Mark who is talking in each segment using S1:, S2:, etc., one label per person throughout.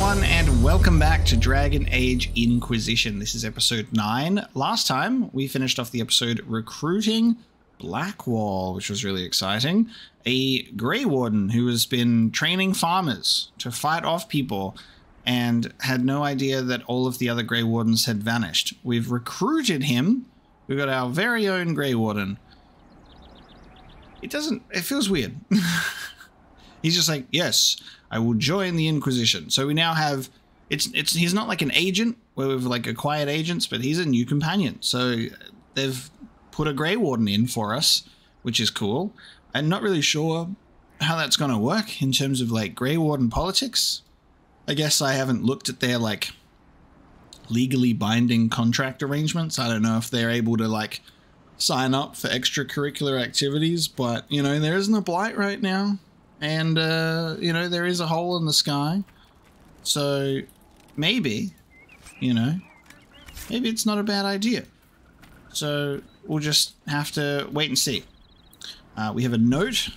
S1: everyone, and welcome back to Dragon Age Inquisition. This is episode 9. Last time, we finished off the episode recruiting Blackwall, which was really exciting. A Grey Warden who has been training farmers to fight off people and had no idea that all of the other Grey Wardens had vanished. We've recruited him. We've got our very own Grey Warden. It doesn't, it feels weird. He's just like, yes, I will join the Inquisition. So we now have it's it's he's not like an agent where we've like acquired agents, but he's a new companion. So they've put a Grey Warden in for us, which is cool. I'm not really sure how that's going to work in terms of like Grey Warden politics. I guess I haven't looked at their like legally binding contract arrangements. I don't know if they're able to like sign up for extracurricular activities, but you know, there isn't a blight right now and uh, you know there is a hole in the sky. So maybe you know maybe it's not a bad idea. So we'll just have to wait and see. Uh, we have a note.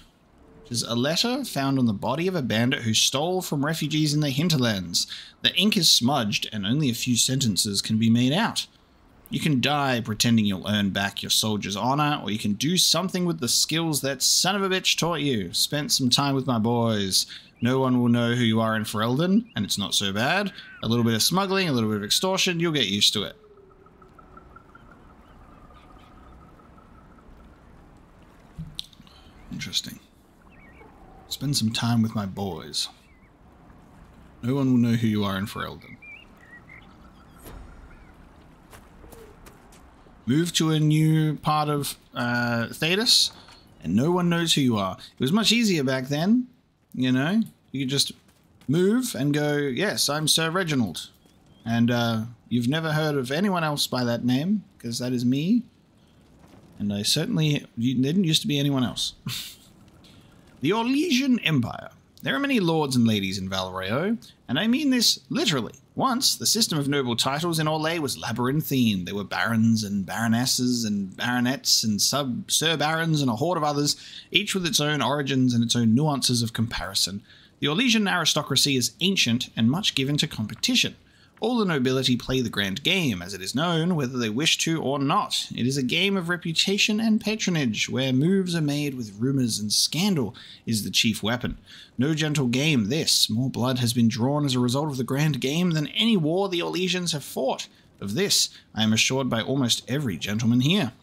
S1: Which is a letter found on the body of a bandit who stole from refugees in the hinterlands. The ink is smudged and only a few sentences can be made out you can die pretending you'll earn back your soldier's honor, or you can do something with the skills that son of a bitch taught you. Spent some time with my boys. No one will know who you are in Ferelden, and it's not so bad. A little bit of smuggling, a little bit of extortion, you'll get used to it. Interesting. Spend some time with my boys. No one will know who you are in Ferelden. Move to a new part of uh, Thedas, and no one knows who you are. It was much easier back then, you know? You could just move and go, yes, I'm Sir Reginald. And uh, you've never heard of anyone else by that name, because that is me. And I certainly didn't used to be anyone else. the Orlesian Empire. There are many lords and ladies in Val Royeaux, and I mean this literally. Once, the system of noble titles in Orlais was labyrinthine. There were barons and baronesses and baronets and sub sir barons and a horde of others, each with its own origins and its own nuances of comparison. The Orlesian aristocracy is ancient and much given to competition. All the nobility play the grand game, as it is known, whether they wish to or not. It is a game of reputation and patronage, where moves are made with rumours and scandal is the chief weapon. No gentle game, this. More blood has been drawn as a result of the grand game than any war the Orlesians have fought. Of this, I am assured by almost every gentleman here.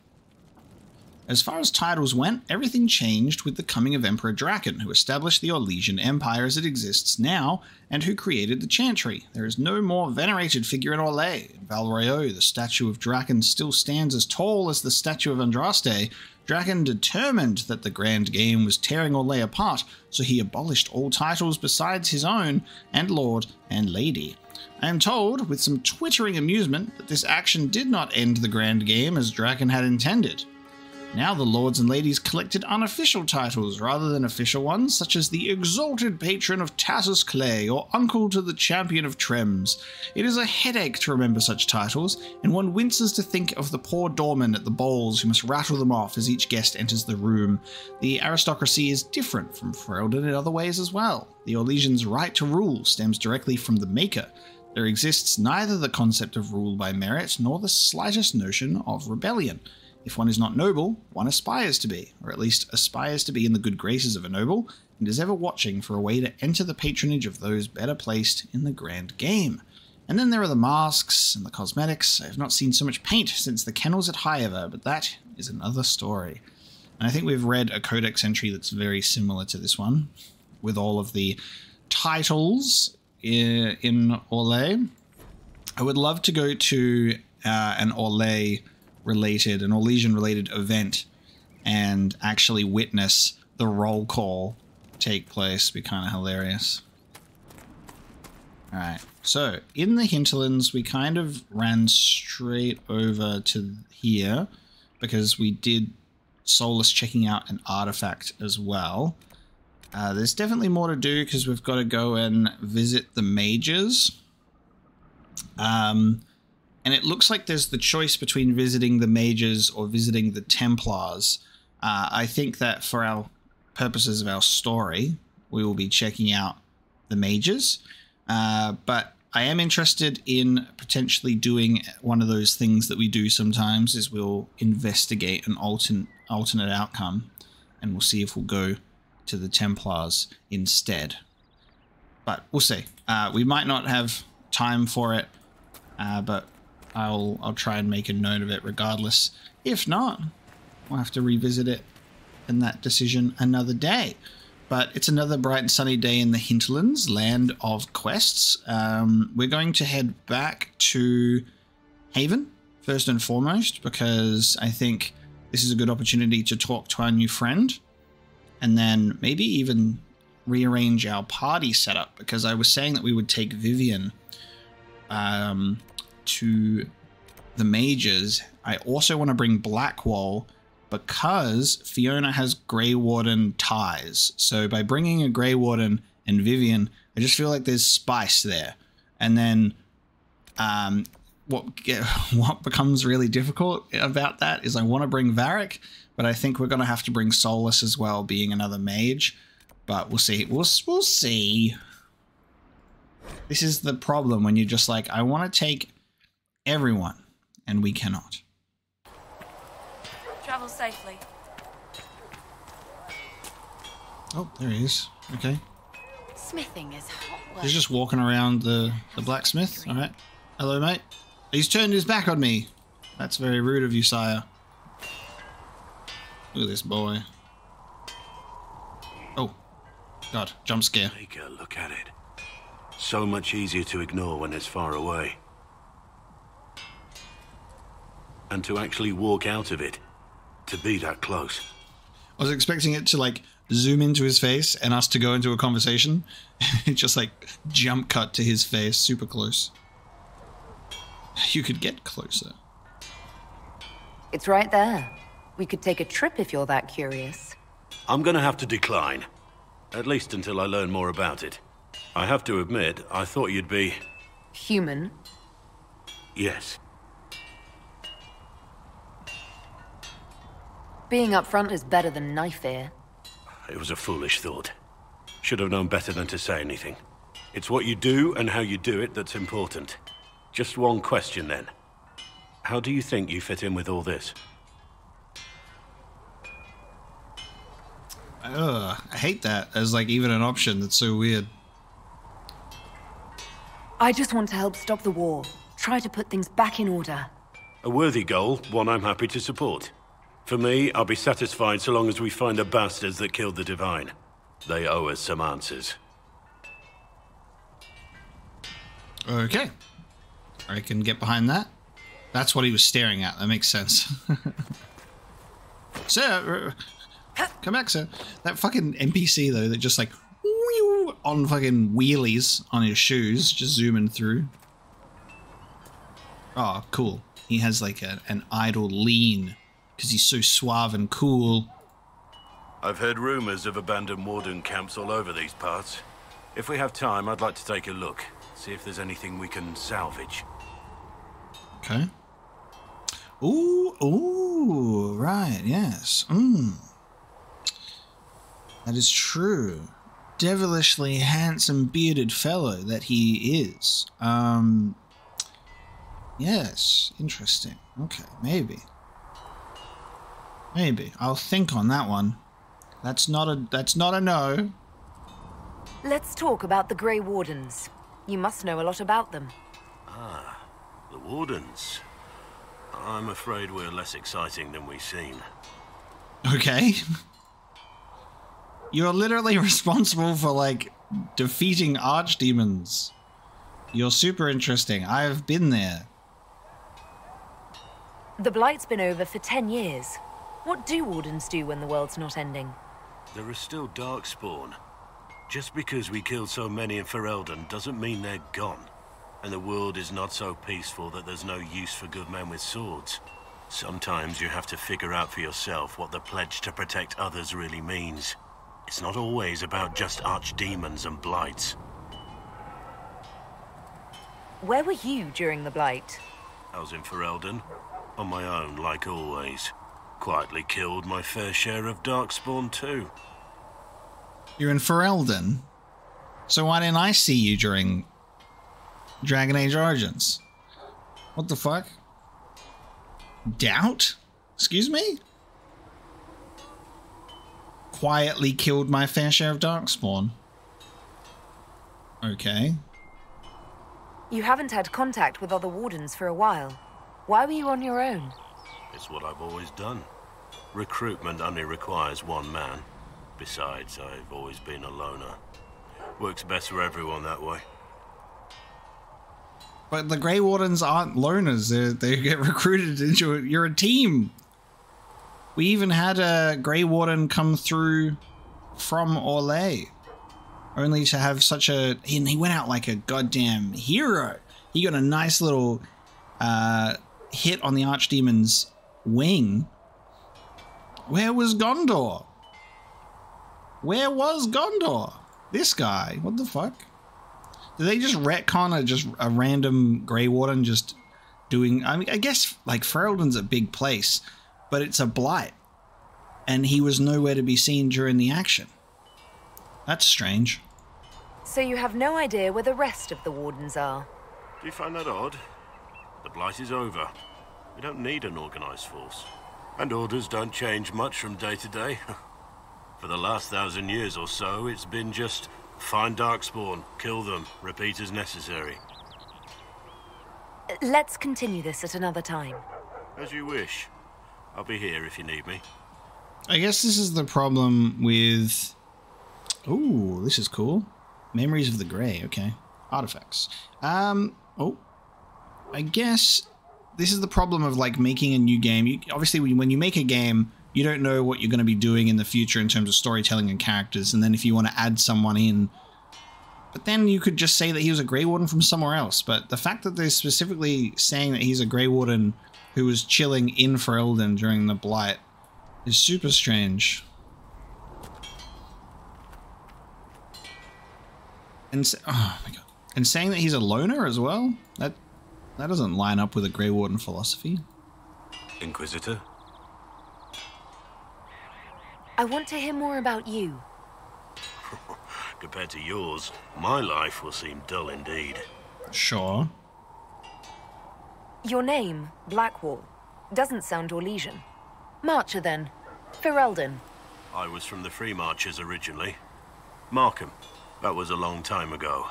S1: As far as titles went, everything changed with the coming of Emperor Drakon, who established the Orlesian Empire as it exists now, and who created the Chantry. There is no more venerated figure in Orlais. In Val Royeaux, the statue of Drakon still stands as tall as the statue of Andraste. Drakon determined that the Grand Game was tearing Orlais apart, so he abolished all titles besides his own, and Lord and Lady. I am told, with some twittering amusement, that this action did not end the Grand Game as Drakon had intended. Now the lords and ladies collected unofficial titles rather than official ones, such as the Exalted Patron of Tassus Clay or Uncle to the Champion of Trems. It is a headache to remember such titles, and one winces to think of the poor doorman at the bowls who must rattle them off as each guest enters the room. The aristocracy is different from Ferelden in other ways as well. The Orlesians' right to rule stems directly from the Maker. There exists neither the concept of rule by merit nor the slightest notion of rebellion. If one is not noble, one aspires to be, or at least aspires to be in the good graces of a noble, and is ever watching for a way to enter the patronage of those better placed in the grand game. And then there are the masks and the cosmetics. I have not seen so much paint since the kennels at Highever, but that is another story. And I think we've read a codex entry that's very similar to this one, with all of the titles in, in Orlais. I would love to go to uh, an Orlais related, an Orlesian related event and actually witness the roll call take place. Be kind of hilarious. Alright, so in the hinterlands, we kind of ran straight over to here because we did Solas checking out an artifact as well. Uh, there's definitely more to do because we've got to go and visit the mages. Um, and it looks like there's the choice between visiting the mages or visiting the Templars. Uh, I think that for our purposes of our story, we will be checking out the mages. Uh, but I am interested in potentially doing one of those things that we do sometimes is we'll investigate an alternate alternate outcome and we'll see if we'll go to the Templars instead. But we'll see. Uh, we might not have time for it, uh, but I'll I'll try and make a note of it regardless. If not, we'll have to revisit it and that decision another day. But it's another bright and sunny day in the hinterlands, land of quests. Um, we're going to head back to Haven first and foremost because I think this is a good opportunity to talk to our new friend and then maybe even rearrange our party setup because I was saying that we would take Vivienne um, to the mages. I also want to bring Blackwall because Fiona has Grey Warden ties. So by bringing a Grey Warden and Vivienne, I just feel like there's spice there. And then um, what what becomes really difficult about that is I want to bring Varric, but I think we're going to have to bring Solas as well, being another mage. But we'll see. We'll we'll see. This is the problem when you're just like, I want to take everyone, and we cannot.
S2: Travel safely.
S1: Oh, there he is. Okay.
S2: Smithing is hot work.
S1: He's just walking around the, the blacksmith. All right. Hello, mate. He's turned his back on me. That's very rude of you, sire. Look at this boy. Oh. God, jump scare.
S3: Take a look at it. So much easier to ignore when it's far away. And to actually walk out of it. To be that close.
S1: I was expecting it to like zoom into his face and us to go into a conversation. it just like jump cut to his face, super close. You could get closer.
S4: It's right there. We could take a trip if you're that curious.
S3: I'm gonna have to decline. At least until I learn more about it. I have to admit, I thought you'd be...
S4: Human?
S3: Yes.
S4: Being upfront is better than knife ear.
S3: It was a foolish thought. Should have known better than to say anything. It's what you do and how you do it that's important. Just one question then. How do you think you fit in with all this?
S1: Ugh, I hate that as like even an option. That's so weird.
S4: I just want to help stop the war. Try to put things back in order.
S3: A worthy goal, one I'm happy to support. For me, I'll be satisfied so long as we find the bastards that killed the Divine. They owe us some answers.
S1: Okay. I can get behind that. That's what he was staring at. That makes sense. sir, come back, sir. That fucking NPC though, that just like on fucking wheelies on his shoes, just zooming through. Oh, cool. He has like a, an idle lean because he's so suave and cool.
S3: I've heard rumors of abandoned warden camps all over these parts. If we have time, I'd like to take a look. See if there's anything we can salvage.
S1: Okay. Ooh, ooh, right, yes. Mm. That is true. Devilishly handsome bearded fellow that he is. Um Yes, interesting. Okay, maybe. Maybe. I'll think on that one. That's not a that's not a no.
S4: Let's talk about the Grey Wardens. You must know a lot about them.
S3: Ah, the Wardens. I'm afraid we're less exciting than we seem.
S1: Okay. You're literally responsible for like defeating archdemons. You're super interesting. I've been there.
S4: The Blight's been over for ten years. What do Wardens do when the world's not ending?
S3: There are still Darkspawn. Just because we killed so many in Ferelden doesn't mean they're gone. And the world is not so peaceful that there's no use for good men with swords. Sometimes you have to figure out for yourself what the pledge to protect others really means. It's not always about just archdemons and blights.
S4: Where were you during the Blight?
S3: I was in Ferelden, on my own like always. Quietly killed my fair share of Darkspawn too.
S1: You're in Ferelden. So why didn't I see you during Dragon Age Origins. What the fuck? Doubt? Excuse me? Quietly killed my fair share of Darkspawn. Okay.
S4: You haven't had contact with other wardens for a while. Why were you on your own?
S3: It's what I've always done. Recruitment only requires one man. Besides, I've always been a loner. Works best for everyone that way.
S1: But the Grey Wardens aren't loners. They they get recruited into a, you're a team. We even had a Grey Warden come through from Orlais, only to have such a. And he went out like a goddamn hero. He got a nice little uh, hit on the Archdemon's wing. Where was Gondor? Where was Gondor? This guy. What the fuck? Did they just retcon a just a random Grey Warden just doing? I mean, I guess like Ferelden's a big place, but it's a blight, and he was nowhere to be seen during the action. That's strange.
S4: So you have no idea where the rest of the wardens are?
S3: Do you find that odd? The Blight is over. We don't need an organized force. And orders don't change much from day to day. For the last thousand years or so, it's been just find Darkspawn, kill them, repeat as necessary.
S4: Let's continue this at another time.
S3: As you wish. I'll be here if you need me.
S1: I guess this is the problem with. Ooh, this is cool. Memories of the Grey. Okay, artifacts. Um. Oh, I guess this is the problem of like making a new game. You, obviously, when you make a game, you don't know what you're going to be doing in the future in terms of storytelling and characters. And then if you want to add someone in, but then you could just say that he was a Grey Warden from somewhere else. But the fact that they're specifically saying that he's a Grey Warden who was chilling in Ferelden during the Blight is super strange. And oh my god, and saying that he's a loner as well. That that doesn't line up with a Grey Warden philosophy.
S3: Inquisitor?
S4: I want to hear more about you.
S3: Compared to yours, my life will seem dull indeed.
S1: Sure.
S4: Your name, Blackwall, doesn't sound Orlesian. Marcher then. Ferelden.
S3: I was from the Free Marchers originally. Markham. That was a long time ago.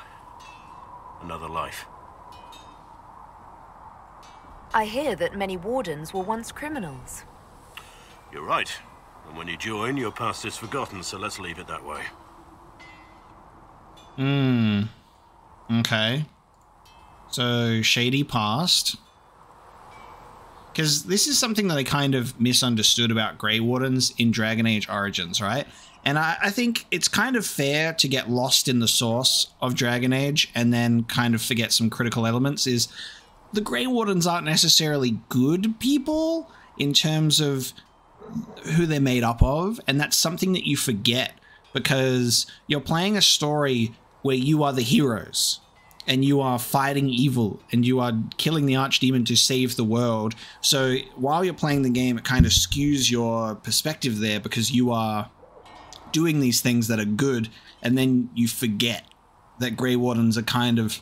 S3: Another life.
S4: I hear that many wardens were once criminals.
S3: You're right. And when you join, your past is forgotten, so let's leave it that way.
S1: Hmm. Okay. So shady past. Because this is something that I kind of misunderstood about Grey Wardens in Dragon Age Origins, right? And I, I think it's kind of fair to get lost in the source of Dragon Age and then kind of forget some critical elements. Is the Grey Wardens aren't necessarily good people in terms of who they're made up of, and that's something that you forget because you're playing a story where you are the heroes and you are fighting evil and you are killing the archdemon to save the world. So while you're playing the game, it kind of skews your perspective there because you are doing these things that are good, and then you forget that Grey Wardens are kind of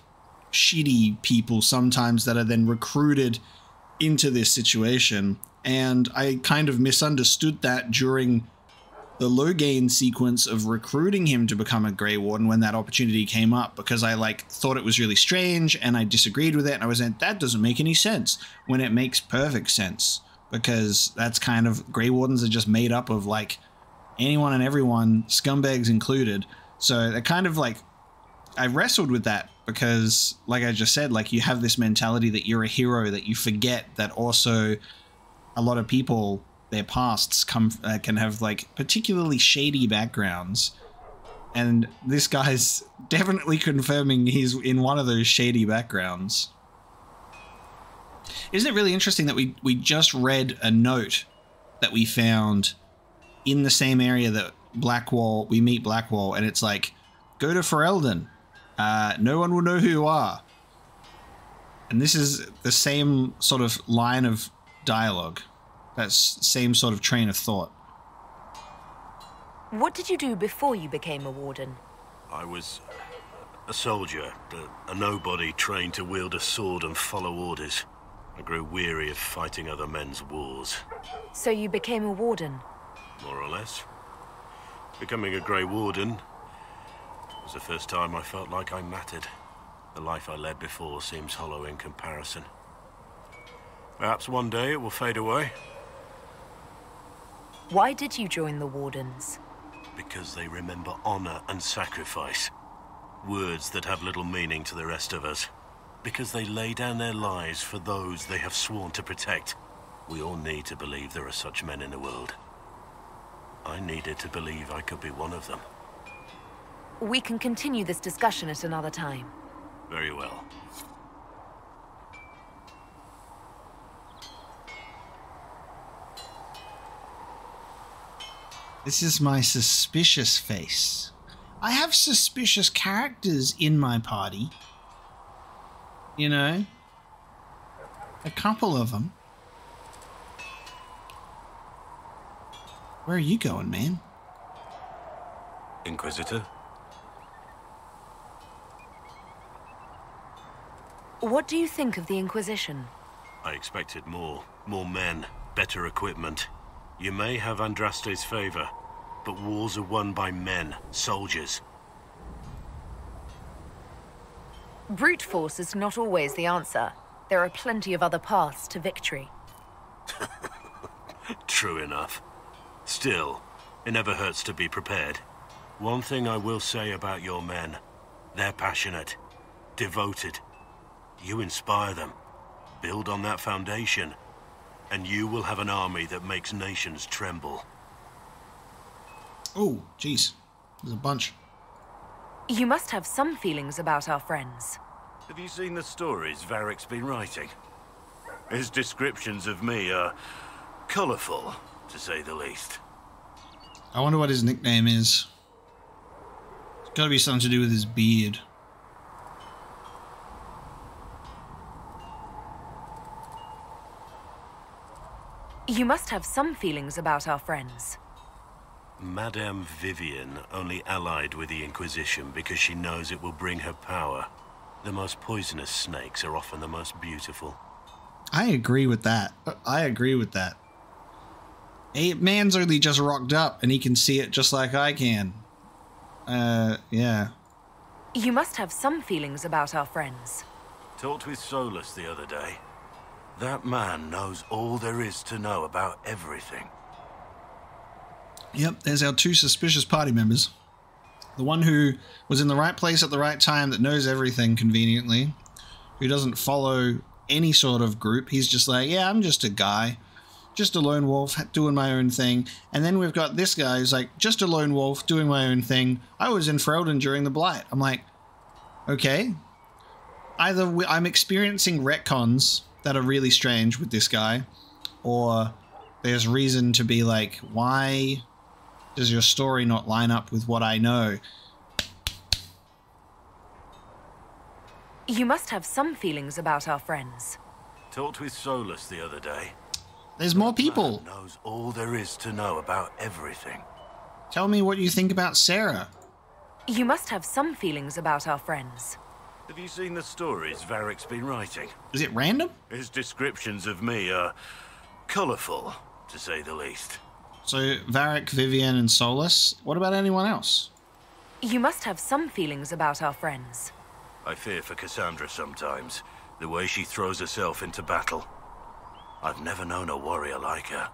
S1: shitty people sometimes that are then recruited into this situation. And I kind of misunderstood that during the Loghain sequence of recruiting him to become a Grey Warden when that opportunity came up because I like thought it was really strange and I disagreed with it and I was like, that doesn't make any sense when it makes perfect sense because that's kind of Grey Wardens are just made up of like anyone and everyone, scumbags included. So they're kind of like I wrestled with that because, like I just said, like you have this mentality that you're a hero that you forget that also a lot of people their pasts come uh, can have like particularly shady backgrounds. And this guy's definitely confirming he's in one of those shady backgrounds. Isn't it really interesting that we we just read a note that we found in the same area that blackwall we meet blackwall and it's like go to ferelden uh, no one will know who you are and this is the same sort of line of dialogue that same sort of train of thought.
S4: What did you do before you became a warden?
S3: I was A soldier, a, a nobody trained to wield a sword and follow orders. I grew weary of fighting other men's wars,
S4: So you became a warden?
S3: more or less. Becoming a Grey Warden was the first time I felt like I mattered. The life I led before seems hollow in comparison. Perhaps one day it will fade away,
S4: Why did you join the Wardens?
S3: because they remember honor and sacrifice. Words that have little meaning to the rest of us. Because they lay down their lives for those they have sworn to protect. We all need to believe there are such men in the world. I needed to believe I could be one of them.
S4: We can continue this discussion at another time.
S3: Very well.
S1: This is my suspicious face. I have suspicious characters in my party. You know? A couple of them. Where are you going, man?
S3: Inquisitor?
S4: What do you think of the Inquisition?
S3: I expected more. More men, better equipment. You may have Andraste's favor, but wars are won by men, soldiers.
S4: Brute force is not always the answer. There are plenty of other paths to victory.
S3: True enough. Still, it never hurts to be prepared. One thing I will say about your men. They're passionate, devoted. You inspire them. Build on that foundation, and you will have an army that makes nations tremble.
S1: Oh, jeez. There's a bunch.
S4: You must have some feelings about our friends.
S3: Have you seen the stories Varric's been writing? His descriptions of me are colourful, to say the least.
S1: I wonder what his nickname is. It's gotta be something to do with his beard.
S4: You must have some feelings about our friends.
S3: Madame Vivienne only allied with the Inquisition because she knows it will bring her power. The most poisonous snakes are often the most beautiful.
S1: I agree with that. I agree with that. A man's only just rocked up and he can see it just like I can. Uh, yeah.
S4: You must have some feelings about our friends.
S3: Talked with Solas the other day. That man knows all there is to know about everything.
S1: Yep, there's our two suspicious party members. The one who was in the right place at the right time that knows everything conveniently, who doesn't follow any sort of group. He's just like, yeah, I'm just a guy, just a lone wolf doing my own thing. And then we've got this guy who's like, just a lone wolf doing my own thing. I was in Ferelden during the Blight. I'm like, okay. Either I'm experiencing retcons that are really strange with this guy, or there's reason to be like, why does your story not line up with what I know?
S4: You must have some feelings about our friends.
S3: Talked with Solas the other day.
S1: There's more people.
S3: Man knows all there is to know about everything.
S1: Tell me what you think about Sera.
S4: You must have some feelings about our friends.
S3: Have you seen the stories Varric's been writing?
S1: Is it random?
S3: His descriptions of me are colourful, to say the least.
S1: So Varric, Vivienne, and Solas. What about anyone else?
S4: You must have some feelings about our friends.
S3: I fear for Cassandra sometimes, the way she throws herself into battle. I've never known a warrior like her.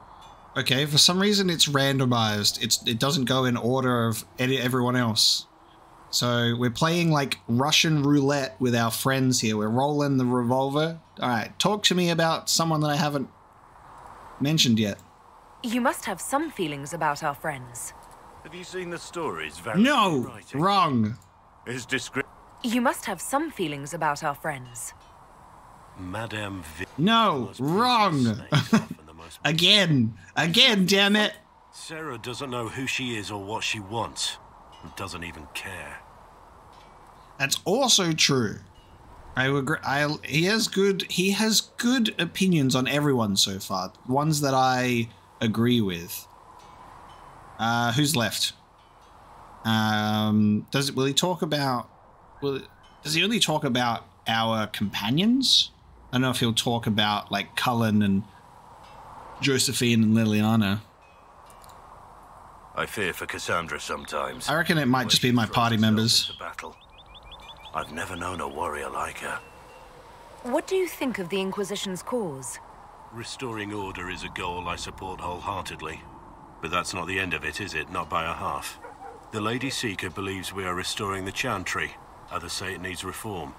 S1: Okay, for some reason it's randomized. It's it doesn't go in order of any, everyone else. So we're playing like Russian roulette with our friends here. We're rolling the revolver. All right, talk to me about someone that I haven't mentioned yet.
S4: You must have some feelings about our friends.
S3: Have you seen the stories Varric's
S1: No,
S3: writing?
S1: wrong.
S3: His description.
S4: You must have some feelings about our friends.
S3: Madame Vi-
S1: No, wrong. Again, again, damn it.
S3: Sera doesn't know who she is or what she wants, and doesn't even care.
S1: That's also true. I agree. I he has good he has good opinions on everyone so far. Ones that I agree with. Uh, who's left? Um, does it? Will he talk about well, does he only talk about our companions? I don't know if he'll talk about like Cullen and Josephine and Leliana.
S3: I fear for Cassandra sometimes.
S1: I reckon it might just be my party members.
S3: Battle. I've never known a warrior like her.
S4: What do you think of the Inquisition's cause?
S3: Restoring order is a goal I support wholeheartedly. But that's not the end of it, is it? Not by a half. The Lady Seeker believes we are restoring the Chantry. Others say it needs reform.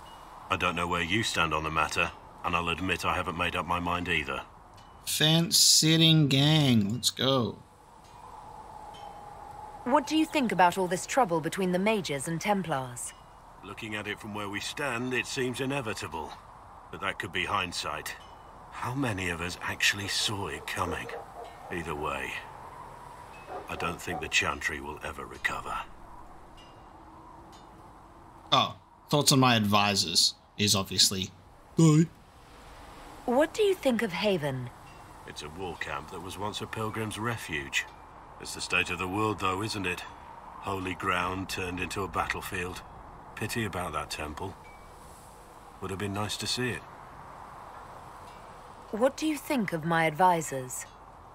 S3: I don't know where you stand on the matter, and I'll admit I haven't made up my mind either.
S1: Fence sitting gang. Let's go.
S4: What do you think about all this trouble between the Mages and Templars?
S3: Looking at it from where we stand, it seems inevitable. But that could be hindsight. How many of us actually saw it coming? Either way, I don't think the Chantry will ever recover.
S1: Oh, thoughts on my advisors is obviously. Die.
S4: What do you think of Haven?
S3: It's a war camp that was once a pilgrim's refuge. It's the state of the world, though, isn't it? Holy ground turned into a battlefield. Pity about that temple. Would have been nice to see it.
S4: What do you think of my advisors?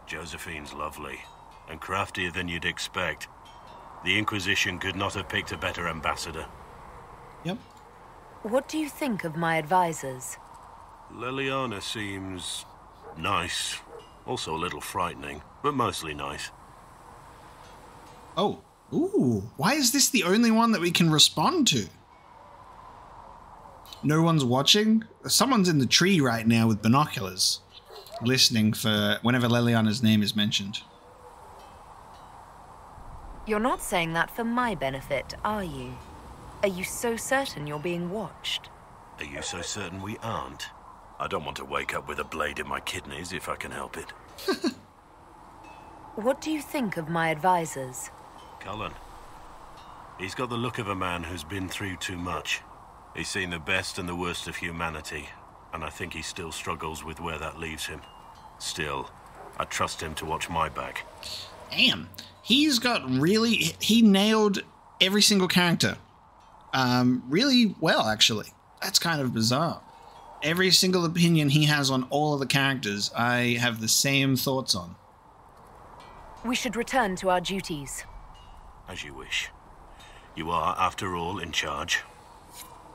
S3: Josephine's lovely, and craftier than you'd expect. The Inquisition could not have picked a better ambassador.
S1: Yep.
S4: What do you think of my advisors?
S3: Leliana seems nice. Also a little frightening, but mostly nice.
S1: Oh. Ooh. Why is this the only one that we can respond to? No one's watching? Someone's in the tree right now with binoculars, listening for whenever Leliana's name is mentioned.
S4: You're not saying that for my benefit, are you? Are you so certain you're being watched?
S3: Are you so certain we aren't? I don't want to wake up with a blade in my kidneys if I can help it.
S4: What do you think of my advisors?
S3: Cullen. He's got the look of a man who's been through too much. He's seen the best and the worst of humanity, and I think he still struggles with where that leaves him. Still, I trust him to watch my back.
S1: Damn. He's got really. He nailed every single character. Um, really well, actually. That's kind of bizarre. Every single opinion he has on all of the characters, I have the same thoughts on.
S4: We should return to our duties.
S3: As you wish. You are, after all, in charge.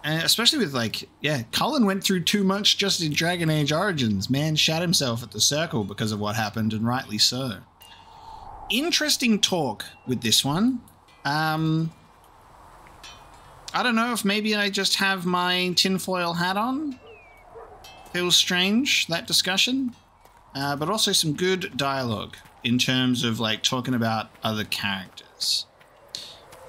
S1: And especially with like, yeah, Cullen went through too much just in Dragon Age Origins. Man shot himself at the circle because of what happened, and rightly so. Interesting talk with this one. Um, I don't know if maybe I just have my tinfoil hat on. Feels strange that discussion, uh, but also some good dialogue in terms of like talking about other characters.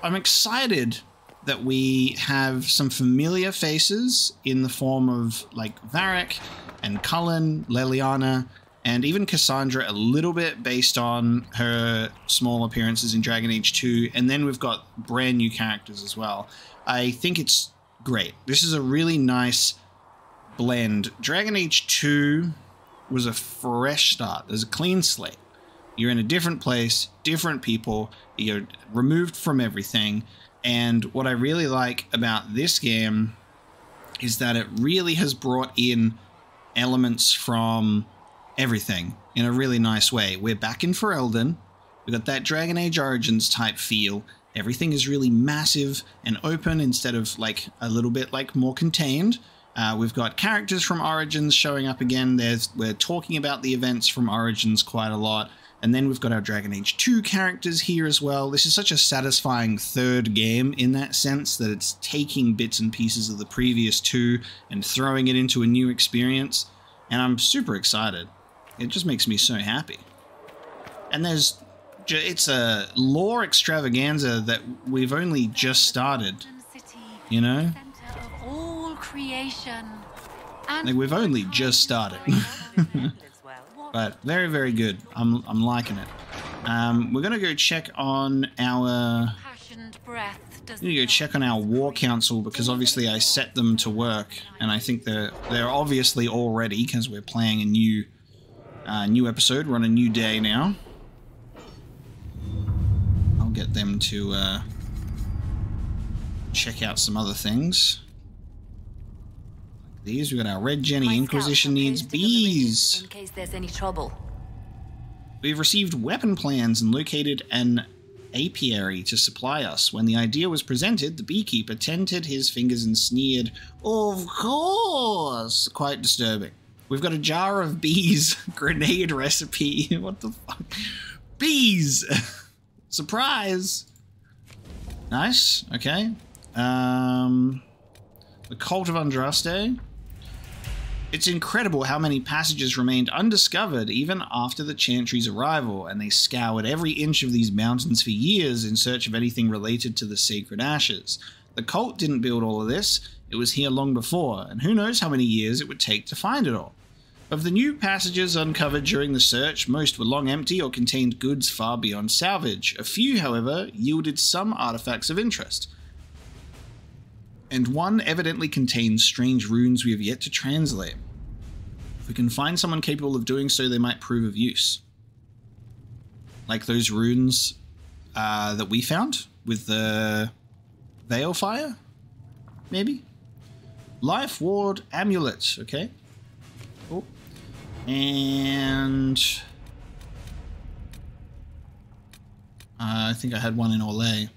S1: I'm excited that we have some familiar faces in the form of like Varric and Cullen, Leliana, and even Cassandra a little bit based on her small appearances in Dragon Age 2. And then we've got brand new characters as well. I think it's great. This is a really nice blend. Dragon Age 2 was a fresh start, there's a clean slate. You're in a different place, different people, you're removed from everything. And what I really like about this game is that it really has brought in elements from everything in a really nice way. We're back in Ferelden. We got that Dragon Age Origins type feel. Everything is really massive and open instead of like a little bit like more contained. Uh, we've got characters from Origins showing up again. There's we're talking about the events from Origins quite a lot. And then we've got our Dragon Age 2 characters here as well. This is such a satisfying third game in that sense that it's taking bits and pieces of the previous two and throwing it into a new experience. And I'm super excited. It just makes me so happy. And there's it's a lore extravaganza that we've only just started, you know? Like we've only just started. but very very good. I'm I'm liking it. Um, we're gonna go check on our
S2: passioned breath does
S1: we need to go check on our war council because obviously I set them to work and I think they're they're obviously all ready because we're playing a new uh, new episode. We're on a new day now. I'll get them to uh, check out some other things. These, we got our Red Jenny.
S2: My
S1: Inquisition needs
S2: posting on the ridges
S1: bees.
S2: In case there's any trouble.
S1: We've received weapon plans and located an apiary to supply us. When the idea was presented, the beekeeper tented his fingers and sneered, Of course! Quite disturbing. We've got a jar of bees grenade recipe. what the fuck? Bees! Surprise! Nice. Okay. Um, the Cult of Andraste. It's incredible how many passages remained undiscovered even after the Chantry's arrival, and they scoured every inch of these mountains for years in search of anything related to the sacred ashes. The cult didn't build all of this, it was here long before, and who knows how many years it would take to find it all. Of the new passages uncovered during the search, most were long empty or contained goods far beyond salvage. A few, however, yielded some artifacts of interest. And one evidently contains strange runes we have yet to translate. If we can find someone capable of doing so, they might prove of use. Like those runes uh, that we found with the Veil Fire? Maybe? Life Ward Amulet, okay. Cool. And uh, I think I had one in Orlais.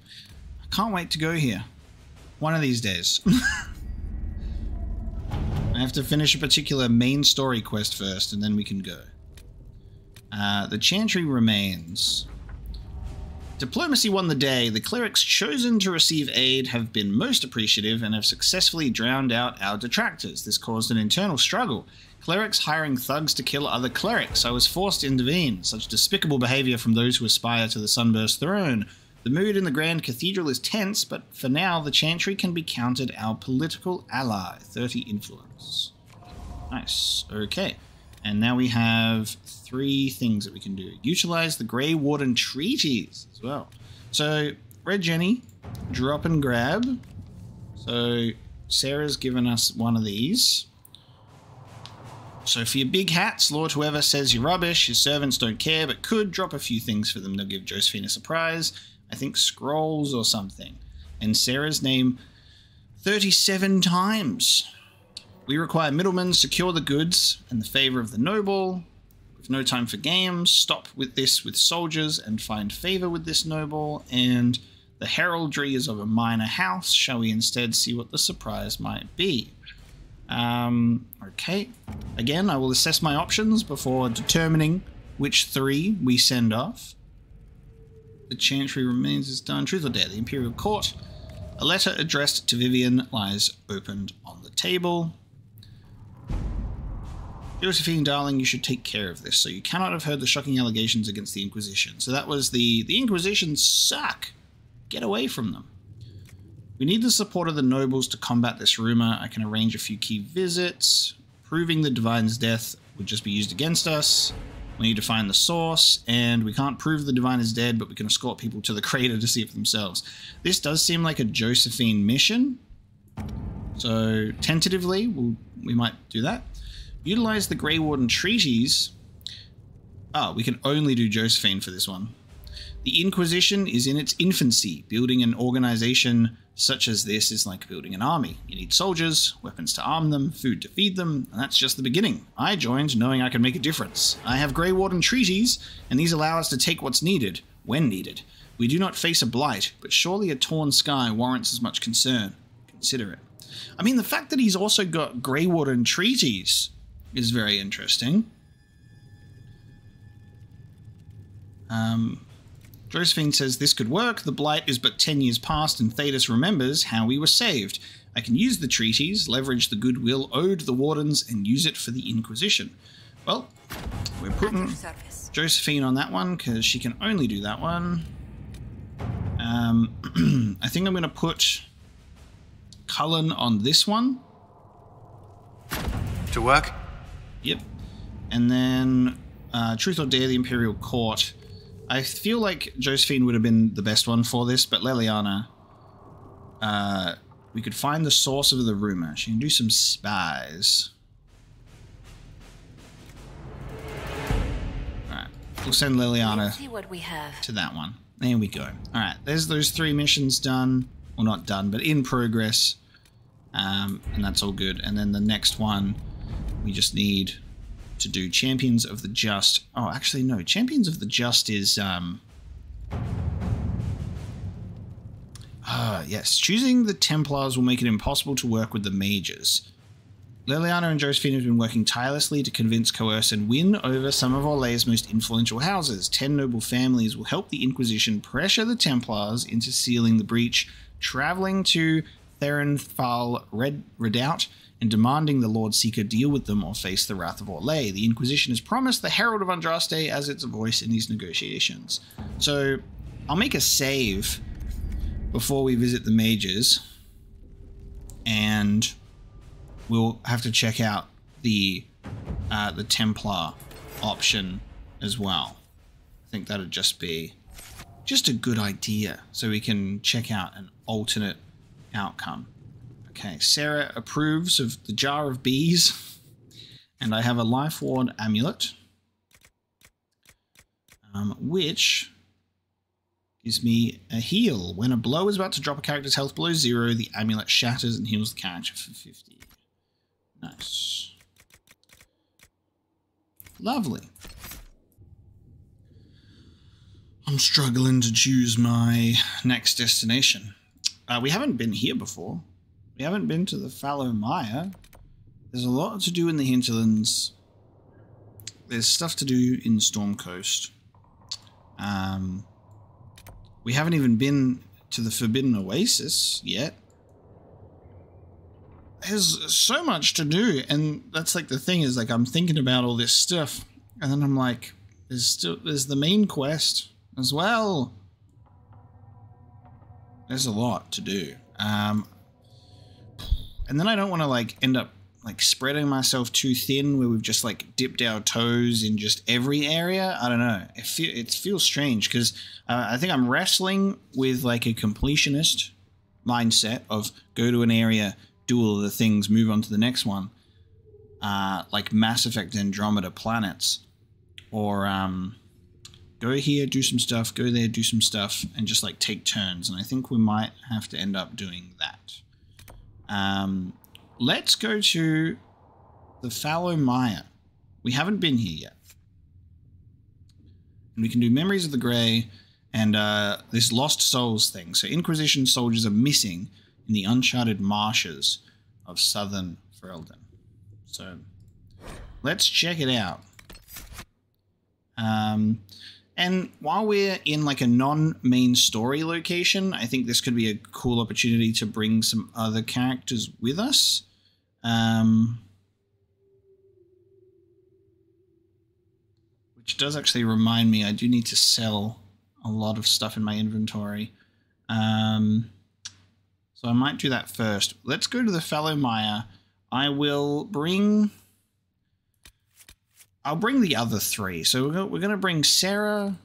S1: I can't wait to go here. One of these days. I have to finish a particular main story quest first, and then we can go. Uh, the Chantry remains. Diplomacy won the day. The clerics chosen to receive aid have been most appreciative and have successfully drowned out our detractors. This caused an internal struggle. Clerics hiring thugs to kill other clerics. I was forced to intervene. Such despicable behavior from those who aspire to the Sunburst throne. The mood in the Grand Cathedral is tense, but for now, the Chantry can be counted our political ally. 30 influence. Nice. Okay. And now we have three things that we can do. Utilize the Grey Warden treaties as well. So, Red Jenny, drop and grab. So, Sera's given us one of these. So, for your big hats, Lord whoever says you're rubbish, your servants don't care, but could drop a few things for them. They'll give Josephine a surprise. I think scrolls or something. And Sera's name 37 times. We require middlemen, secure the goods, and the favor of the noble. With no time for games, stop with this with soldiers and find favor with this noble. And the heraldry is of a minor house. Shall we instead see what the surprise might be? Um, okay. Again, I will assess my options before determining which three we send off. The Chantry remains as done. Truth or dare? The Imperial Court. A letter addressed to Vivienne lies opened on the table. Josephine, darling, you should take care of this. So you cannot have heard the shocking allegations against the Inquisition. So that was the the Inquisition suck. Get away from them. We need the support of the nobles to combat this rumor. I can arrange a few key visits. Proving the Divine's death would just be used against us. We need to find the source, and we can't prove the Divine is dead, but we can escort people to the crater to see it for themselves. This does seem like a Josephine mission. So, tentatively, we'll, we might do that. Utilize the Grey Warden treaties. Ah, we can only do Josephine for this one. The Inquisition is in its infancy. Building an organization such as this is like building an army. You need soldiers, weapons to arm them, food to feed them, and that's just the beginning. I joined knowing I could make a difference. I have Grey Warden treaties, and these allow us to take what's needed, when needed. We do not face a blight, but surely a torn sky warrants as much concern. Consider it. I mean, the fact that he's also got Grey Warden treaties is very interesting. Um, Josephine says this could work. The Blight is but 10 years past, and Thedas remembers how we were saved. I can use the treaties, leverage the goodwill owed the Wardens, and use it for the Inquisition. Well, we're putting. Josephine on that one because she can only do that one. Um, I think I'm going to put Cullen on this one.
S5: To work?
S1: Yep. And then uh, Truth or Dare, the Imperial Court. I feel like Josephine would have been the best one for this, but Leliana, uh, we could find the source of the rumor. She can do some spies. Alright, we'll send
S2: Leliana see what we have.
S1: to that one. There we go. Alright, there's those three missions done. well, not done, but in progress. Um, and that's all good. And then the next one, we just need to do Champions of the Just. Oh, actually, no. Champions of the Just is. Um, Ah, yes. Choosing the Templars will make it impossible to work with the mages. Leliana and Josephine have been working tirelessly to convince, coerce, and win over some of Orlais' most influential houses. Ten noble families will help the Inquisition pressure the Templars into sealing the breach, traveling to Therinfal Red Redoubt, and demanding the Lord Seeker deal with them or face the wrath of Orlais. The Inquisition has promised the Herald of Andraste as its voice in these negotiations. So, I'll make a save before we visit the mages, and we'll have to check out the uh, the Templar option as well. I think that'd just be just a good idea, so we can check out an alternate outcome. Okay, Sera approves of the jar of bees, and I have a life ward amulet, um, which gives me a heal. When a blow is about to drop a character's health below zero, the amulet shatters and heals the character for 50. Nice. Lovely. I'm struggling to choose my next destination. Uh, we haven't been here before. We haven't been to the Fallow Mire. There's a lot to do in the hinterlands. There's stuff to do in Storm Coast. Um, we haven't even been to the Forbidden Oasis yet. There's so much to do, and that's like the thing is like I'm thinking about all this stuff, and then I'm like, there's still there's the main quest as well. There's a lot to do. Um, and then I don't want to like end up like spreading myself too thin where we've just like dipped our toes in just every area. I don't know. It, it feels strange because uh, I think I'm wrestling with like a completionist mindset of go to an area, do all the things, move on to the next one. Uh, like Mass Effect Andromeda planets. Or um, go here, do some stuff, go there, do some stuff, and just like take turns. And I think we might have to end up doing that. Um, let's go to the Fallow Mire. We haven't been here yet. And we can do Memories of the Grey and uh, this Lost Souls thing. So Inquisition soldiers are missing in the uncharted marshes of southern Ferelden. So let's check it out. Um, and while we're in like a non-main story location, I think this could be a cool opportunity to bring some other characters with us. Um, which does actually remind me, I do need to sell a lot of stuff in my inventory. Um, so I might do that first. Let's go to the Fallow Mire. I will bring... I'll bring the other three. So we're going, we're going to bring Sera,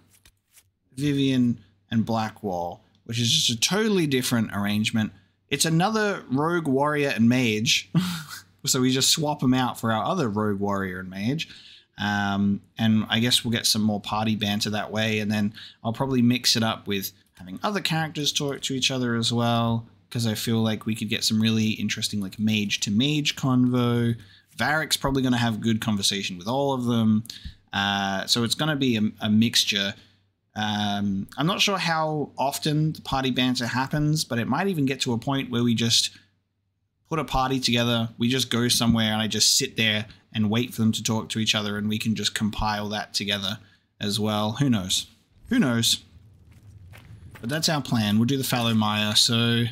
S1: Vivienne, and Blackwall, which is just a totally different arrangement. It's another rogue warrior and mage. so we just swap them out for our other rogue warrior and mage. Um, and I guess we'll get some more party banter that way. And then I'll probably mix it up with having other characters talk to each other as well. Because I feel like we could get some really interesting, like mage to mage convo. Varric's probably going to have good conversation with all of them. Uh, so it's going to be a, a mixture. Um, I'm not sure how often the party banter happens, but it might even get to a point where we just put a party together. We just go somewhere and I just sit there and wait for them to talk to each other and we can just compile that together as well. Who knows? Who knows? But that's our plan. We'll do the fallow Mire. So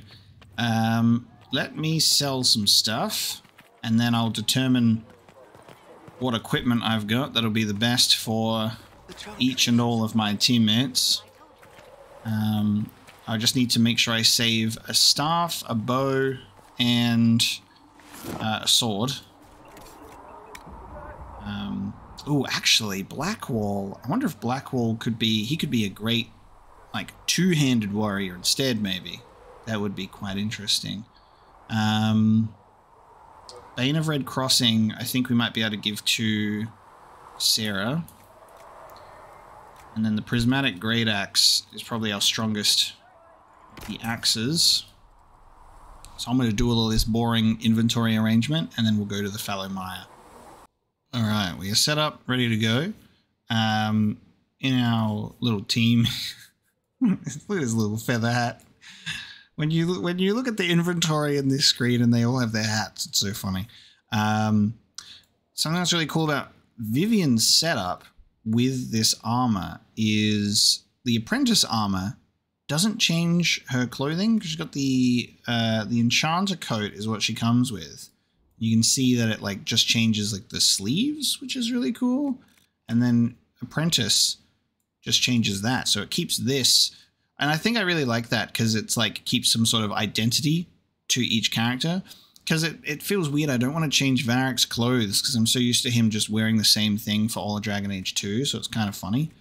S1: um, let me sell some stuff and then I'll determine what equipment I've got that'll be the best for each and all of my teammates. Um, I just need to make sure I save a staff, a bow, and uh, a sword. Um, oh, actually, Blackwall. I wonder if Blackwall could be. He could be a great, like, two-handed warrior instead. Maybe that would be quite interesting. Um, Bane of Red Crossing. I think we might be able to give to Sera. And then the Prismatic Great Axe is probably our strongest. The axes. So I'm going to do all of this boring inventory arrangement and then we'll go to the fallow mire. All right, we are set up, ready to go. Um, in our little team, look at this little feather hat. When you when you look at the inventory in this screen and they all have their hats, it's so funny. Um, something that's really cool about Vivienne's setup with this armor is the apprentice armor doesn't change her clothing. She's got the uh, the enchanter coat is what she comes with. You can see that it like just changes like the sleeves, which is really cool. And then apprentice just changes that, so it keeps this. And I think I really like that because it's like keeps some sort of identity to each character. Because it, it feels weird. I don't want to change Varric's clothes because I'm so used to him just wearing the same thing for all of Dragon Age 2, so it's kind of funny.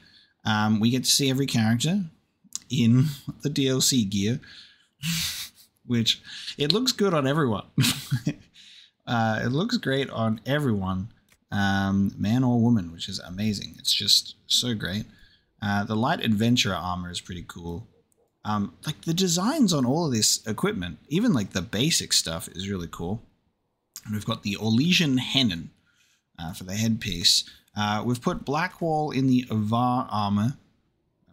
S1: Um, we get to see every character in the DLC gear, which it looks good on everyone. uh, it looks great on everyone, um, man or woman, which is amazing. It's just so great. Uh, the light adventurer armor is pretty cool. Um, like the designs on all of this equipment, even like the basic stuff, is really cool. And we've got the Orlesian Hennin uh, for the headpiece. Uh, we've put Blackwall in the Avvar armor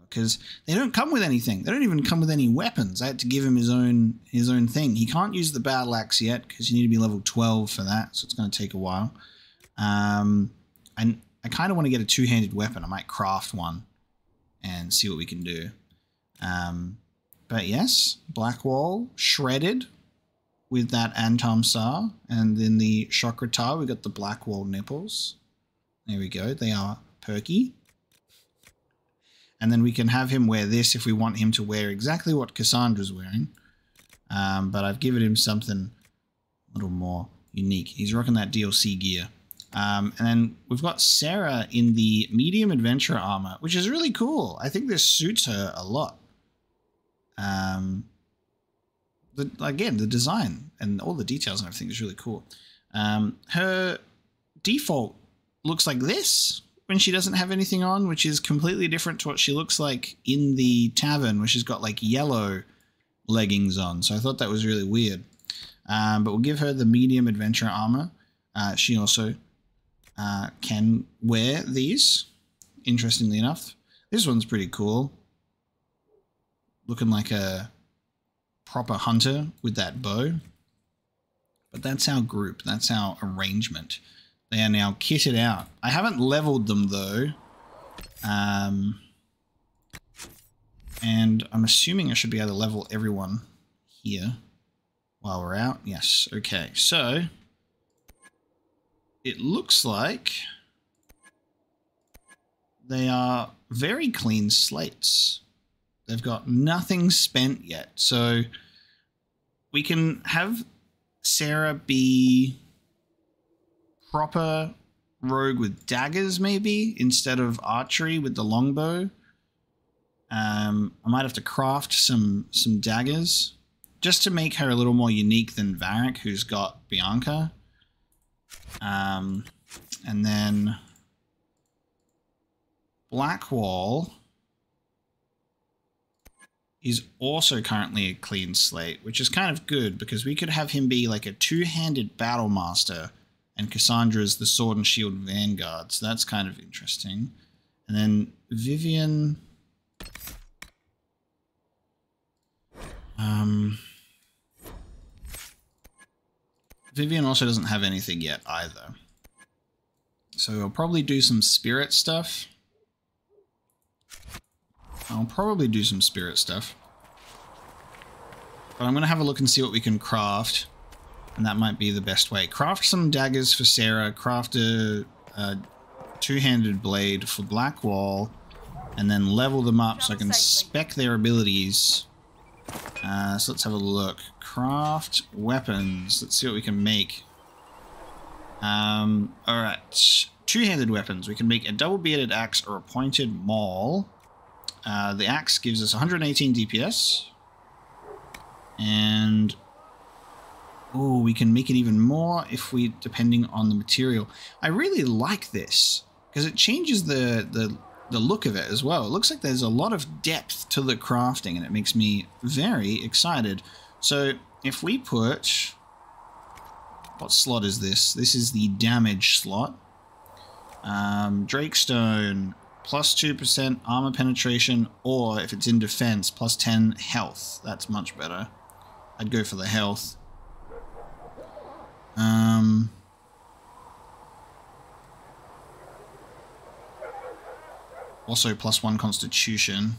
S1: because they don't come with anything. They don't even come with any weapons. I had to give him his own his own thing. He can't use the battle axe yet because you need to be level 12 for that, so it's going to take a while. Um, and I kind of want to get a two-handed weapon. I might craft one and see what we can do. Um, but yes, Blackwall shredded with that Antom Sar, and then the Chakratar, we got the Blackwall nipples. There we go. They are perky. And then we can have him wear this if we want him to wear exactly what Cassandra's wearing. Um, but I've given him something a little more unique. He's rocking that DLC gear. Um, and then we've got Sera in the medium adventure armor, which is really cool. I think this suits her a lot. Um, the, again, the design and all the details and everything is really cool. Um, her default looks like this when she doesn't have anything on, which is completely different to what she looks like in the tavern, where she's got like yellow leggings on. So I thought that was really weird. Um, but we'll give her the medium adventure armor. Uh, she also uh, can wear these, interestingly enough. This one's pretty cool. Looking like a proper hunter with that bow. But that's our group, that's our arrangement. They are now kitted out. I haven't leveled them though. Um, and I'm assuming I should be able to level everyone here while we're out. Yes, okay. So, it looks like they are very clean slates. They've got nothing spent yet. So, we can have Sera be proper rogue with daggers, maybe, instead of archery with the longbow. Um, I might have to craft some some daggers just to make her a little more unique than Varric, who's got Bianca. Um, and then Blackwall is also currently a clean slate, which is kind of good because we could have him be like a two-handed battle master and Cassandra's the Sword and Shield Vanguard, so that's kind of interesting. And then Vivienne. Um, Vivienne also doesn't have anything yet either. So I'll probably do some spirit stuff. I'll probably do some spirit stuff. But I'm going to have a look and see what we can craft and that might be the best way. Craft some daggers for Sera. craft a, a two-handed blade for Blackwall, and then level them up so I can spec their abilities. Uh, so let's have a look. Craft weapons. Let's see what we can make. Um, Alright. Two-handed weapons. We can make a double-bearded axe or a pointed maul. Uh, the axe gives us 118 DPS. And Oh, we can make it even more if we, depending on the material. I really like this because it changes the, the, the look of it as well. It looks like there's a lot of depth to the crafting and it makes me very excited. So if we put... What slot is this? This is the damage slot. Um, Drakestone, plus 2% armor penetration, or if it's in defense, plus 10 health. That's much better. I'd go for the health. Um, also plus 1 constitution.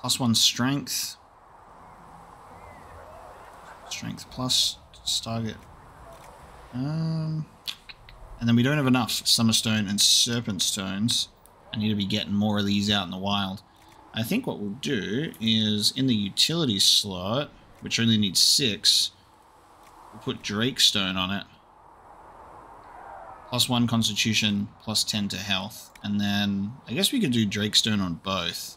S1: Plus 1 strength. Strength plus target. Um, and then we don't have enough Summerstone and Serpent Stones. I need to be getting more of these out in the wild. I think what we'll do is in the utility slot, which only needs six, we'll put Drakestone on it. Plus one constitution, plus 10 to health. And then I guess we could do Drakestone on both.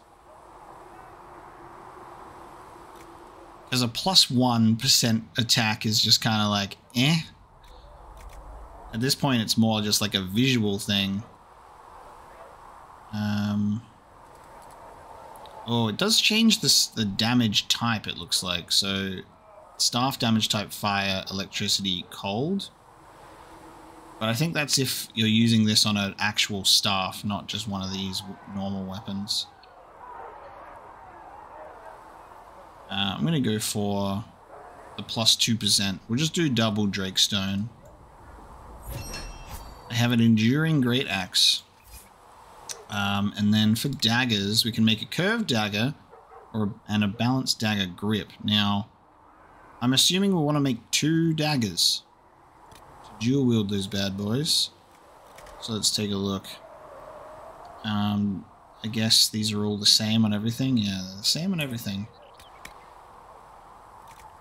S1: Because a plus 1 attack is just kind of like, eh. At this point, it's more just like a visual thing. Um, oh, it does change this, the damage type, it looks like. So, staff damage type fire, electricity, cold. But I think that's if you're using this on an actual staff, not just one of these normal weapons. Uh, I'm going to go for the plus 2%. We'll just do double Drakestone. I have an Enduring Great Axe. Um, and then for daggers, we can make a curved dagger or and a balanced dagger grip. Now, I'm assuming we want to make two daggers. To dual wield those bad boys. So let's take a look. Um, I guess these are all the same on everything. Yeah, the same on everything.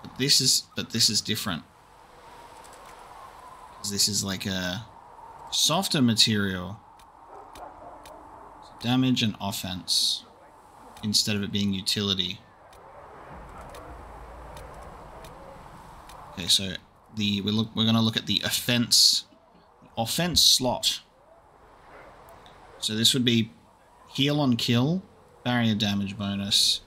S1: But this is but this is different. This is like a softer material. Damage and offense instead of it being utility. Okay, so the we look we're gonna look at the offense offense slot. So this would be heal on kill, barrier damage bonus,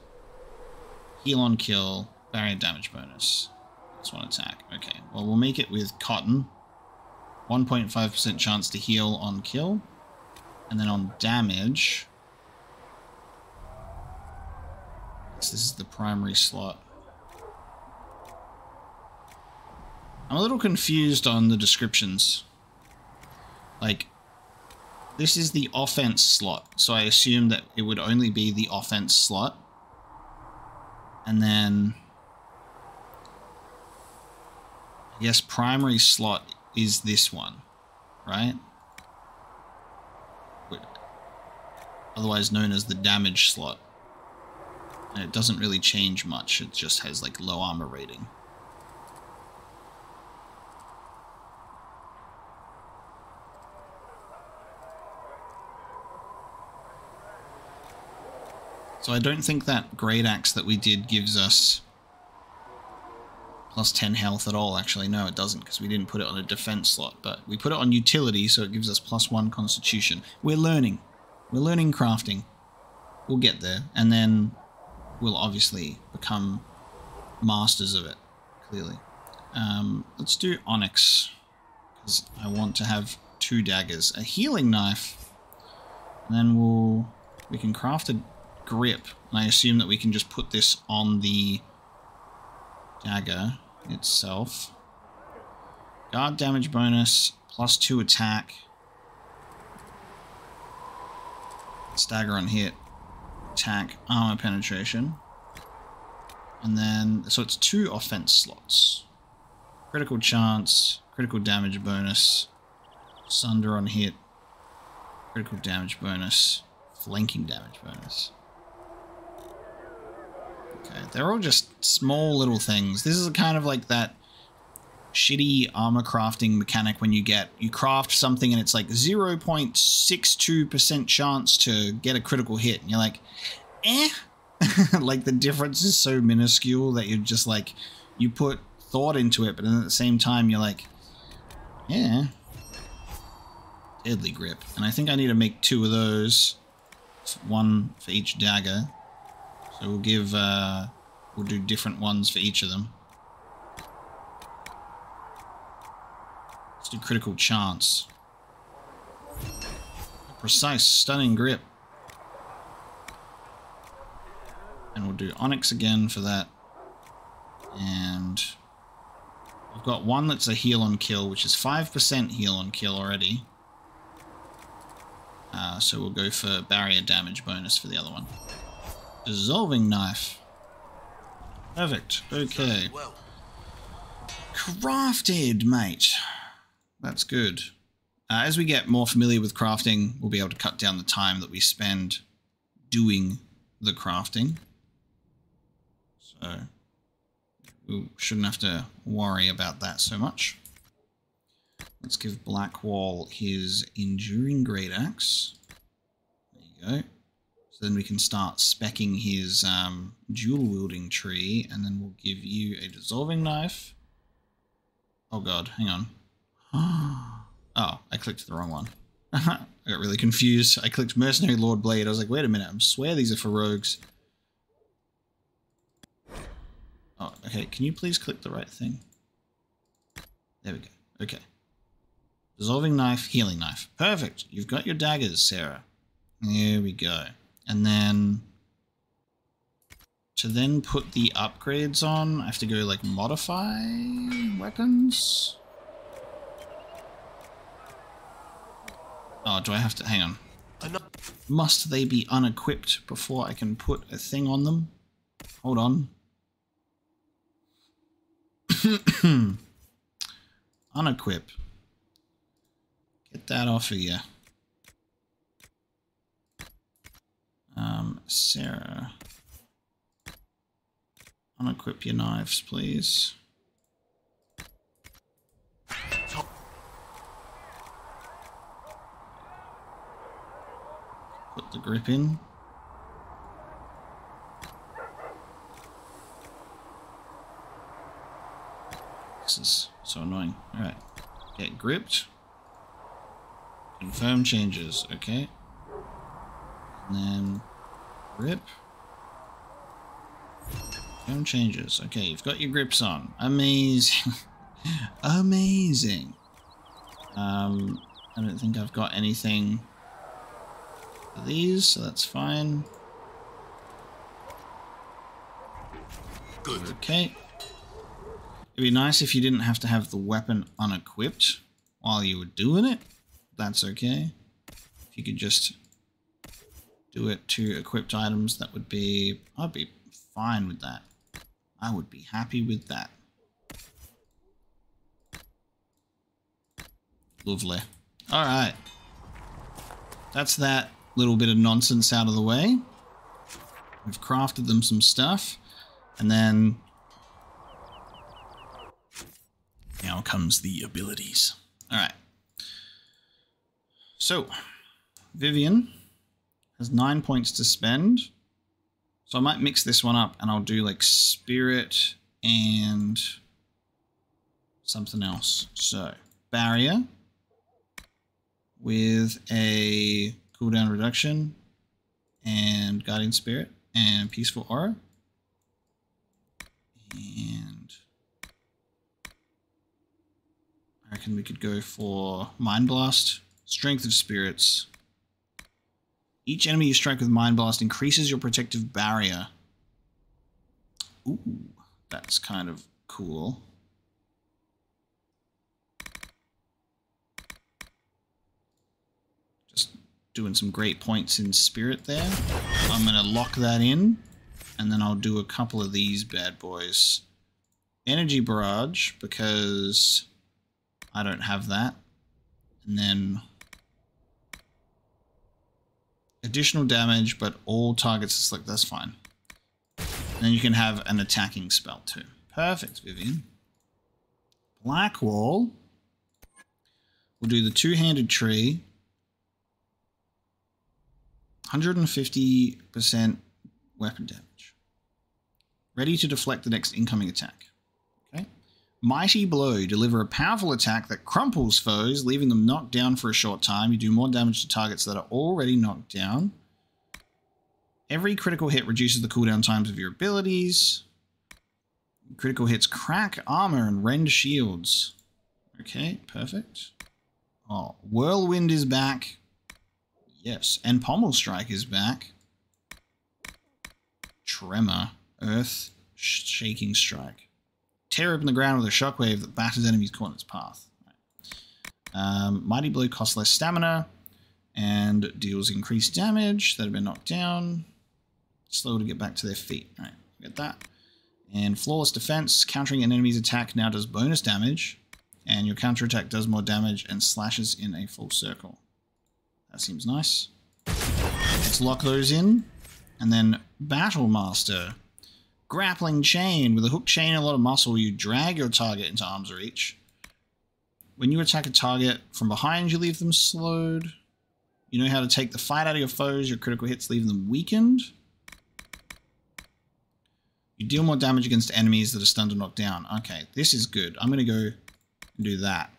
S1: heal on kill, barrier damage bonus. That's one attack. Okay, well we'll make it with cotton. 1.5% chance to heal on kill. And then on damage... This is the primary slot. I'm a little confused on the descriptions. Like, this is the offense slot, so I assume that it would only be the offense slot. And then... I guess primary slot is this one, right? Otherwise known as the damage slot. And it doesn't really change much, it just has like low armor rating. So I don't think that Great Axe that we did gives us plus 10 health at all, actually. No, it doesn't, because we didn't put it on a defense slot. But we put it on utility, so it gives us plus 1 constitution. We're learning. We're learning crafting. We'll get there. And then we'll obviously become masters of it, clearly. Um, let's do Onyx, because I want to have two daggers. A healing knife, and then we'll... We can craft a grip, and I assume that we can just put this on the dagger itself. Guard damage bonus, plus 2 attack. Stagger on hit. Attack, armor penetration. And then, so it's two offense slots. Critical chance, critical damage bonus, sunder on hit, critical damage bonus, flanking damage bonus. They're all just small little things. This is kind of like that shitty armor crafting mechanic when you get you craft something and it's like 0.62% chance to get a critical hit. And you're like eh? Like the difference is so minuscule that you're just like you put thought into it but then at the same time you're like yeah deadly grip. And I think I need to make two of those. One for each dagger so we'll give uh, we'll do different ones for each of them. Let's do critical chance. Precise, stunning grip. And we'll do Onyx again for that. And we've got one that's a heal on kill, which is 5% heal on kill already. Uh, so we'll go for barrier damage bonus for the other one. Dissolving knife. Perfect. Okay. Crafted, mate. That's good. Uh, as we get more familiar with crafting, we'll be able to cut down the time that we spend doing the crafting. So we shouldn't have to worry about that so much. Let's give Blackwall his Enduring Great Axe. There you go. Then we can start specking his um, dual wielding tree, and then we'll give you a dissolving knife. Oh god, hang on. oh, I clicked the wrong one. I got really confused. I clicked Mercenary Lord Blade. I was like, wait a minute, I swear these are for rogues. Oh, okay. Can you please click the right thing? There we go. Okay. Dissolving knife, healing knife. Perfect. You've got your daggers, Sera. There we go. And then to then put the upgrades on, I have to go like modify weapons. Oh, do I have to hang on? Must they be unequipped before I can put a thing on them? Hold on. Unequip. Get that off of you. Um, Sera. Unequip your knives, please. Put the grip in. This is so annoying. Alright. Get gripped. Confirm changes. Okay. And then grip. Confirm changes. Okay, you've got your grips on. Amazing. Amazing. Um, I don't think I've got anything for these, so that's fine.
S3: Good.
S1: Okay. It'd be nice if you didn't have to have the weapon unequipped while you were doing it. That's okay. If you could just do it to equipped items, that would be... I'd be fine with that. I would be happy with that. Lovely. Alright. That's that little bit of nonsense out of the way. We've crafted them some stuff. And then now comes the abilities. All right. So Vivienne has nine points to spend. So I might mix this one up and I'll do like spirit and something else. So barrier with a cooldown reduction and guardian spirit and peaceful aura. And I reckon we could go for Mind Blast, Strength of Spirits. Each enemy you strike with Mind Blast increases your protective barrier. Ooh, that's kind of cool. Just doing some great points in Spirit there. I'm going to lock that in and then I'll do a couple of these bad boys. Energy Barrage, because I don't have that. And then additional damage, but all targets are select. That's fine. And then you can have an attacking spell too. Perfect, Vivienne. Blackwall. We'll do the two-handed tree. 150% weapon damage. Ready to deflect the next incoming attack. Mighty Blow. Deliver a powerful attack that crumples foes, leaving them knocked down for a short time. You do more damage to targets that are already knocked down. Every critical hit reduces the cooldown times of your abilities. Critical hits crack armor and rend shields. Okay, perfect. Oh, Whirlwind is back. Yes, and Pommel Strike is back. Tremor, Earth, Shaking Strike. Tear open the ground with a shockwave that batters enemies caught in its path. Um, Mighty Blow costs less stamina and deals increased damage that have been knocked down. Slow to get back to their feet. All right, get that. And Flawless Defense, countering an enemy's attack now does bonus damage, and your counterattack does more damage and slashes in a full circle. That seems nice. Let's lock those in. And then Battle Master. Grappling chain. With a hook chain and a lot of muscle, you drag your target into arm's reach. When you attack a target from behind, you leave them slowed. You know how to take the fight out of your foes. Your critical hits leave them weakened. You deal more damage against enemies that are stunned or knocked down. Okay, this is good. I'm going to go and do that.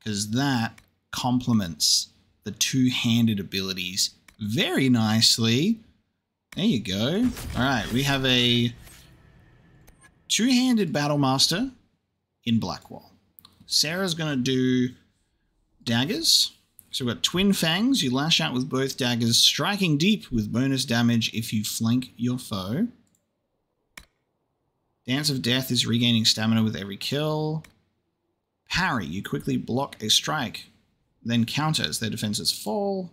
S1: Because that complements the two-handed abilities very nicely. There you go. All right, we have a two-handed Battle Master in Blackwall. Sera's going to do daggers. So we've got Twin Fangs. You lash out with both daggers, striking deep with bonus damage if you flank your foe. Dance of Death is regaining stamina with every kill. Parry. You quickly block a strike, then counter as their defenses fall.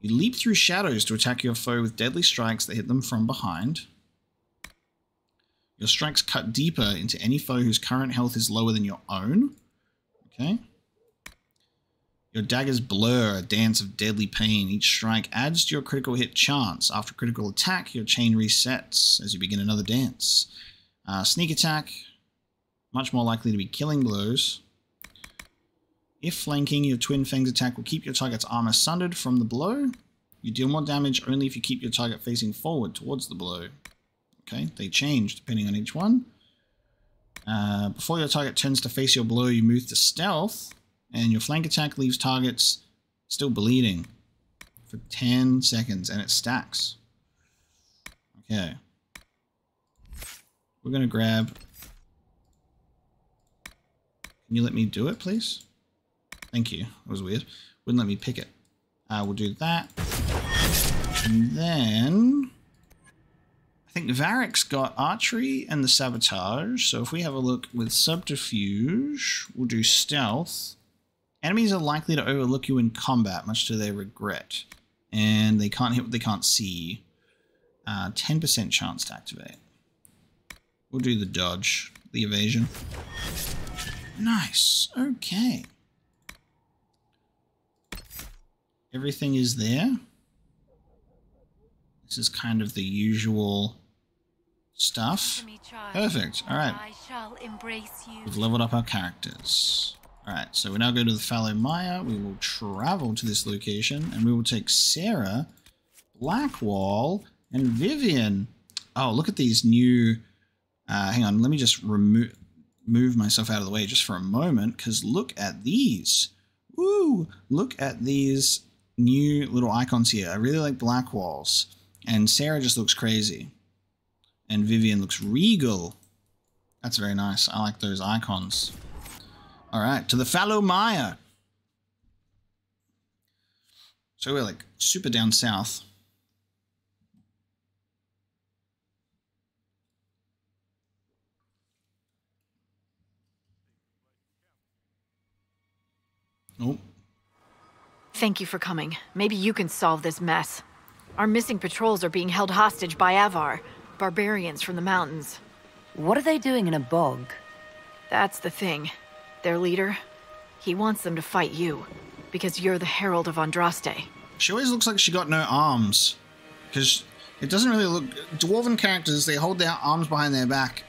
S1: You leap through shadows to attack your foe with deadly strikes that hit them from behind. Your strikes cut deeper into any foe whose current health is lower than your own. Okay. Your daggers blur a dance of deadly pain. Each strike adds to your critical hit chance. After critical attack, your chain resets as you begin another dance. Uh, sneak attack, much more likely to be killing blows. If flanking, your Twin Fangs attack will keep your target's armor sundered from the blow. You deal more damage only if you keep your target facing forward towards the blow. Okay, they change depending on each one. Uh, before your target turns to face your blow, you move to stealth, and your flank attack leaves targets still bleeding for 10 seconds, and it stacks. Okay. We're going to grab... Can you let me do it, please? Thank you. That was weird. Wouldn't let me pick it. Uh, we'll do that. And then... I think Varric's got archery and the sabotage. So if we have a look with subterfuge, we'll do stealth. Enemies are likely to overlook you in combat, much to their regret. And they can't hit what they can't see. 10% uh, chance to activate. We'll do the dodge, the evasion. Nice. Okay. Everything is there. This is kind of the usual stuff. Perfect. All right. We've leveled up our characters. All right, so we now go to the Fallow Mire. We will travel to this location, and we will take Sera, Blackwall, and Vivienne. Oh, look at these new... Uh, hang on, let me just remove move myself out of the way just for a moment, because look at these. Woo! Look at these new little icons here. I really like Blackwall's. And Sera just looks crazy. And Vivienne looks regal. That's very nice. I like those icons. All right, to the Fallow Mire. So we're like super down south. Oh.
S5: Thank you for coming. Maybe you can solve this mess. Our missing patrols are being held hostage by Avvar, barbarians from the mountains.
S4: What are they doing in a bog?
S5: That's the thing. Their leader, he wants them to fight you, because you're the Herald of Andraste.
S1: She always looks like she got no arms. Because it doesn't really look... Dwarven characters, they hold their arms behind their back.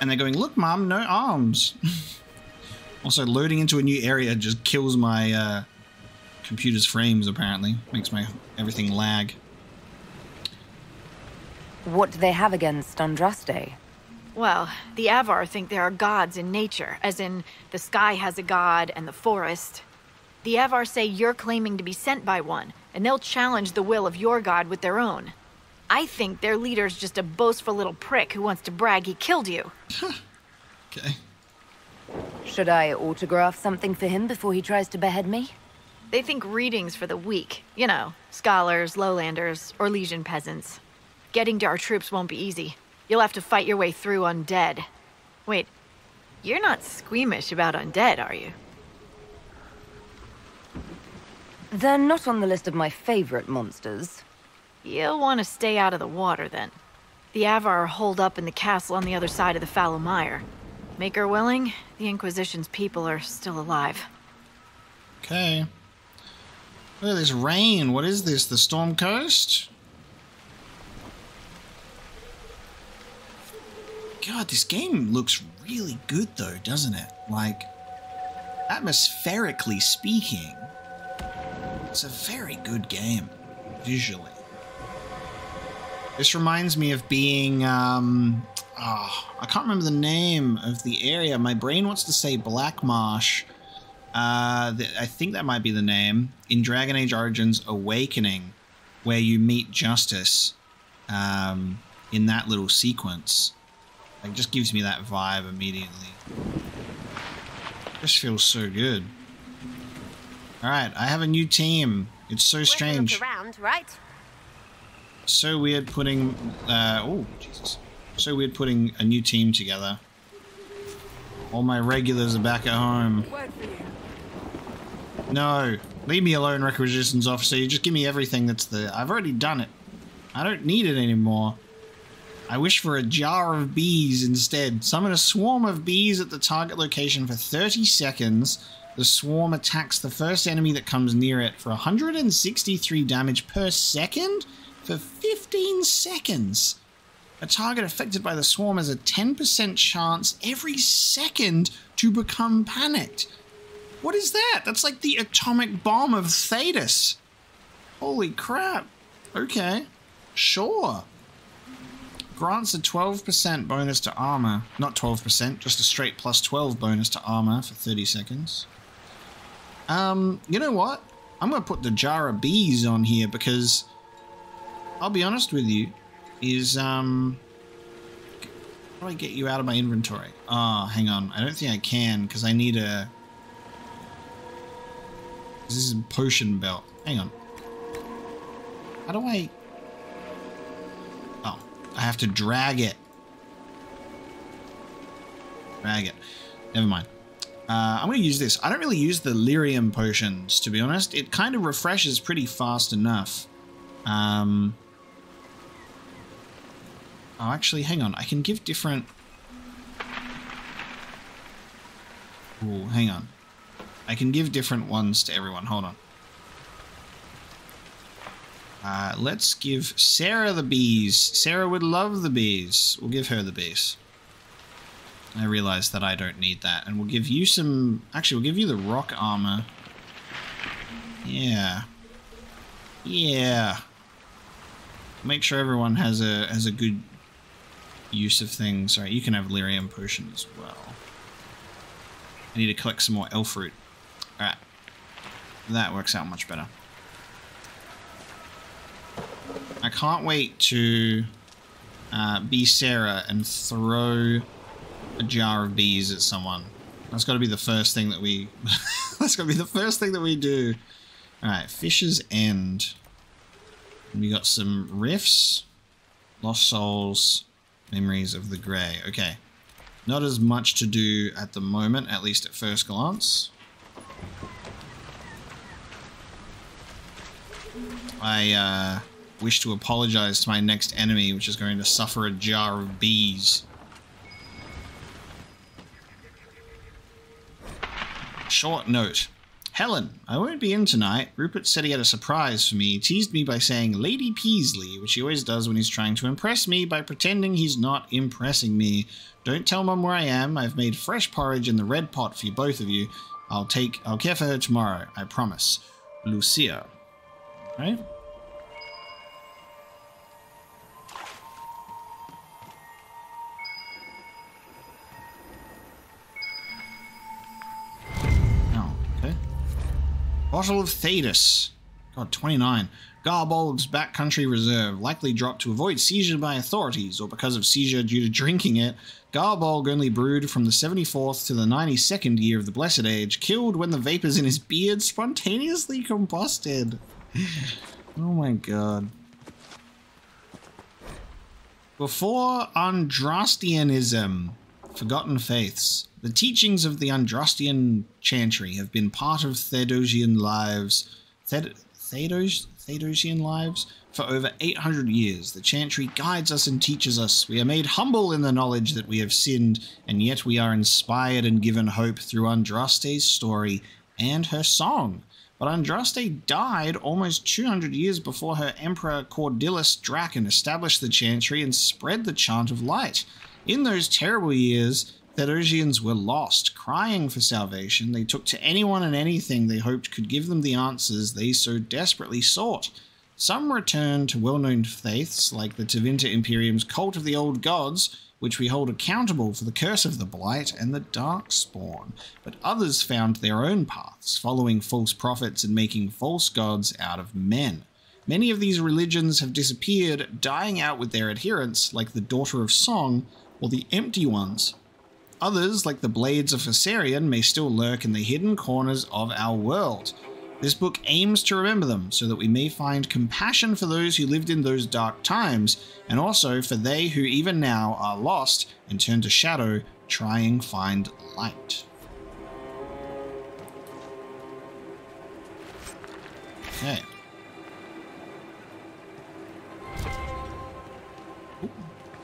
S1: And they're going, look, mom, no arms. also, loading into a new area just kills my uh, computer's frames, apparently. Makes my everything lag.
S4: What do they have against Andraste?
S5: Well, the Avvar think there are gods in nature, as in the sky has a god and the forest. The Avvar say you're claiming to be sent by one, and they'll challenge the will of your god with their own. I think their leader's just a boastful little prick who wants to brag he killed you.
S1: Okay.
S4: Should I autograph something for him before he tries to behead me?
S5: They think readings for the weak. You know, scholars, lowlanders, or legion peasants. Getting to our troops won't be easy. You'll have to fight your way through undead. Wait, you're not squeamish about undead, are you?
S4: They're not on the list of my favorite monsters.
S5: You'll want to stay out of the water then. The Avvar are holed up in the castle on the other side of the Fallow Mire. Maker willing, the Inquisition's people are still alive.
S1: Okay. Look at this rain. What is this? The Storm Coast? God, this game looks really good though, doesn't it? Like, atmospherically speaking, it's a very good game, visually. This reminds me of being, um, oh, I can't remember the name of the area. My brain wants to say Black Marsh. Uh, I think that might be the name in Dragon Age Origins Awakening, where you meet Justice um, in that little sequence. Like, just gives me that vibe immediately. This feels so good. All right, I have a new team. It's so strange
S6: around, right?
S1: so weird putting uh oh jesus so weird putting a new team together all my regulars are back at home no leave me alone requisitions officer. You just give me everything that's there. I've already done it. I don't need it anymore. I wish for a jar of bees instead. Summon a swarm of bees at the target location for 30 seconds. The swarm attacks the first enemy that comes near it for 163 damage per second for 15 seconds. A target affected by the swarm has a 10% chance every second to become panicked. What is that? That's like the atomic bomb of Thedas. Holy crap. Okay. Sure. Grants a 12% bonus to armor. Not 12%, just a straight plus 12 bonus to armor for 30 seconds. Um, you know what? I'm going to put the jar of bees on here because I'll be honest with you, is um how do I get you out of my inventory? Ah, oh, hang on. I don't think I can because I need a this is a potion belt. Hang on. How do I Oh, I have to drag it. Drag it. Never mind. Uh, I'm going to use this. I don't really use the lyrium potions, to be honest. It kind of refreshes pretty fast enough. Um, Oh, actually, hang on. I can give different... Oh, hang on. I can give different ones to everyone. Hold on. Uh, let's give Sera the bees. Sera would love the bees. We'll give her the bees. I realize that I don't need that. And we'll give you some... Actually, we'll give you the rock armor. Yeah. Yeah. Make sure everyone has a has a good use of things. Alright, you can have lyrium potion as well. I need to collect some more elf fruit. That works out much better. I can't wait to uh, be Sera and throw a jar of bees at someone. That's got to be the first thing that we... that's got to be the first thing that we do. Alright, Fisher's End. We got some Rifts, Lost Souls, Memories of the Grey. Okay. Not as much to do at the moment, at least at first glance. I uh, wish to apologize to my next enemy, which is going to suffer a jar of bees. Short note. Helen, I won't be in tonight. Rupert said he had a surprise for me. He teased me by saying Lady Peasley, which he always does when he's trying to impress me by pretending he's not impressing me. Don't tell Mum where I am. I've made fresh porridge in the red pot for you, both of you. I'll take I'll care for her tomorrow, I promise. Lucia. Right? Bottle of Thedas. God, 29. Garbold's backcountry reserve likely dropped to avoid seizure by authorities or because of seizure due to drinking it. Garbolg only brewed from the 74th to the 92nd year of the Blessed Age, killed when the vapors in his beard spontaneously combusted. Oh my god. Before Andrastianism, Forgotten Faiths. The teachings of the Andrastian Chantry have been part of Theodosian lives. Thed- Theodos- Theodosian lives for over 800 years. The Chantry guides us and teaches us. We are made humble in the knowledge that we have sinned, and yet we are inspired and given hope through Andraste's story and her song. But Andraste died almost 200 years before her emperor Kordillus Drakon established the Chantry and spread the chant of light. In those terrible years, Theodosians were lost, crying for salvation. They took to anyone and anything they hoped could give them the answers they so desperately sought. Some returned to well known faiths like the Tevinter Imperium's Cult of the Old Gods, which we hold accountable for the curse of the Blight and the Darkspawn, but others found their own paths, following false prophets and making false gods out of men. Many of these religions have disappeared, dying out with their adherents, like the Daughter of Song or the Empty Ones. Others, like the Blades of Hessarian, may still lurk in the hidden corners of our world. This book aims to remember them so that we may find compassion for those who lived in those dark times, and also for they who even now are lost and turn to shadow, trying find light. Okay.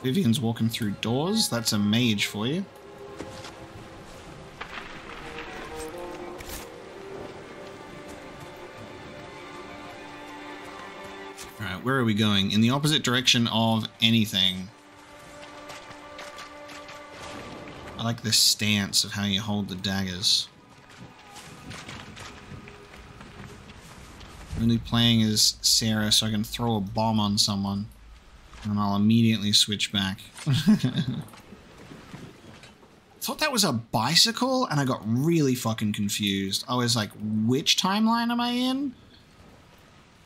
S1: Vivienne's walking through doors. That's a mage for you. Alright, where are we going? In the opposite direction of anything. I like this stance of how you hold the daggers. Really playing as Sera so I can throw a bomb on someone. And I'll immediately switch back. thought that was a bicycle and I got really fucking confused. I was like, which timeline am I in?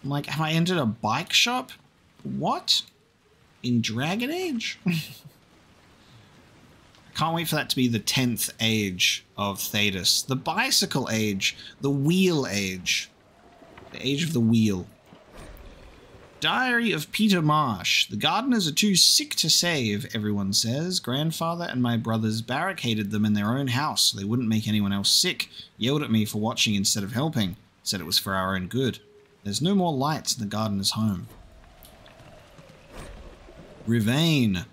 S1: Like, have I entered a bike shop? What? In Dragon Age? I can't wait for that to be the 10th age of Thedas. The bicycle age. The wheel age. The age of the wheel. Diary of Peter Marsh. The gardeners are too sick to save, everyone says. Grandfather and my brothers barricaded them in their own house so they wouldn't make anyone else sick. Yelled at me for watching instead of helping. Said it was for our own good. There's no more lights in the gardener's home. Rivain.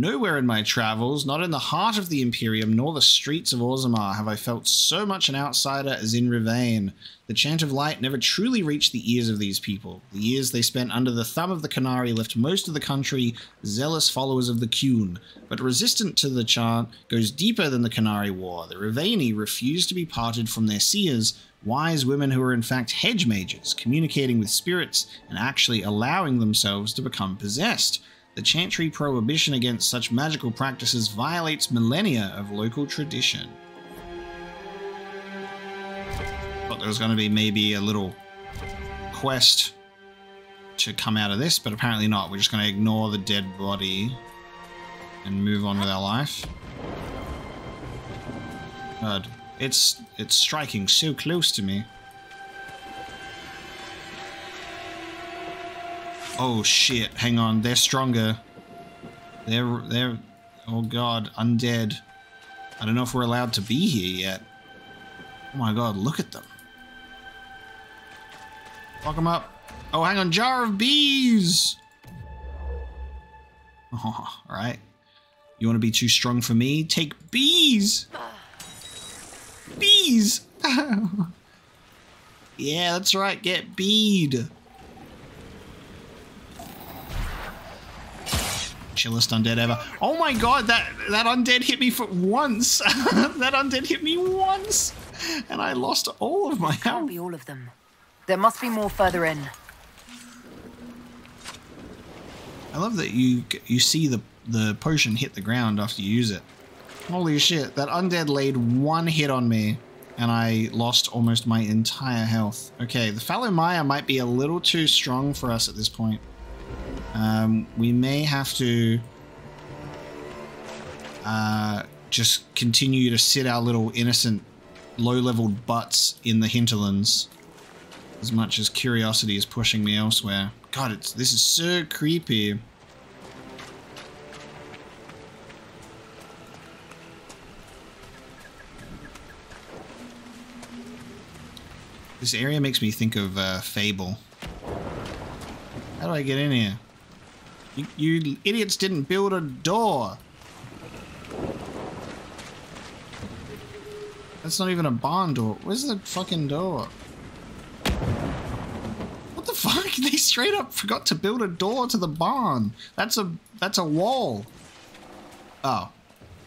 S1: Nowhere in my travels, not in the heart of the Imperium nor the streets of Orzammar, have I felt so much an outsider as in Rivain. The chant of light never truly reached the ears of these people. The years they spent under the thumb of the Qunari left most of the country zealous followers of the Qun, but resistant to the chant goes deeper than the Qunari War. The Rivaini refuse to be parted from their seers, wise women who are in fact hedge mages, communicating with spirits and actually allowing themselves to become possessed. The Chantry prohibition against such magical practices violates millennia of local tradition. Thought there was going to be maybe a little quest to come out of this, but apparently not. We're just going to ignore the dead body and move on with our life. God, it's it's striking so close to me. Oh shit, hang on, they're stronger. They're they're oh god, undead. I don't know if we're allowed to be here yet. Oh my god, look at them. Fuck them up. Oh, hang on, jar of bees! Oh, alright. You want to be too strong for me? Take bees! Bees! yeah, that's right, get bead. Chillest undead ever. Oh my god, that that undead hit me for once. that undead hit me once, and I lost all of my
S4: Can't
S1: health.
S4: be all of them. There must be more further in.
S1: I love that you you see the the potion hit the ground after you use it. Holy shit, that undead laid one hit on me, and I lost almost my entire health. Okay, the Fallow Mire might be a little too strong for us at this point. Um, we may have to uh, just continue to sit our little innocent, low-leveled butts in the hinterlands as much as curiosity is pushing me elsewhere. God, it's this is so creepy. This area makes me think of uh, Fable. How do I get in here? You, you idiots didn't build a door. That's not even a barn door. Where's the fucking door? What the fuck? They straight up forgot to build a door to the barn. That's a that's a wall. Oh.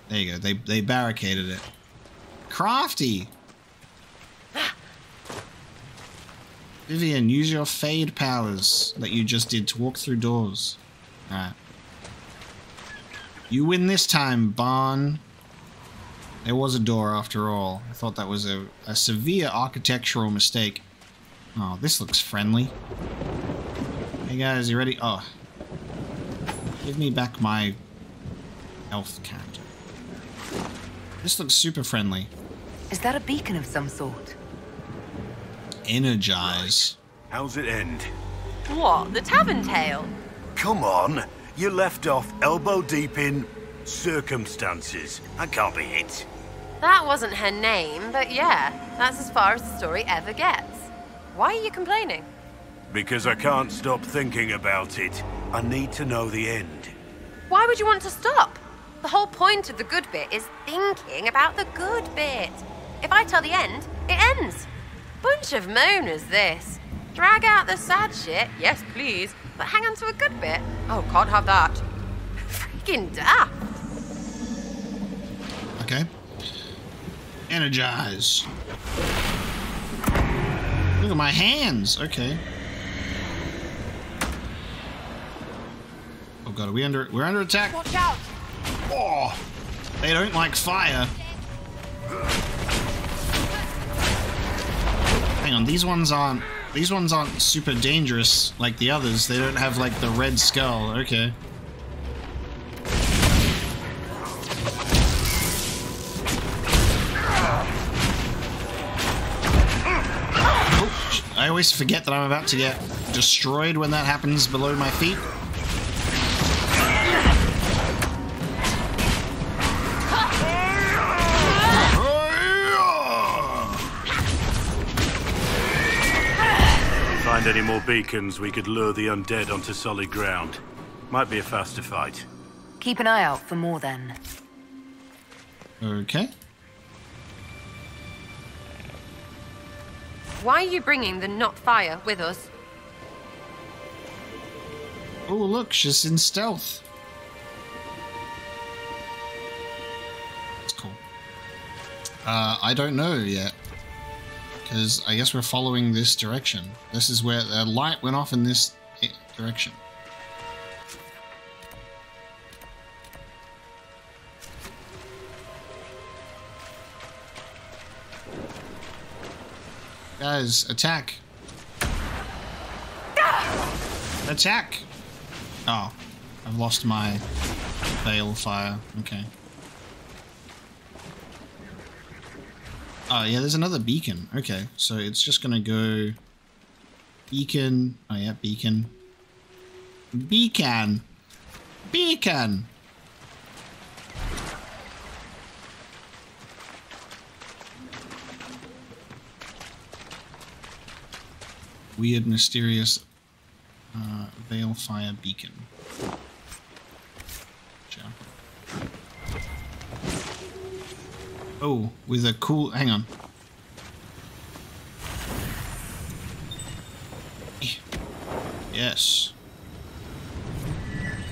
S1: There you go. They they barricaded it. Crafty. Vivienne, use your fade powers that you just did to walk through doors. Alright. You win this time, Bon. There was a door after all. I thought that was a, a severe architectural mistake. Oh, this looks friendly. Hey guys, you ready? Oh. Give me back my health counter. This looks super friendly.
S4: Is that a beacon of some sort?
S1: Energize.
S3: How's it end?
S6: What, the tavern tale?
S3: Come on, you left off elbow deep in circumstances. That can't be it.
S6: That wasn't her name, but yeah, that's as far as the story ever gets. Why are you complaining?
S3: Because I can't stop thinking about it. I need to know the end.
S6: Why would you want to stop? The whole point of the good bit is thinking about the good bit. If I tell the end, it ends. Bunch of moaners, this. Drag out the sad shit, yes please, but hang on to a good bit. Oh, can't have that. Freaking daft.
S1: Okay. Energize. Look at my hands. Okay. Oh god, are we under we're under attack?
S6: Watch out!
S1: Oh, they don't like fire. Hang on, these ones aren't these ones aren't super dangerous like the others. They don't have like the red skull. Okay. Oh, I always forget that I'm about to get destroyed when that happens below my feet.
S3: Any more beacons, we could lure the undead onto solid ground. Might be a faster fight.
S4: Keep an eye out for more then.
S1: Okay.
S6: Why are you bringing the not fire with us?
S1: Oh, look, she's in stealth. That's cool. Uh, I don't know yet. Because I guess we're following this direction. This is where the light went off in this direction. Guys, attack. Attack! Oh, I've lost my veil fire. Okay. Oh, yeah, there's another beacon. Okay, so it's just gonna go... Beacon. Oh, yeah, beacon. Beacon! Beacon! Weird, mysterious uh, Veil Fire Beacon. Oh, with a cool. Hang on. Yes.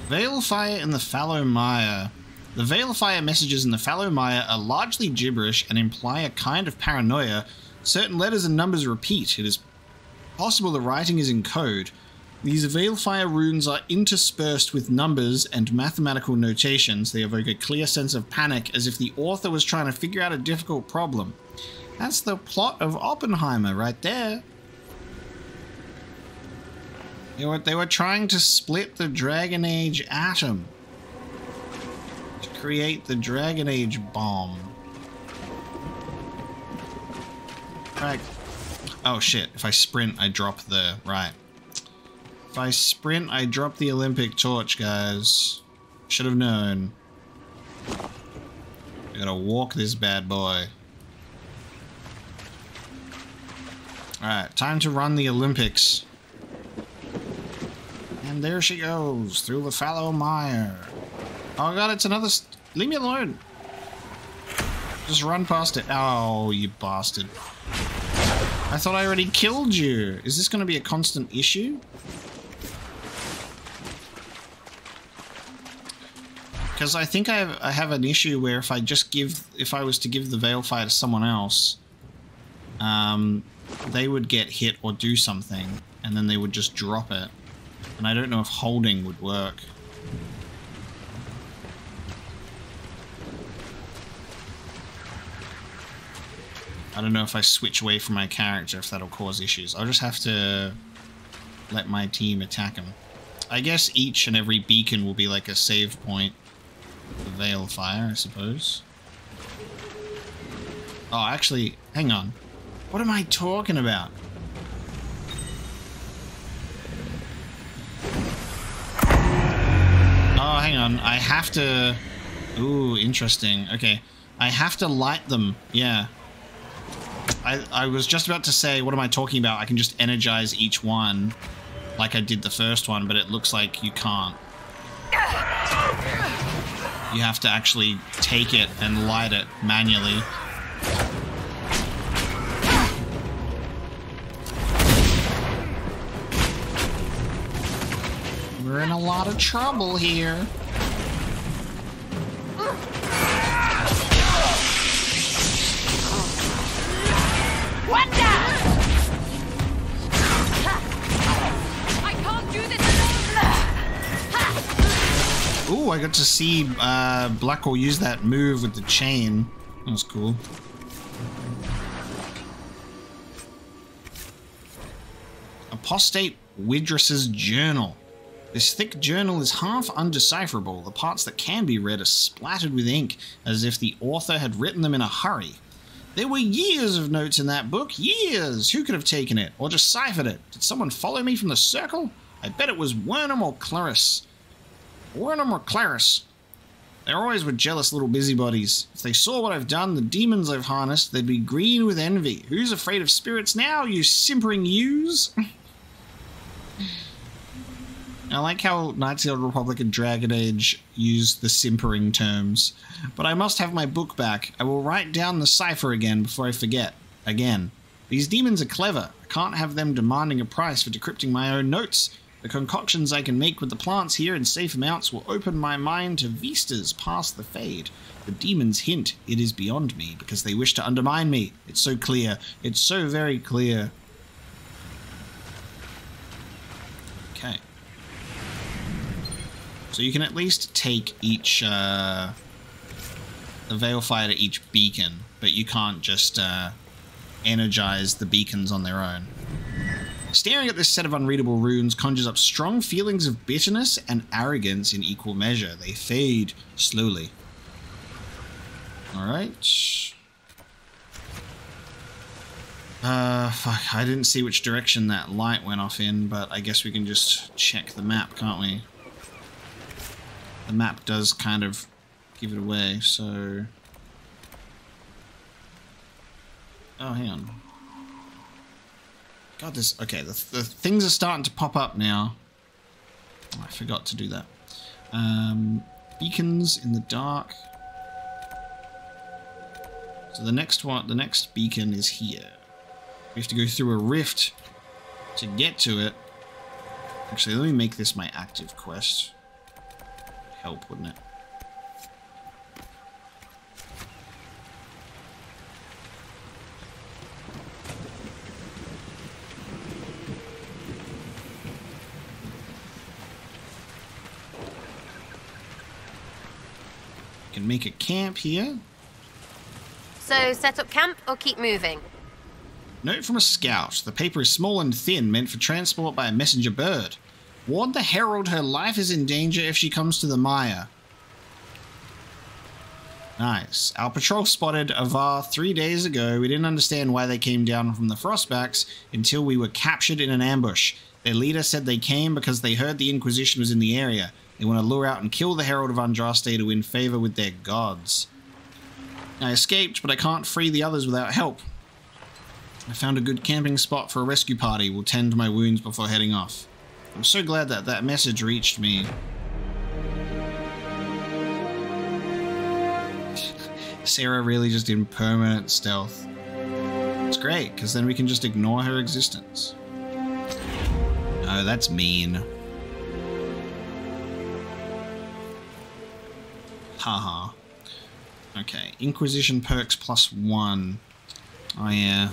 S1: Veil Fire in the Fallow Mire. The Veil Fire messages in the Fallow Mire are largely gibberish and imply a kind of paranoia. Certain letters and numbers repeat. It is possible the writing is in code. These Veilfire runes are interspersed with numbers and mathematical notations. They evoke a clear sense of panic, as if the author was trying to figure out a difficult problem. That's the plot of Oppenheimer right there. They were, they were trying to split the Dragon Age atom to create the Dragon Age bomb. Right. Oh shit, if I sprint, I drop the... Right. I sprint, I drop the Olympic torch, guys. Should have known. I gotta walk this bad boy. Alright, time to run the Olympics. And there she goes, through the fallow mire. Oh god, it's another... Leave me alone. Just run past it. Oh, you bastard. I thought I already killed you. Is this going to be a constant issue? Because I think I have, I have an issue where if I just give... If I was to give the Veilfire to someone else... Um, they would get hit or do something, and then they would just drop it. And I don't know if holding would work. I don't know if I switch away from my character if that'll cause issues. I'll just have to let my team attack him. I guess each and every beacon will be like a save point. The Veil Fire, I suppose. Oh, actually, hang on. What am I talking about? Oh, hang on. I have to... Ooh, interesting. Okay. I have to light them. Yeah. I, I was just about to say, what am I talking about? I can just energize each one like I did the first one, but it looks like you can't. You have to actually take it and light it manually. We're in a lot of trouble here.
S2: I
S1: Ooh, I got to see uh, Blackwall use that move with the chain. That was cool. Apostate Widrus's journal. This thick journal is half undecipherable. The parts that can be read are splattered with ink, as if the author had written them in a hurry. There were years of notes in that book, years! Who could have taken it, or just ciphered it? Did someone follow me from the circle? I bet it was Wernham or Clarice. Wernham or Clarice. They always were jealous little busybodies. If they saw what I've done, the demons I've harnessed, they'd be green with envy. Who's afraid of spirits now, you simpering ewes? I like how Knights of the Old Republic and Dragon Age use the simpering terms. But I must have my book back. I will write down the cipher again before I forget. Again. These demons are clever. I can't have them demanding a price for decrypting my own notes. The concoctions I can make with the plants here in safe amounts will open my mind to vistas past the fade. The demons hint it is beyond me because they wish to undermine me. It's so clear. It's so very clear. Okay. So you can at least take each uh, the Veilfire to each beacon, but you can't just uh, energize the beacons on their own. Staring at this set of unreadable runes conjures up strong feelings of bitterness and arrogance in equal measure. They fade slowly. Alright. Uh, fuck, I didn't see which direction that light went off in, but I guess we can just check the map, can't we? The map does kind of give it away, so... Oh, hang on. God, this... Okay, the, the things are starting to pop up now. Oh, I forgot to do that. Um, beacons in the dark. So the next one, the next beacon is here. We have to go through a rift to get to it. Actually, let me make this my active quest. Help, wouldn't it? Can make a camp here.
S6: So set up camp or keep moving?
S1: Note from a scout. The paper is small and thin, meant for transport by a messenger bird. Warn the herald her life is in danger if she comes to the mire. Nice. Our patrol spotted Avvar three days ago. We didn't understand why they came down from the Frostbacks until we were captured in an ambush. Their leader said they came because they heard the Inquisition was in the area. They want to lure out and kill the Herald of Andraste to win favor with their gods. I escaped, but I can't free the others without help. I found a good camping spot for a rescue party. We'll tend my wounds before heading off. I'm so glad that that message reached me. Sera really just in permanent stealth. It's great, because then we can just ignore her existence. Oh, that's mean. Haha. Okay, Inquisition perks plus one. Oh yeah.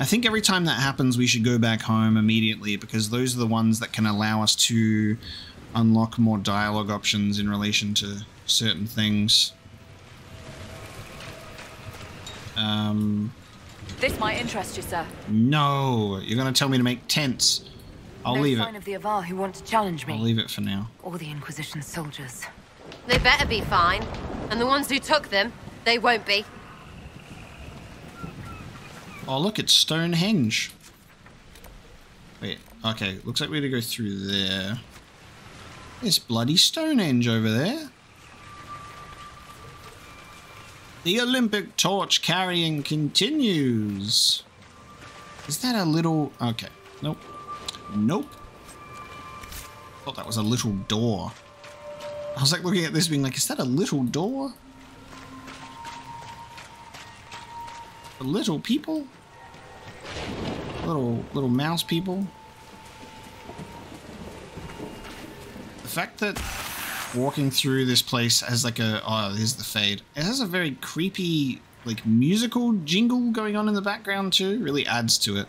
S1: I think every time that happens we should go back home immediately because those are the ones that can allow us to unlock more dialogue options in relation to certain things. Um,
S7: This might interest you, sir.
S1: no, you're going to tell me to make tents. I'll
S4: no
S1: leave
S4: sign
S1: it.
S4: of the Avvar who want to challenge me.
S1: I'll leave it for now.
S4: Or the Inquisition soldiers.
S6: They better be fine. And the ones who took them, they won't be.
S1: Oh, look, it's Stonehenge. Wait, okay, looks like we had to go through there. There's bloody Stonehenge over there. The Olympic torch carrying continues. Is that a little... Okay, nope. Nope. Thought that was a little door. I was like looking at this being like, is that a little door? The little people? Little little mouse people? The fact that walking through this place has like a oh here's the fade. It has a very creepy like musical jingle going on in the background too. Really adds to it.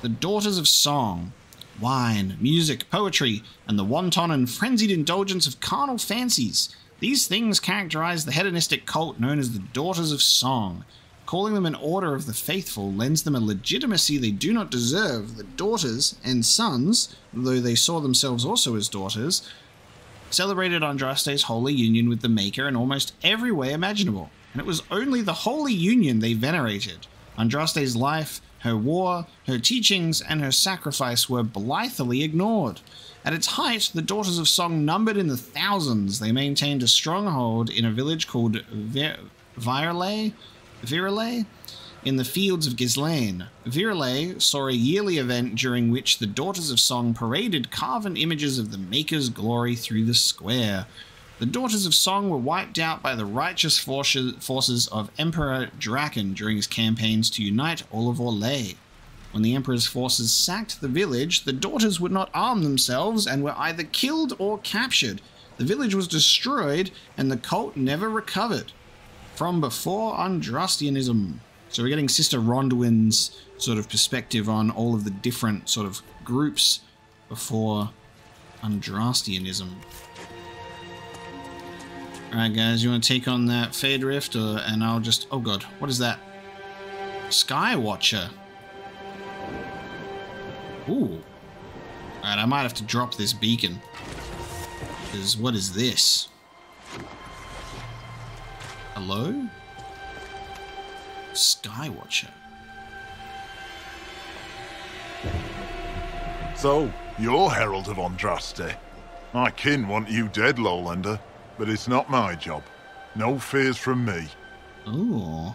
S1: The Daughters of Song. Wine, music, poetry, and the wanton and frenzied indulgence of carnal fancies. These things characterize the hedonistic cult known as the Daughters of Song. Calling them an order of the faithful lends them a legitimacy they do not deserve. The daughters and sons, though they saw themselves also as daughters, celebrated Andraste's holy union with the Maker in almost every way imaginable. And it was only the holy union they venerated. Andraste's life, her war, her teachings, and her sacrifice were blithely ignored. At its height, the Daughters of Song numbered in the thousands. They maintained a stronghold in a village called Vir- Virale in the fields of Gislaine. Virale saw a yearly event during which the Daughters of Song paraded carven images of the Maker's glory through the square. The Daughters of Song were wiped out by the righteous forces of Emperor Drakon during his campaigns to unite all of Orlais. When the Emperor's forces sacked the village, the daughters would not arm themselves and were either killed or captured. The village was destroyed and the cult never recovered. From before Andrastianism. So we're getting Sister Ronduin's sort of perspective on all of the different sort of groups before Andrastianism. Alright guys, you want to take on that Fade Rift or, and I'll just... Oh god, what is that? Skywatcher. Ooh. Alright, I might have to drop this beacon. Because what is this? Hello? Skywatcher.
S8: So, you're Herald of Andraste. My kin want you dead, Lowlander, but it's not my job. No fears from me.
S1: Ooh.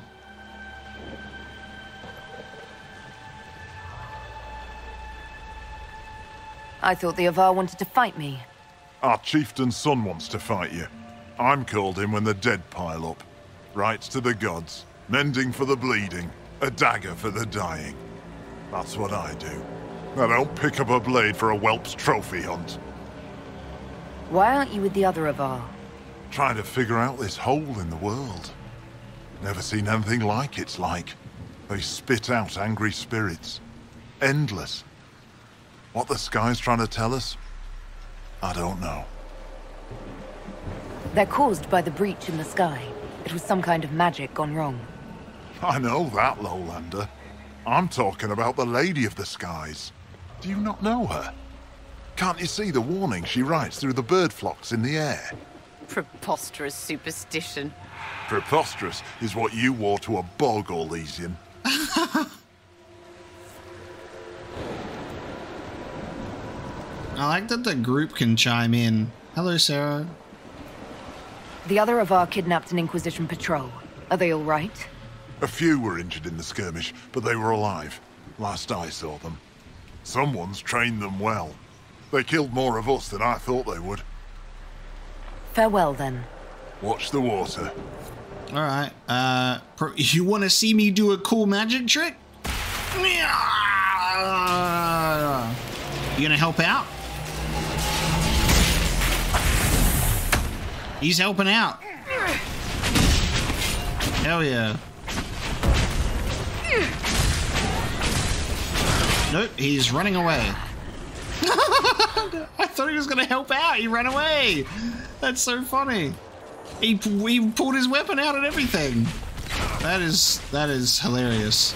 S4: I thought the Avvar wanted to fight me.
S8: Our chieftain's son wants to fight you. I'm called in when the dead pile up. Rights to the gods, mending for the bleeding, a dagger for the dying. That's what I do. I don't pick up a blade for a whelp's trophy hunt.
S4: Why aren't you with the other Avvar?
S8: Trying to figure out this hole in the world. Never seen anything like it's like. They spit out angry spirits. Endless. What the sky's trying to tell us? I don't know.
S4: They're caused by the breach in the sky. It was some kind of magic gone wrong.
S8: I know that, Lowlander. I'm talking about the Lady of the Skies. Do you not know her? Can't you see the warning she writes through the bird flocks in the air?
S6: Preposterous superstition.
S8: Preposterous is what you wore to a bog, Orlesian.
S1: I like that the group can chime in. Hello, Sera.
S4: The other Avvar kidnapped an Inquisition patrol. Are they all right?
S8: A few were injured in the skirmish, but they were alive. Last I saw them. Someone's trained them well. They killed more of us than I thought they would.
S4: Farewell, then.
S8: Watch the water.
S1: All right. Uh, you want to see me do a cool magic trick? You gonna help out? He's helping out. Hell yeah. Nope, he's running away. I thought he was gonna help out. He ran away. That's so funny. He, he pulled his weapon out and everything. That is that is hilarious.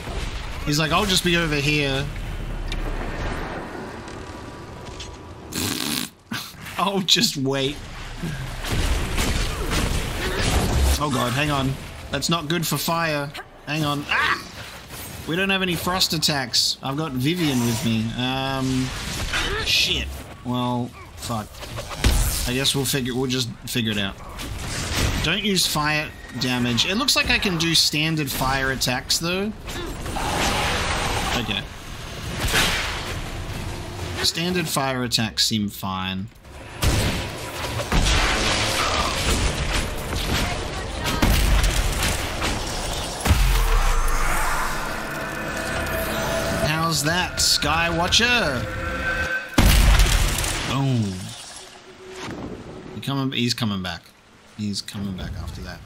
S1: He's like, I'll just be over here. I'll just wait. Oh god, hang on. That's not good for fire. Hang on. Ah! We don't have any frost attacks. I've got Vivienne with me. Um, shit. Well, fuck. I guess we'll figure. We'll just figure it out. Don't use fire damage. It looks like I can do standard fire attacks though. Okay. Standard fire attacks seem fine. How's that, Skywatcher? Boom. He coming, he's coming back. He's coming back after that.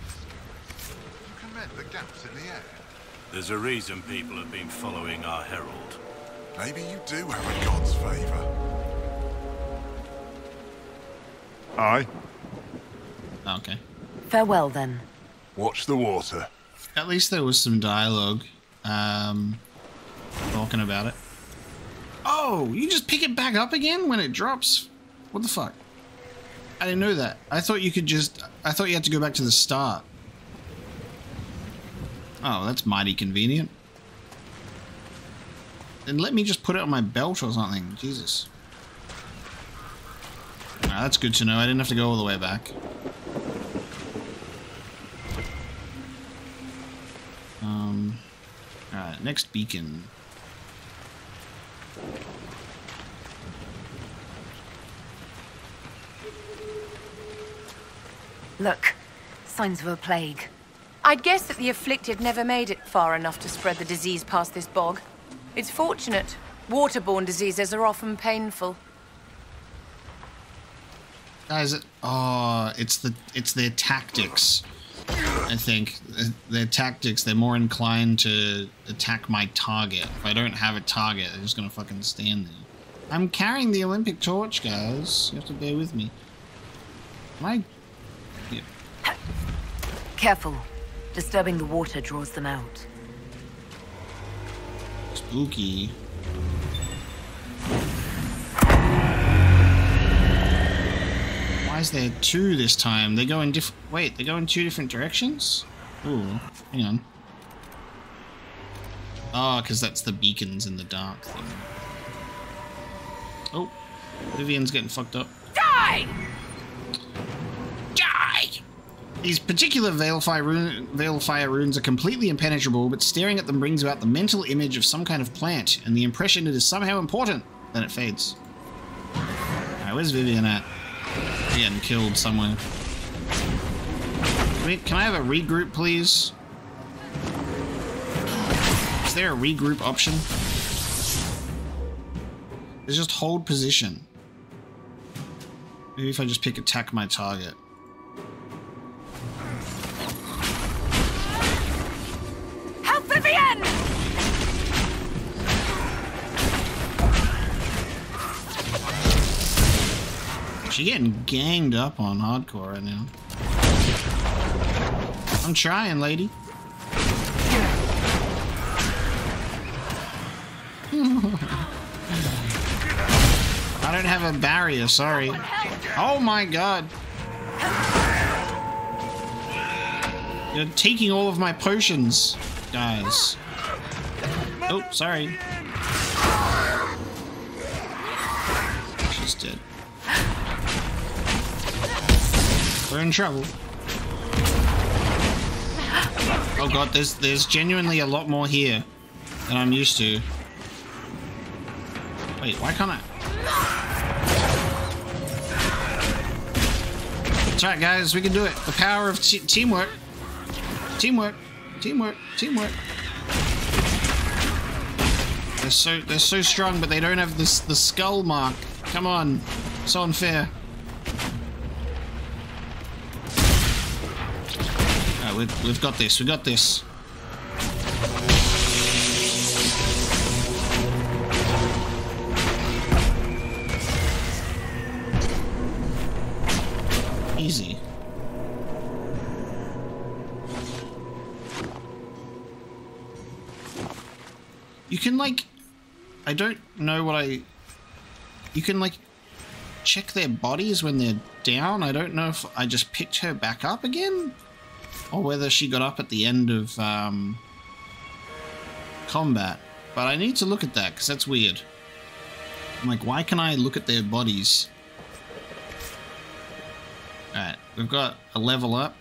S8: You can mend the gaps in the air.
S3: There's a reason people have been following our herald.
S8: Maybe you do have a god's favor. Aye.
S1: Okay.
S4: Farewell, then.
S8: Watch the water.
S1: At least there was some dialogue. Um, talking about it. Oh, you just pick it back up again when it drops? What the fuck? I didn't know that. I thought you could just. I thought you had to go back to the start. Oh, that's mighty convenient. Then let me just put it on my belt or something. Jesus. Ah, that's good to know. I didn't have to go all the way back. Um. Alright, next beacon.
S4: Look, signs of a plague.
S6: I'd guess that the afflicted never made it far enough to spread the disease past this bog. It's fortunate. Waterborne diseases are often painful.
S1: Guys, oh, it's the it's their tactics. I think their tactics. They're more inclined to attack my target. If I don't have a target, they're just gonna fucking stand there. I'm carrying the Olympic torch, guys. You have to bear with me. Am I? Yeah.
S4: Careful. Disturbing the water draws them out.
S1: Spooky. Why is there two this time? They go in different. Wait, they go in two different directions? Ooh, hang on. Ah, oh, because that's the beacons in the dark thing. Oh, Vivienne's getting fucked up.
S6: Die!
S1: Die! These particular Veilfire, rune, Veilfire runes are completely impenetrable, but staring at them brings about the mental image of some kind of plant and the impression it is somehow important. Then it fades. Alright, where's Vivienne at? Getting killed somewhere. Wait, can I have a regroup, please? Is there a regroup option? It's just hold position. Maybe if I just pick attack my target. She getting ganged up on hardcore right now. I'm trying, lady. I don't have a barrier, sorry. Oh my god. You're taking all of my potions, guys. Oh, sorry. She's dead. We're in trouble. Oh god, there's there's genuinely a lot more here than I'm used to. Wait, why can't I? That's right, guys, we can do it. The power of te teamwork. Teamwork. Teamwork. Teamwork. They're so they're so strong, but they don't have this the skull mark. Come on, so unfair. Alright, we've, we've got this. we've got this. Easy. You can like I don't know what I you can like check their bodies when they're down. I don't know if I just picked her back up again or whether she got up at the end of um, combat. But I need to look at that because that's weird. I'm like, why can I look at their bodies? Alright, we've got a level up.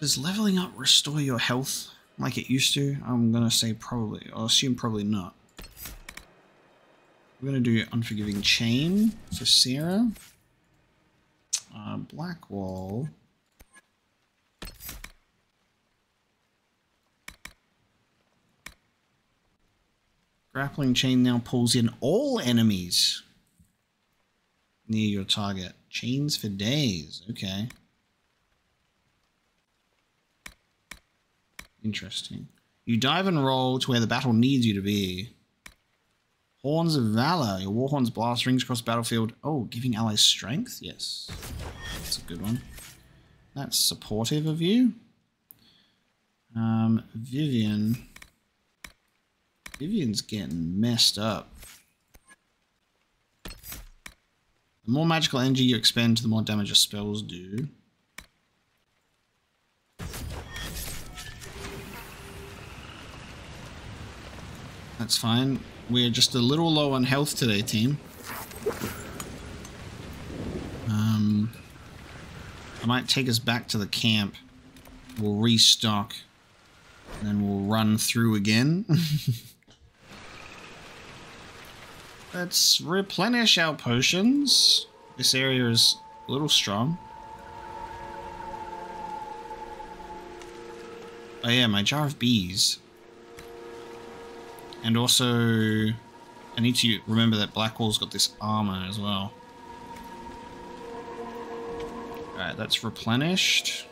S1: Does leveling up restore your health like it used to? I'm gonna say probably. I'll assume probably not. We're gonna do Unforgiving Chain for Sera. Uh, Blackwall. Grappling Chain now pulls in all enemies near your target. Chains for days. Okay. Interesting. You dive and roll to where the battle needs you to be. Horns of Valor. Your Warhorns blast rings across battlefield. Oh, giving allies strength? Yes. That's a good one. That's supportive of you. Um, Vivienne. Vivienne's getting messed up. The more magical energy you expend, the more damage your spells do. That's fine. We're just a little low on health today, team. Um, I might take us back to the camp. We'll restock. And then we'll run through again. Let's replenish our potions. This area is a little strong. Oh yeah, my jar of bees. And also, I need to remember that Blackwall's got this armor as well. Alright, that's replenished.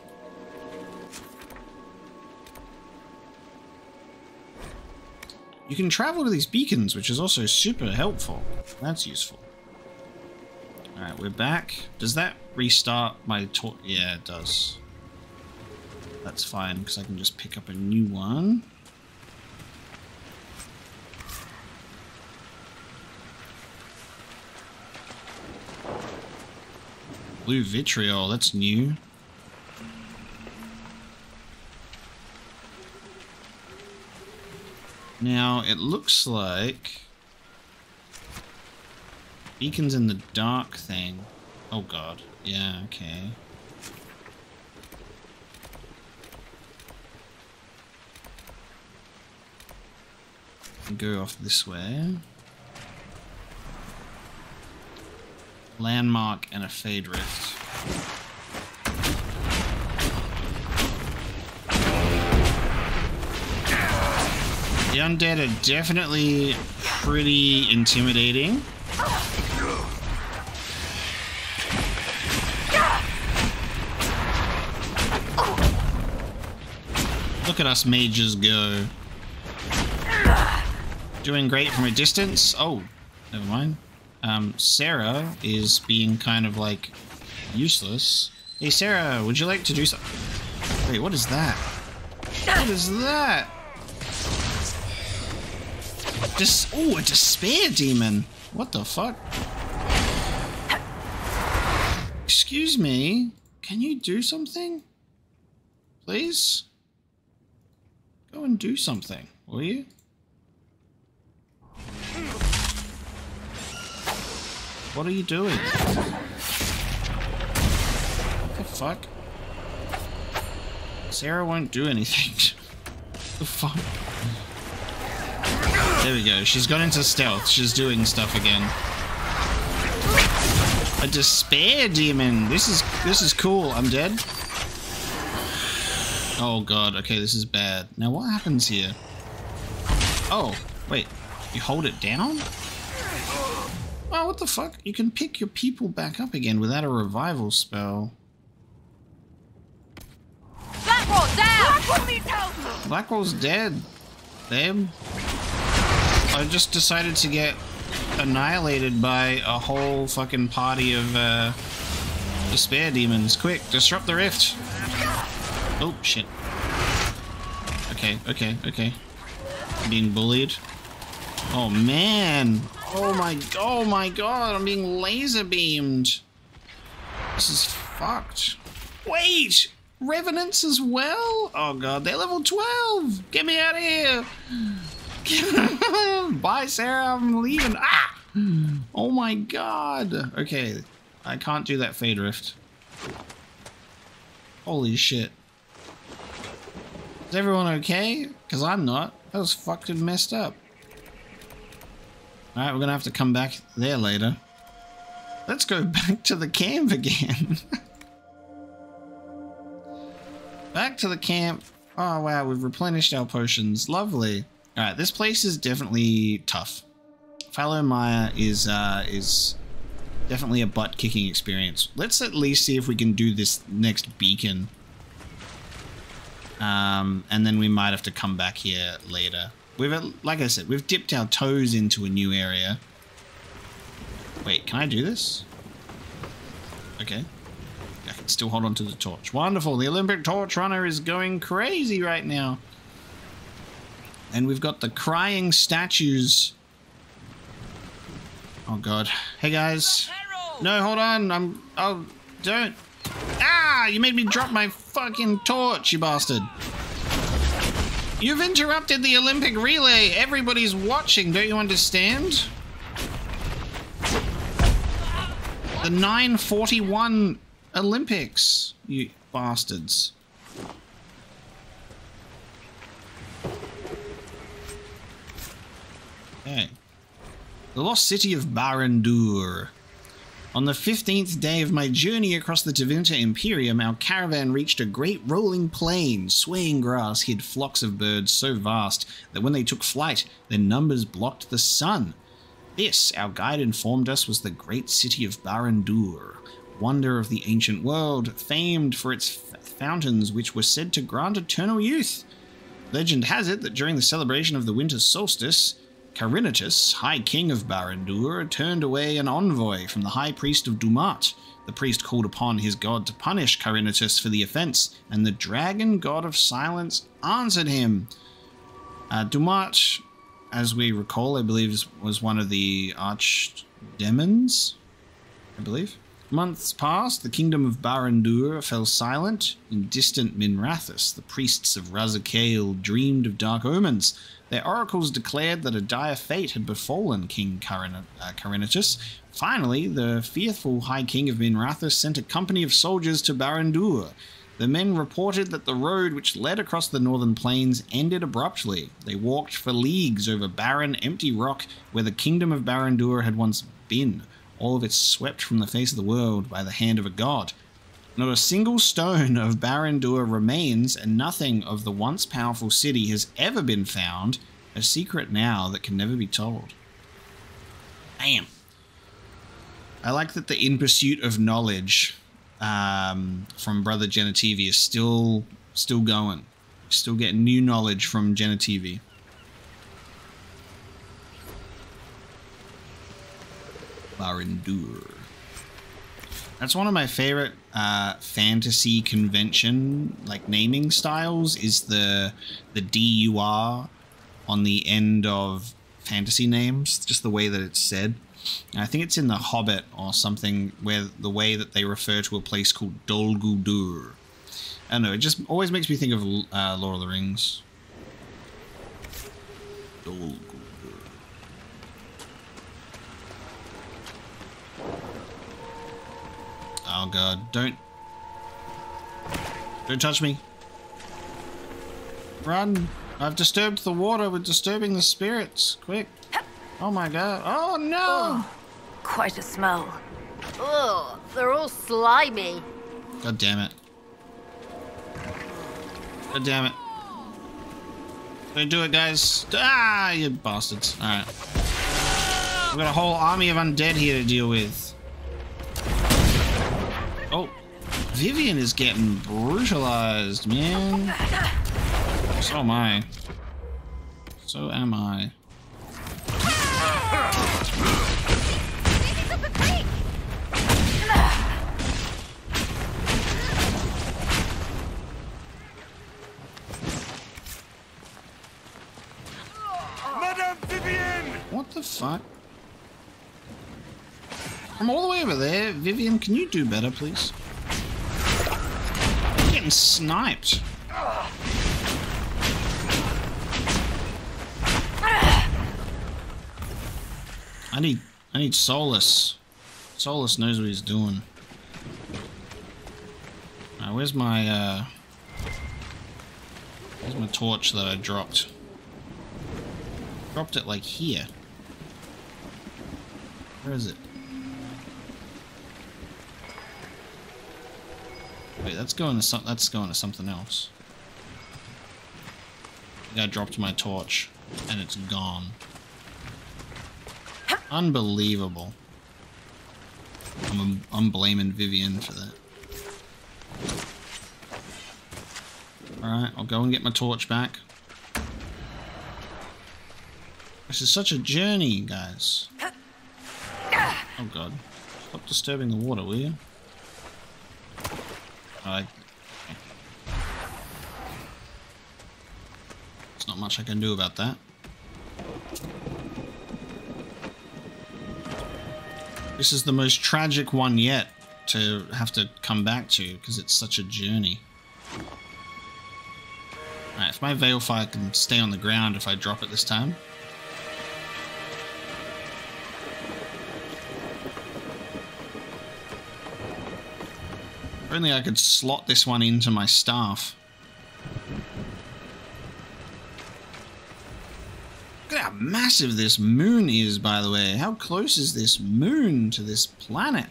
S1: You can travel to these beacons, which is also super helpful. That's useful. Alright, we're back. Does that restart my tor- Yeah, it does. That's fine, because I can just pick up a new one. Blue vitriol, that's new. Now, it looks like... Beacons in the dark thing. Oh god. Yeah, okay. Go off this way. Landmark and a Fade Rift. The undead are definitely pretty intimidating. Look at us mages go. Doing great from a distance. Oh, never mind. Um, Sera is being kind of like useless. Hey Sera, would you like to do something? Wait, what is that? What is that? Dis- oh, a despair demon. What the fuck? Excuse me. Can you do something? Please? Go and do something, will you? What are you doing? What the fuck? Sera won't do anything. the fuck? There we go. She's got into stealth. She's doing stuff again. A despair demon. This is this is cool. I'm dead. Oh god. Okay, this is bad. Now what happens here? Oh, wait. You hold it down? Oh, what the fuck? You can pick your people back up again without a revival spell.
S6: Blackwall down!
S1: Blackwall's dead. Babe. I just decided to get annihilated by a whole fucking party of uh, despair demons. Quick, disrupt the rift. Oh, shit. Okay, okay, okay. Being bullied. Oh, man. Oh my, oh my god, I'm being laser beamed. This is fucked. Wait! Revenants as well? Oh god, they're level 12! Get me out of here! Bye, Sera, I'm leaving. Ah! Oh my god. Okay, I can't do that Fade Rift. Holy shit. Is everyone okay? Because I'm not. That was fucking messed up. Alright, we're gonna have to come back there later. Let's go back to the camp again. back to the camp. Oh wow, we've replenished our potions. Lovely. Alright, this place is definitely tough. Fallow Mire is uh is definitely a butt kicking experience. Let's at least see if we can do this next beacon. Um, and then we might have to come back here later. We've, like I said, we've dipped our toes into a new area. Wait, can I do this? Okay. I can still hold on to the torch. Wonderful. The Olympic torch runner is going crazy right now. And we've got the crying statues. Oh god. Hey guys. No, hold on. I'm oh don't. Ah, you made me drop my fucking torch, you bastard. You've interrupted the Olympic relay. Everybody's watching, don't you understand? The 941 Olympics, you bastards. Okay. The lost city of Barindur. On the 15th day of my journey across the Tevinter Imperium, our caravan reached a great rolling plain. Swaying grass hid flocks of birds so vast that when they took flight, their numbers blocked the sun. This, our guide informed us, was the great city of Barindur, wonder of the ancient world, famed for its fountains which were said to grant eternal youth. Legend has it that during the celebration of the winter solstice, Carinitus, High King of Barindur, turned away an envoy from the High Priest of Dumat. The priest called upon his god to punish Carinitus for the offense, and the dragon god of silence answered him. Uh, Dumat, as we recall, I believe was one of the archdemons, I believe. Months passed, the kingdom of Barindur fell silent. In distant Minrathous, the priests of Razikale dreamed of dark omens. Their oracles declared that a dire fate had befallen King Carin- uh. Finally, the fearful High King of Minrathous sent a company of soldiers to Barindur. The men reported that the road which led across the northern plains ended abruptly. They walked for leagues over barren, empty rock where the kingdom of Barindur had once been, all of it swept from the face of the world by the hand of a god. Not a single stone of Barindur remains, and nothing of the once powerful city has ever been found, a secret now that can never be told. Damn. I like that the In Pursuit of Knowledge um, from Brother Genitivi is still still going. Still getting new knowledge from Genitivi. Barindur. That's one of my favorite uh, fantasy convention like naming styles. Is the the DUR on the end of fantasy names, just the way that it's said. And I think it's in The Hobbit or something where the way that they refer to a place called Dol Guldur. I don't know, it just always makes me think of uh, Lord of the Rings. Dol Oh god, don't... Don't touch me. Run! I've disturbed the water with disturbing the spirits. Quick. Oh my god. Oh no!
S4: Quite a smell.
S6: Ugh, they're all slimy.
S1: God damn it. God damn it. Don't do it, guys. Ah, you bastards. Alright. We've got a whole army of undead here to deal with. Oh. Vivienne is getting brutalized, man. So am I. So am I. What the fuck? I'm all the way over there. Vivienne, can you do better, please? I'm getting sniped. I need I need Solas. Solas knows what he's doing. Now, where's my uh Where's my torch that I dropped? Dropped it like here. Where is it? Wait, that's going to some that's going to something else. I dropped my torch and it's gone. Unbelievable. I'm, I'm blaming Vivienne for that. Alright, I'll go and get my torch back. This is such a journey, guys. Oh god. Stop disturbing the water, will you? I... There's not much I can do about that. This is the most tragic one yet to have to come back to because it's such a journey. Alright, if my Veilfire can stay on the ground if I drop it this time. Only I could slot this one into my staff. Look at how massive this moon is, by the way. How close is this moon to this planet?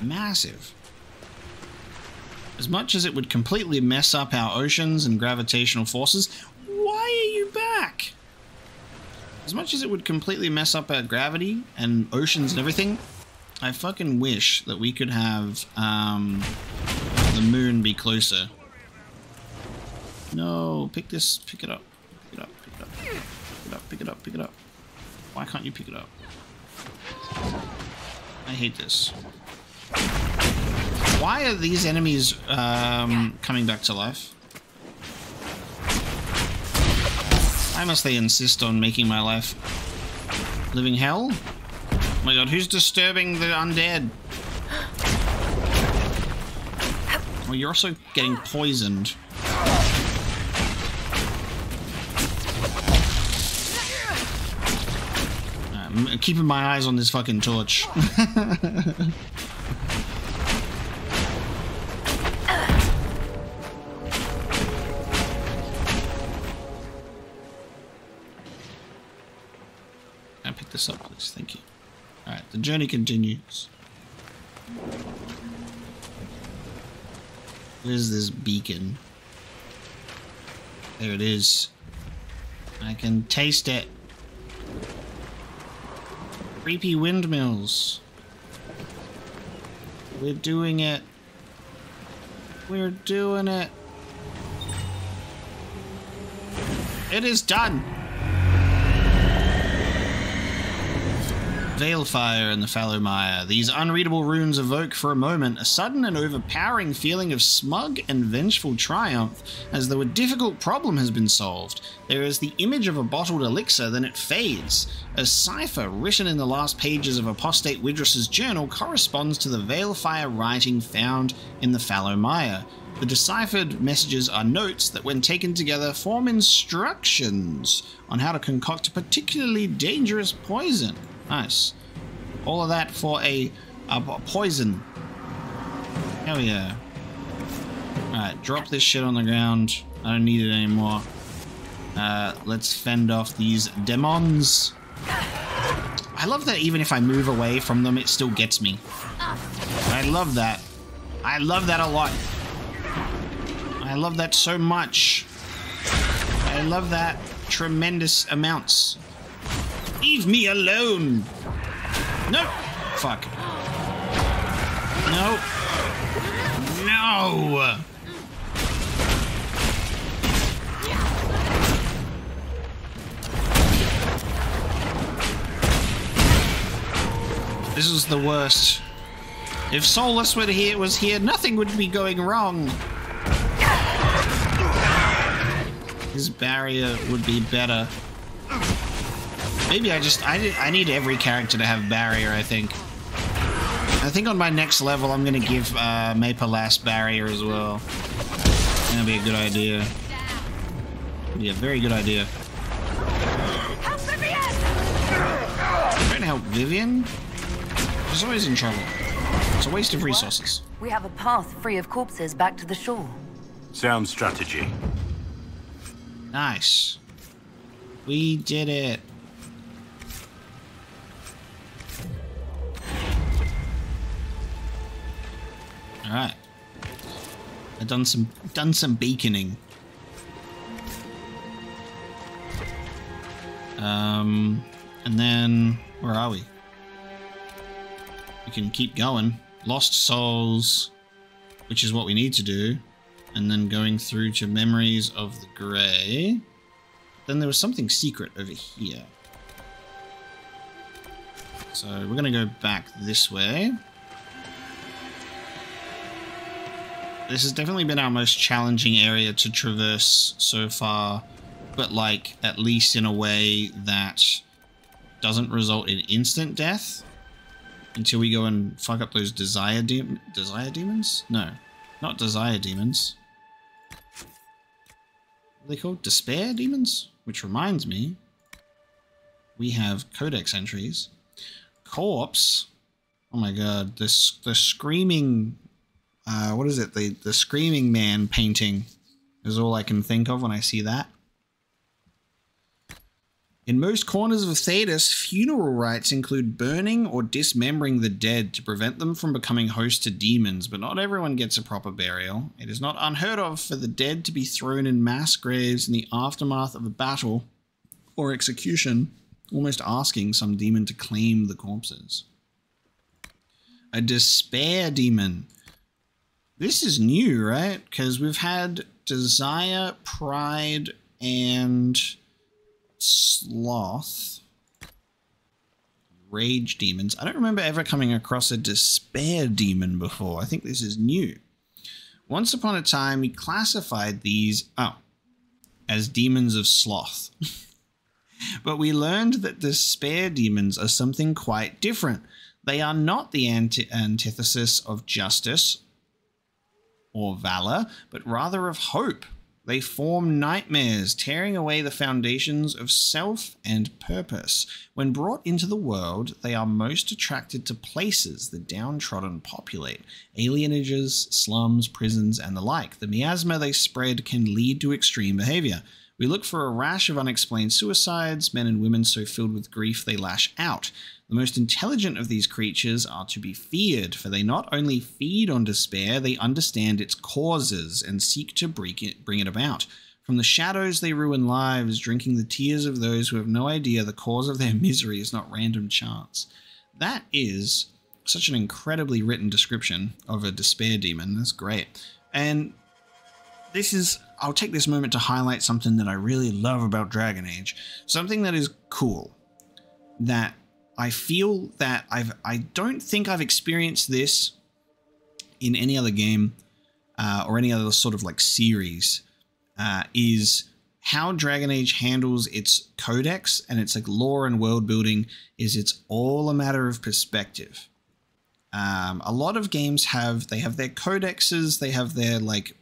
S1: Massive. As much as it would completely mess up our oceans and gravitational forces, why are you back? As much as it would completely mess up our gravity and oceans and everything, I fucking wish that we could have um, the moon be closer. No, pick this, pick it up, pick it up, pick it up, pick it up, pick it up, pick it up. Why can't you pick it up? I hate this. Why are these enemies um, coming back to life? Why must they insist on making my life living hell? Oh my god, who's disturbing the undead? Well, you're also getting poisoned. I'm keeping my eyes on this fucking torch. journey continues. Where's this beacon? There it is. I can taste it. Creepy windmills. We're doing it. We're doing it. It is done. Veilfire and the Fallow Mire. These unreadable runes evoke for a moment a sudden and overpowering feeling of smug and vengeful triumph, as though a difficult problem has been solved. There is the image of a bottled elixir, then it fades. A cipher written in the last pages of Apostate Widrus's journal corresponds to the Veilfire writing found in the Fallow Mire. The deciphered messages are notes that, when taken together, form instructions on how to concoct a particularly dangerous poison. Nice. All of that for a, a poison. Hell yeah. Alright, drop this shit on the ground. I don't need it anymore. Uh, let's fend off these demons. I love that even if I move away from them, it still gets me. I love that. I love that a lot. I love that so much. I love that tremendous amounts. Leave me alone. No. Fuck. No. No. This is the worst. If Solas were here, was here, nothing would be going wrong. His barrier would be better. Maybe I just I I need every character to have barrier. I think. I think on my next level I'm gonna give uh, Maple-Las barrier as well. That'd be a good idea. Yeah, very good idea. Help Vivienne! Trying to help Vivienne. She's always in trouble. It's a waste of resources.
S4: We have a path free of corpses back to the shore.
S3: Sound strategy.
S1: Nice. We did it. All right. I've done some done some beaconing. Um, and then where are we? We can keep going. Lost souls, which is what we need to do, and then going through to memories of the grey. Then there was something secret over here. So we're gonna go back this way. This has definitely been our most challenging area to traverse so far, but like at least in a way that doesn't result in instant death until we go and fuck up those desire de desire demons. No, not desire demons. What are they called? Despair demons. Which reminds me, we have codex entries. Corpse. Oh my god, this the screaming uh, what is it? The the screaming man painting is all I can think of when I see that. In most corners of Thedas, funeral rites include burning or dismembering the dead to prevent them from becoming host to demons, but not everyone gets a proper burial. It is not unheard of for the dead to be thrown in mass graves in the aftermath of a battle or execution, almost asking some demon to claim the corpses. A despair demon. This is new, right? Because we've had desire, pride, and sloth. Rage demons. I don't remember ever coming across a despair demon before. I think this is new. Once upon a time, we classified these oh, as demons of sloth. but we learned that despair demons are something quite different. They are not the anti- antithesis of justice or valor, but rather of hope. They form nightmares, tearing away the foundations of self and purpose. When brought into the world, they are most attracted to places the downtrodden populate alienages, slums, prisons, and the like. The miasma they spread can lead to extreme behavior. We look for a rash of unexplained suicides, men and women so filled with grief they lash out. The most intelligent of these creatures are to be feared, for they not only feed on despair, they understand its causes and seek to bring it, bring it about. From the shadows, they ruin lives, drinking the tears of those who have no idea the cause of their misery is not random chance. That is such an incredibly written description of a despair demon. That's great. And this is, I'll take this moment to highlight something that I really love about Dragon Age. Something that is cool. That I feel that I've I don't think I've experienced this in any other game uh, or any other sort of like series uh, is how Dragon Age handles its codex and its like lore and world building is it's all a matter of perspective. Um, a lot of games have they have their codexes, they have their like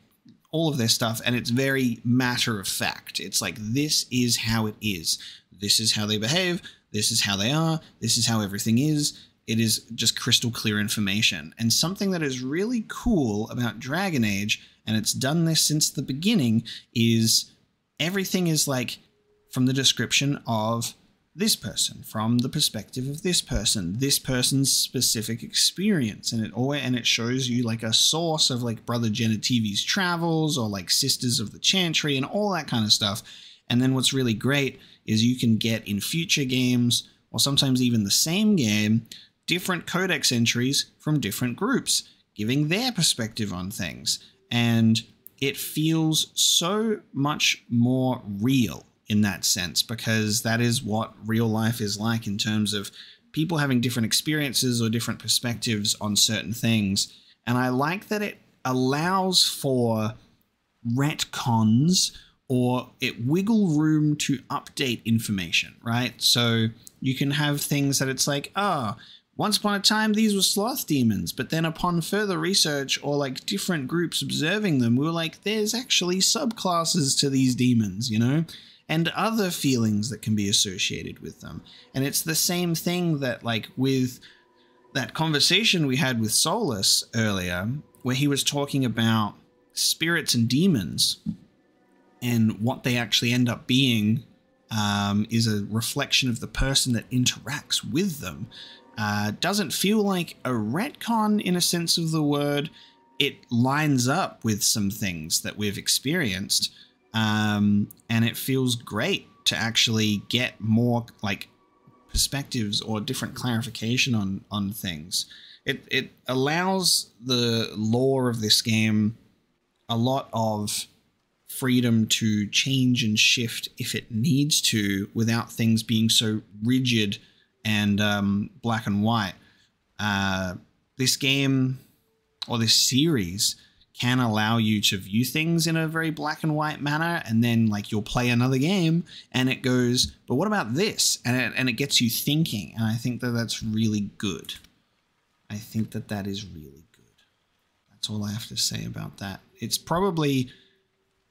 S1: all of their stuff, and it's very matter of fact. It's like this is how it is. This is how they behave. This is how they are. This is how everything is. It is just crystal clear information. And something that is really cool about Dragon Age, and it's done this since the beginning, is everything is like from the description of this person from the perspective of this person this person's specific experience. And it always and it shows you like a source of like brother Genitivi's travels or like sisters of the chantry and all that kind of stuff. And then what's really great is you can get in future games or sometimes even the same game different codex entries from different groups giving their perspective on things. And it feels so much more real in that sense because that is what real life is like in terms of people having different experiences or different perspectives on certain things. And I like that it allows for retcons or it wiggle room to update information, right? So you can have things that it's like, oh, once upon a time these were sloth demons, but then upon further research or like different groups observing them, we were like, there's actually subclasses to these demons, you know? And other feelings that can be associated with them. And it's the same thing that, like, with that conversation we had with Solas earlier, where he was talking about spirits and demons and what they actually end up being um, is a reflection of the person that interacts with them. Uh, doesn't feel like a retcon in a sense of the word. It lines up with some things that we've experienced um, and it feels great to actually get more like perspectives or different clarification on on things. It it allows the lore of this game a lot of freedom to change and shift if it needs to without things being so rigid and um, black and white. Uh, this game or this series can allow you to view things in a very black and white manner and then like you'll play another game and it goes but what about this? And it, and it gets you thinking and i think that that's really good. I think that that is really good. That's all i have to say about that. It's probably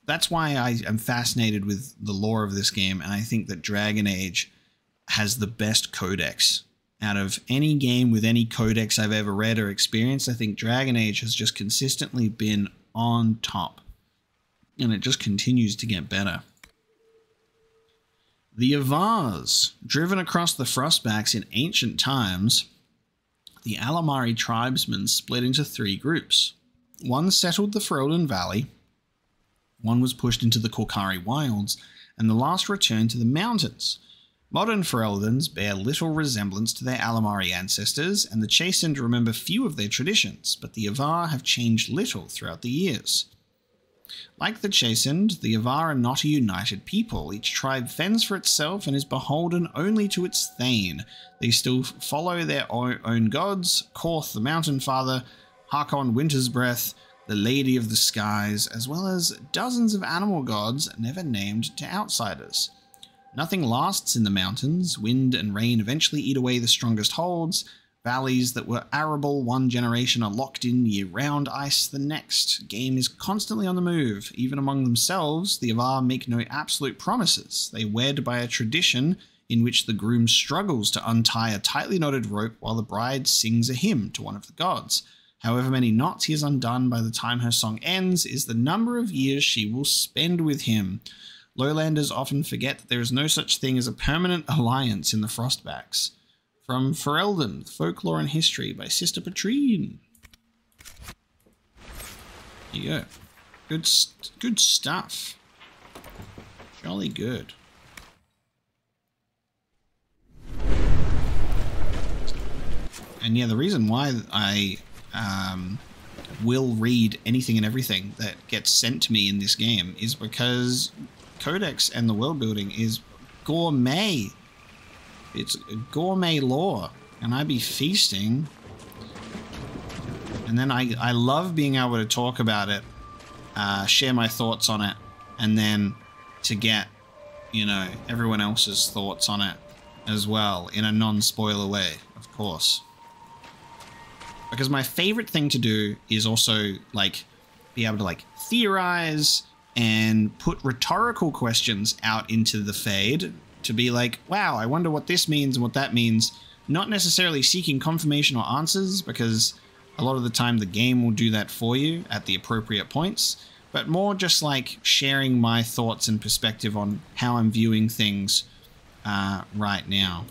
S1: that's why i am fascinated with the lore of this game and i think that dragon age has the best codex out of any game with any codex I've ever read or experienced, I think Dragon Age has just consistently been on top. And it just continues to get better. The Avvars, driven across the Frostbacks in ancient times, the Alamarri tribesmen split into three groups. One settled the Ferelden Valley, one was pushed into the Korcari Wilds, and the last returned to the mountains – Modern Fereldans bear little resemblance to their Alamarri ancestors, and the Chasind remember few of their traditions, but the Avvar have changed little throughout the years. Like the Chasind, the Avvar are not a united people. Each tribe fends for itself and is beholden only to its Thane. They still follow their own gods, Korth the Mountain Father, Hakkon Winter's Breath, the Lady of the Skies, as well as dozens of animal gods never named to outsiders. Nothing lasts in the mountains. Wind and rain eventually eat away the strongest holds. Valleys that were arable one generation are locked in year round ice the next. Game is constantly on the move. Even among themselves, the Avvar make no absolute promises. They wed by a tradition in which the groom struggles to untie a tightly knotted rope while the bride sings a hymn to one of the gods. However many knots he has undone by the time her song ends is the number of years she will spend with him. Lowlanders often forget that there is no such thing as a permanent alliance in the Frostbacks. From Ferelden, Folklore and History by Sister Petrine. There you go. Good, good stuff. Jolly good. And yeah, the reason why I um, will read anything and everything that gets sent to me in this game is because codex and the world building is gourmet. it's gourmet lore, and I be feasting. And then I, I love being able to talk about it, uh, share my thoughts on it, and then to get, you know, everyone else's thoughts on it as well in a non spoiler way, of course. Because my favorite thing to do is also like be able to like theorize and put rhetorical questions out into the fade to be like, wow, I wonder what this means and what that means. Not necessarily seeking confirmation or answers, because a lot of the time the game will do that for you at the appropriate points, but more just like sharing my thoughts and perspective on how I'm viewing things uh, right now.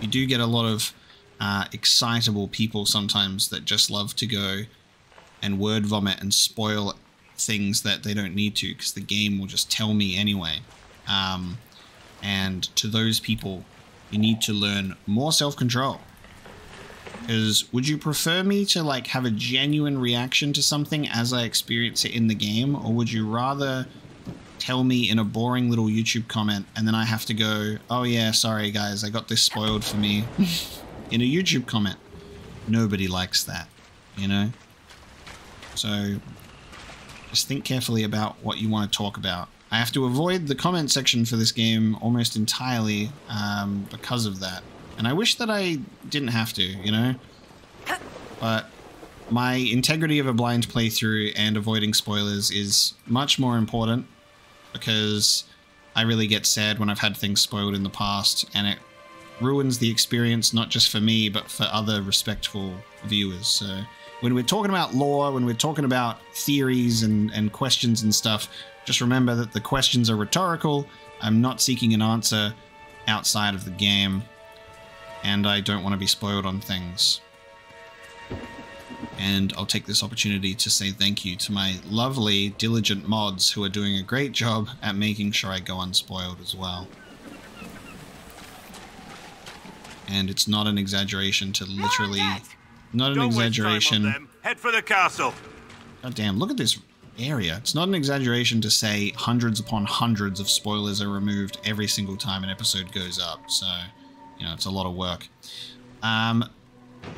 S1: You do get a lot of uh, excitable people sometimes that just love to go and word vomit and spoil things that they don't need to because the game will just tell me anyway. Um, and to those people, you need to learn more self control. Because would you prefer me to like have a genuine reaction to something as I experience it in the game, or would you rather tell me in a boring little YouTube comment and then I have to go, oh yeah, sorry guys, I got this spoiled for me in a YouTube comment? Nobody likes that, you know? So just think carefully about what you want to talk about. I have to avoid the comment section for this game almost entirely um, because of that. And I wish that I didn't have to, you know? But my integrity of a blind playthrough and avoiding spoilers is much more important because I really get sad when I've had things spoiled in the past and it ruins the experience not just for me but for other respectful viewers. So when we're talking about lore, when we're talking about theories and, and questions and stuff, just remember that the questions are rhetorical. I'm not seeking an answer outside of the game, and I don't want to be spoiled on things. And I'll take this opportunity to say thank you to my lovely, diligent mods who are doing a great job at making sure I go unspoiled as well. And it's not an exaggeration to literally not an
S3: Don't waste time on
S1: exaggeration.
S3: them. Head for the castle.
S1: God damn, look at this area. It's not an exaggeration to say hundreds upon hundreds of spoilers are removed every single time an episode goes up. So, you know, it's a lot of work. Um,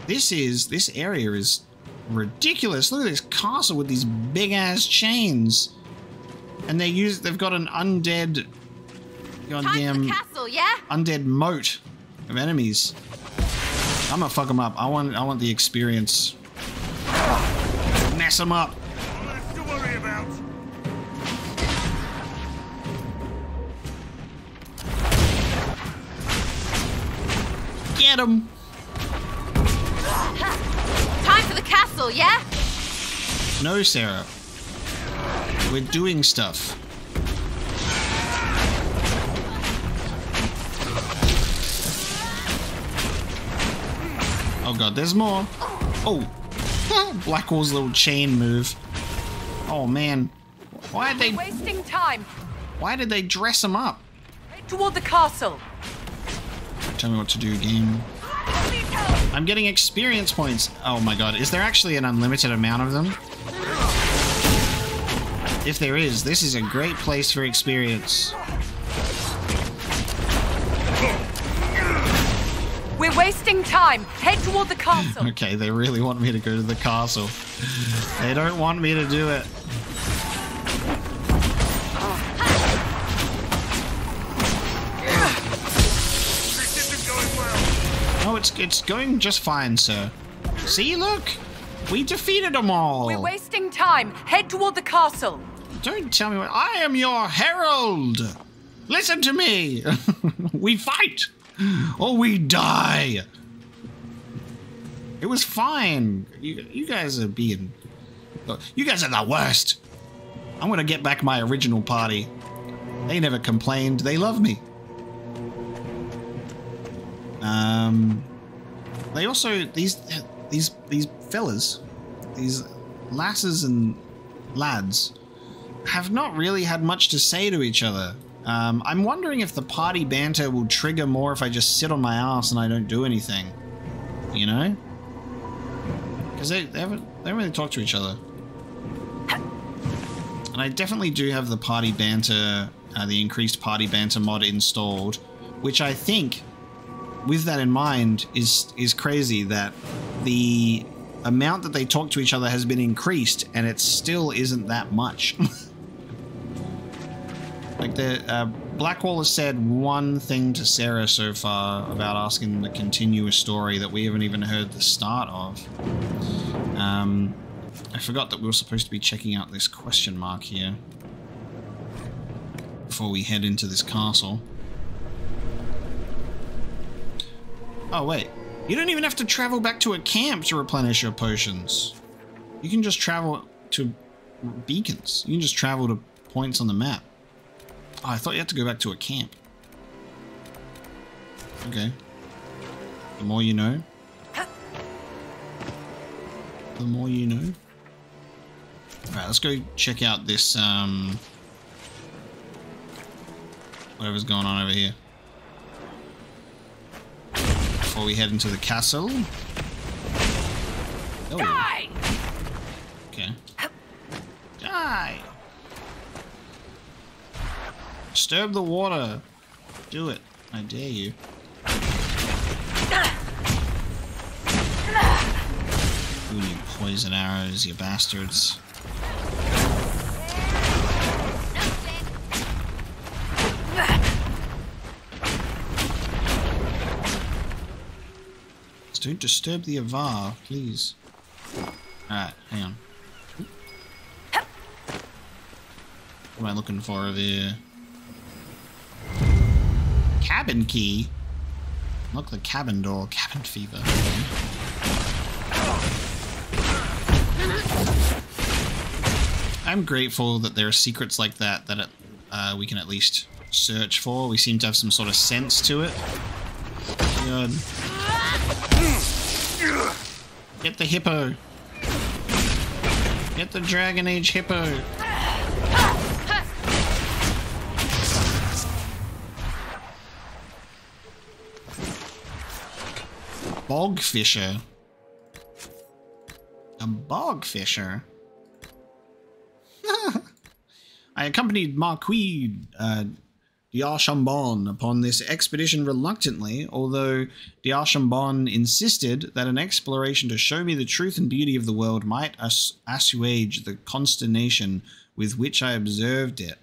S1: this is, this area is ridiculous. Look at this castle with these big ass chains. And they use, they've got an undead,
S6: Time for
S1: goddamn
S6: the castle, yeah?
S1: undead moat of enemies. I'm gonna fuck them up. I want I want the experience. Mess them up.
S3: To worry about.
S1: Get them.
S6: Time for the castle, yeah?
S1: No, Sera. We're doing stuff. Oh god, there's more. Oh. Blackwall's little chain move. Oh man. Why did they
S7: Wasting time.
S1: why did they dress him up?
S7: Head toward the castle.
S1: Tell me what to do, game. I'm getting experience points. Oh my god, is there actually an unlimited amount of them? If there is, this is a great place for experience.
S7: Wasting time. Head toward the castle.
S1: Okay, they really want me to go to the castle. They don't want me to do it.
S3: This isn't going well.
S1: Oh, it's it's going just fine, sir. See, look, we defeated them all.
S7: We're wasting time. Head toward the castle.
S1: Don't tell me what. I am your herald. Listen to me. we fight or we die. It was fine. You, you guys are being. You guys are the worst. I'm gonna get back my original party. They never complained. They love me. Um. They also these these these fellas, these lasses and lads have not really had much to say to each other. Um, I'm wondering if the party banter will trigger more if I just sit on my ass and I don't do anything. You know? Because they, they, haven't, they don't really talk to each other. And I definitely do have the party banter, uh, the increased party banter mod installed, which I think, with that in mind, is is crazy that the amount that they talk to each other has been increased, and it still isn't that much. like the uh, Blackwall has said one thing to Sera so far about asking the continuous story that we haven't even heard the start of. Um, I forgot that we were supposed to be checking out this question mark here before we head into this castle. Oh, wait. You don't even have to travel back to a camp to replenish your potions. You can just travel to beacons. You can just travel to points on the map. Oh, I thought you had to go back to a camp. Okay. The more you know. The more you know. Alright, let's go check out this, um... Whatever's going on over here. Before we head into the castle. Oh.
S7: Die!
S1: Okay. Die! Disturb the water. Do it. I dare you. Ooh, you poison arrows, you bastards. Don't disturb the Avvar, please. Alright, hang on. What am I looking for over here? Cabin key? Look, the cabin door. Cabin fever. I'm grateful that there are secrets like that that uh, we can at least search for. We seem to have some sort of sense to it. Good. Get the hippo. Get the Dragon Age hippo. Bog fisher. A bog fisher. I accompanied Marquis uh, D'Archambon upon this expedition reluctantly, although D'Archambon insisted that an exploration to show me the truth and beauty of the world might ass- assuage the consternation with which I observed it.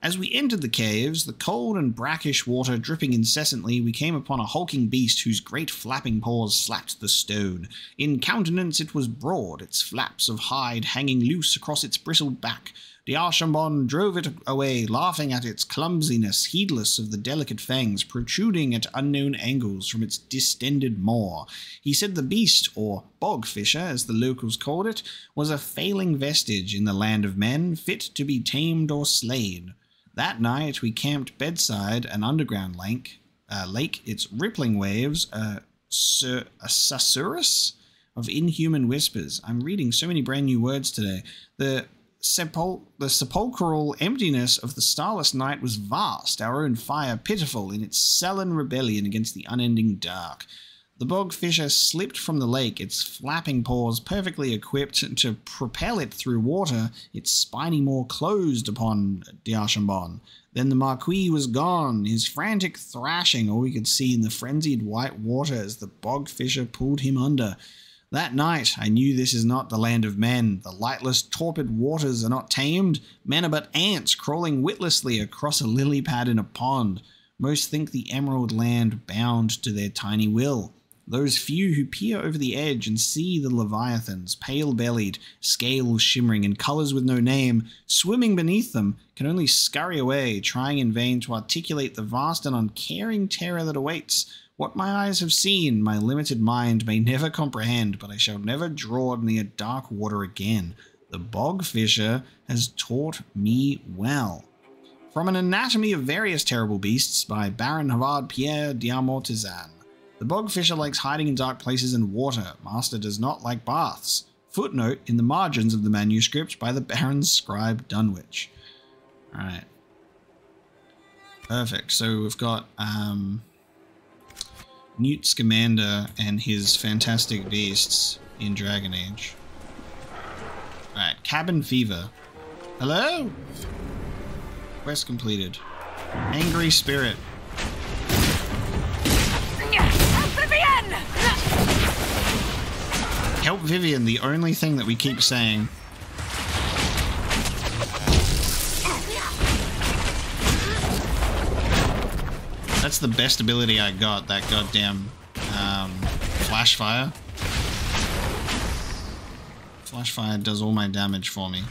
S1: As we entered the caves, the cold and brackish water dripping incessantly, we came upon a hulking beast whose great flapping paws slapped the stone. In countenance it was broad, its flaps of hide hanging loose across its bristled back. D'Archambon drove it away, laughing at its clumsiness, heedless of the delicate fangs protruding at unknown angles from its distended maw. He said the beast, or bog fisher as the locals called it, was a failing vestige in the land of men, fit to be tamed or slain. That night we camped bedside an underground lake, uh, lake its rippling waves, a, sur- a susurrus of inhuman whispers. I'm reading so many brand new words today. The sepul- the sepulchral emptiness of the starless night was vast, our own fire pitiful in its sullen rebellion against the unending dark. The bog fisher slipped from the lake, its flapping paws perfectly equipped to propel it through water, its spiny maw closed upon D'Archambon. Then the Marquis was gone, his frantic thrashing all we could see in the frenzied white water as the bog fisher pulled him under. That night I knew this is not the land of men. The lightless, torpid waters are not tamed. Men are but ants crawling witlessly across a lily pad in a pond. Most think the emerald land bound to their tiny will. Those few who peer over the edge and see the leviathans, pale bellied, scales shimmering, and colors with no name, swimming beneath them, can only scurry away, trying in vain to articulate the vast and uncaring terror that awaits. What my eyes have seen, my limited mind may never comprehend, but I shall never draw near dark water again. The bog fisher has taught me well. From an anatomy of various terrible beasts by Baron Havard Pierre d'Amortisan. The bog fisher likes hiding in dark places and water. Master does not like baths. Footnote in the margins of the manuscript by the Baron's scribe Dunwich. Alright. Perfect. So we've got um, Newt Scamander and his fantastic beasts in Dragon Age. Alright, Cabin Fever. Hello? Quest completed. Angry spirit. Help Vivienne, the only thing that we keep saying. That's the best ability I got, that goddamn um, flash fire. Flash fire does all my damage for me.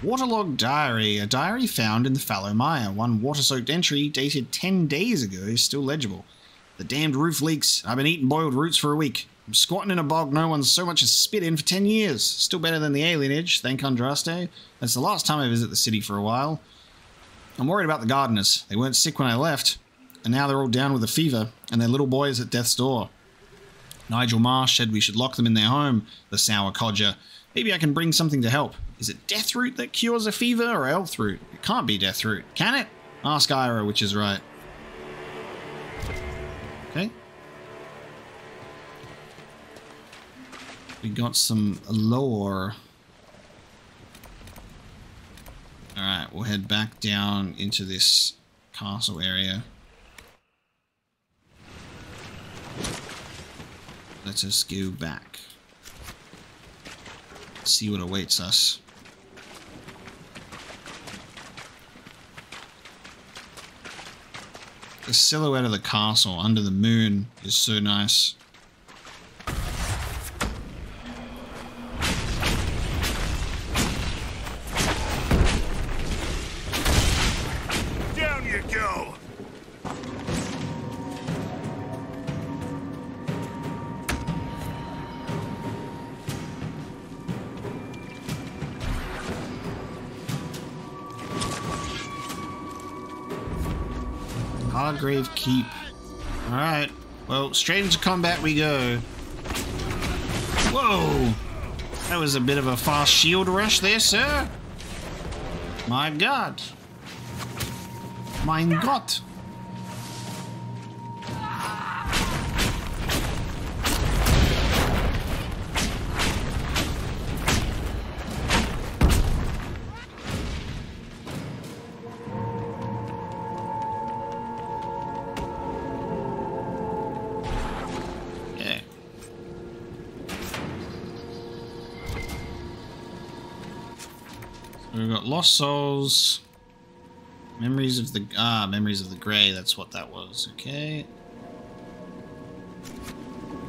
S1: Waterlogged diary. A diary found in the fallow mire. One water-soaked entry dated 10 days ago is still legible. The damned roof leaks. I've been eating boiled roots for a week. I'm squatting in a bog no one's so much as spit in for 10 years. Still better than the alienage, thank Andraste. That's the last time I visit the city for a while. I'm worried about the gardeners. They weren't sick when I left, and now they're all down with a fever, and their little boys at death's door. Nigel Marsh said we should lock them in their home, the sour codger. Maybe I can bring something to help. Is it death root that cures a fever or elf root? It can't be death root, can it? Ask Ira which is right. Okay. We got some lore. Alright, we'll head back down into this castle area. Let us go back. See what awaits us. The silhouette of the castle under the moon is so nice. Keep. Alright. Well, straight into combat we go. Whoa! That was a bit of a fast shield rush there, sir. My god. Mein Gott. Lost Souls. Memories of the ah, Memories of the Grey, that's what that was. Okay.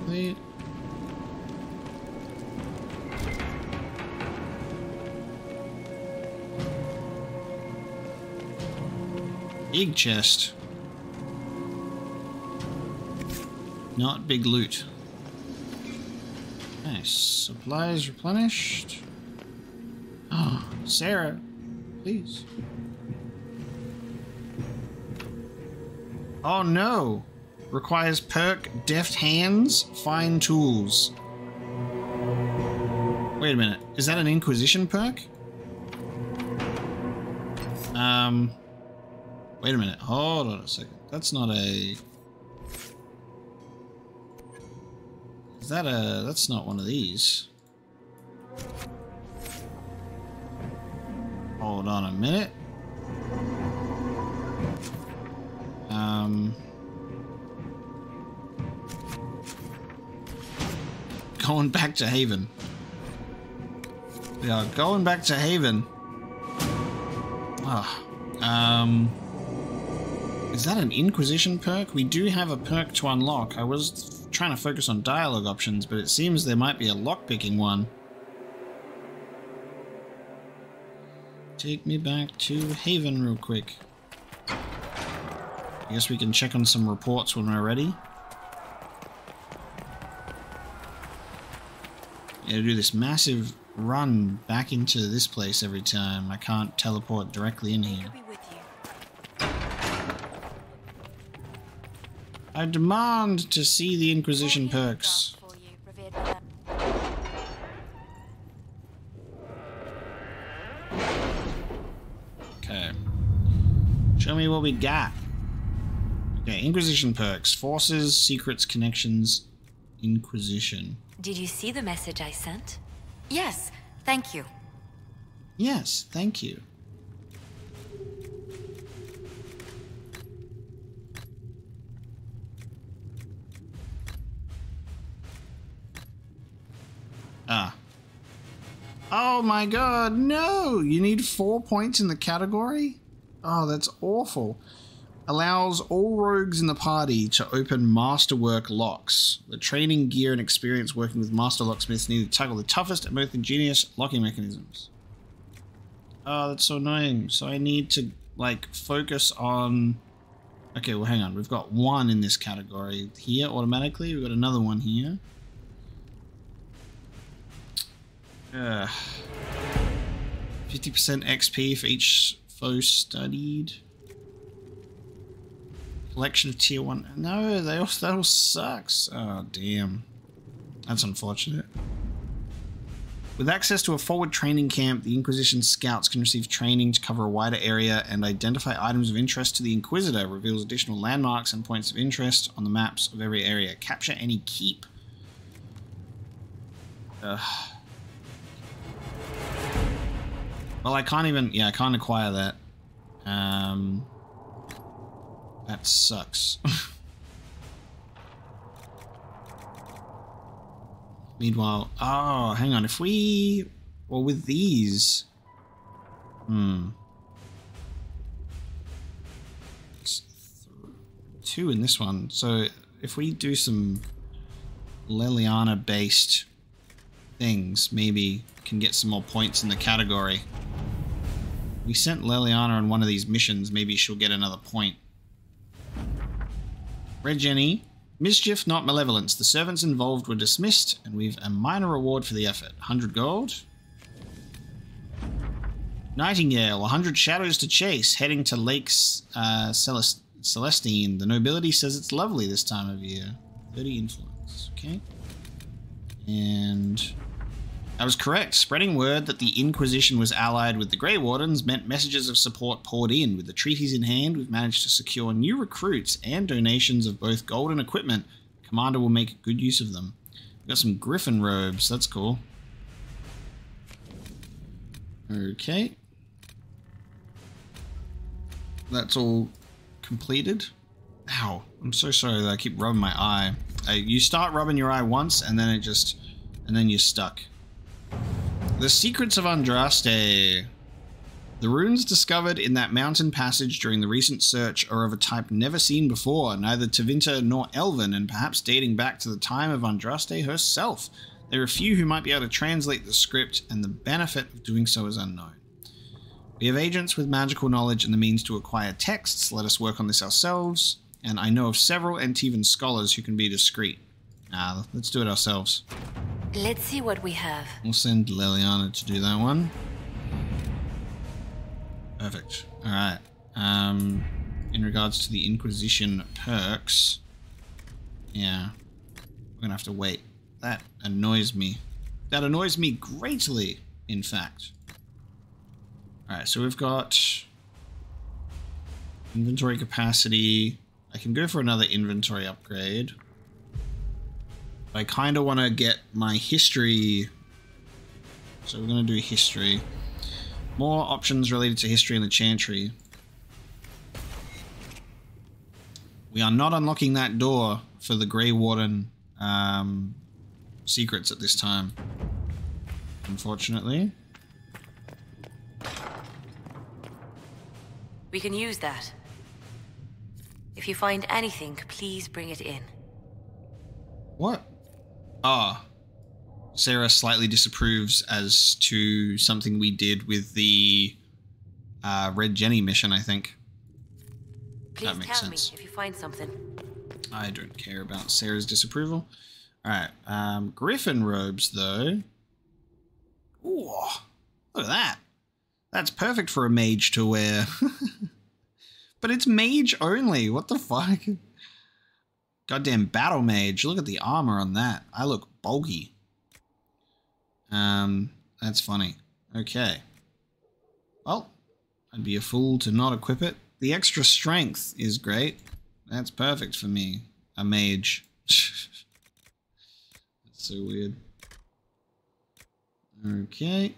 S1: Complete. Big chest. Not big loot. Nice. Supplies replenished. Sera, please. Oh no! Requires perk, deft hands, fine tools. Wait a minute. Is that an Inquisition perk? Um. Wait a minute. Hold on a second. That's not a. Is that a. That's not one of these. Hold on a minute. Um. Going back to Haven. Are going back to Haven. Ah. Um. Is that an Inquisition perk? We do have a perk to unlock. I was trying to focus on dialogue options, but it seems there might be a lockpicking one. Take me back to Haven real quick. I guess we can check on some reports when we're ready. Yeah, to do this massive run back into this place every time. I can't teleport directly in here. I demand to see the Inquisition perks. Show me what we got. Okay, Inquisition perks. Forces, secrets, connections, Inquisition.
S2: Did you see the message I sent? Yes, thank you.
S1: Yes, thank you. Ah. Oh my god, no! You need four points in the category? Oh, that's awful. Allows all rogues in the party to open masterwork locks. The training, gear, and experience working with master locksmiths need to tackle the toughest and most ingenious locking mechanisms. Oh, that's so annoying. So I need to, like, focus on... Okay, well, hang on. We've got one in this category here automatically. We've got another one here. Uh, 50% XP for each foe studied. Collection of tier 1. No, they all, that all sucks. Oh, damn. That's unfortunate. With access to a forward training camp, the Inquisition scouts can receive training to cover a wider area and identify items of interest to the Inquisitor, reveals additional landmarks and points of interest on the maps of every area. Capture any keep. Ugh. Well, I can't even... Yeah, I can't acquire that. Um, that sucks. Meanwhile... Oh, hang on. If we... Well, with these... Hmm. It's two in this one. So, if we do some Leliana-based things, maybe can get some more points in the category. We sent Leliana on one of these missions, maybe she'll get another point. Red Jenny. Mischief, not malevolence. The servants involved were dismissed, and we've a minor reward for the effort. 100 gold. Nightingale, 100 shadows to chase, heading to Lakes uh, Celest Celestine. The nobility says it's lovely this time of year. 30 influence. Okay. And I was correct. Spreading word that the Inquisition was allied with the Grey Wardens meant messages of support poured in. With the treaties in hand, we've managed to secure new recruits and donations of both gold and equipment. Commander will make good use of them. We've got some Griffin robes. That's cool. Okay. That's all completed. Ow. I'm so sorry that I keep rubbing my eye. I, you start rubbing your eye once, and then it just... And then you're stuck. The Secrets of Andraste. The runes discovered in that mountain passage during the recent search are of a type never seen before, neither Tevinter nor Elven, and perhaps dating back to the time of Andraste herself. There are few who might be able to translate the script, and the benefit of doing so is unknown. We have agents with magical knowledge and the means to acquire texts. Let us work on this ourselves. And I know of several Antivan scholars who can be discreet. Ah, let's do it ourselves.
S2: Let's see what we have.
S1: We'll send Leliana to do that one. Perfect. Alright. Um, in regards to the Inquisition perks, yeah, we're gonna have to wait. That annoys me. That annoys me greatly, in fact. Alright, so we've got inventory capacity. I can go for another inventory upgrade. I kind of want to get my history. So we're going to do history. More options related to history in the Chantry. We are not unlocking that door for the Grey Warden um, secrets at this time. Unfortunately.
S2: We can use that. If you find anything, please bring it in.
S1: What? Ah. Sera slightly disapproves as to something we did with the uh, Red Jenny mission, I think.
S2: Please
S1: That makes
S2: tell
S1: sense.
S2: me if you find something.
S1: I don't care about Sera's disapproval. Alright, um, Griffin robes, though. Ooh, look at that. That's perfect for a mage to wear. but it's mage only. What the fuck? Goddamn battle mage. Look at the armor on that. I look bulky. Um, that's funny. Okay. Well, I'd be a fool to not equip it. the extra strength is great. That's perfect for me. A mage. That's so weird. Okay.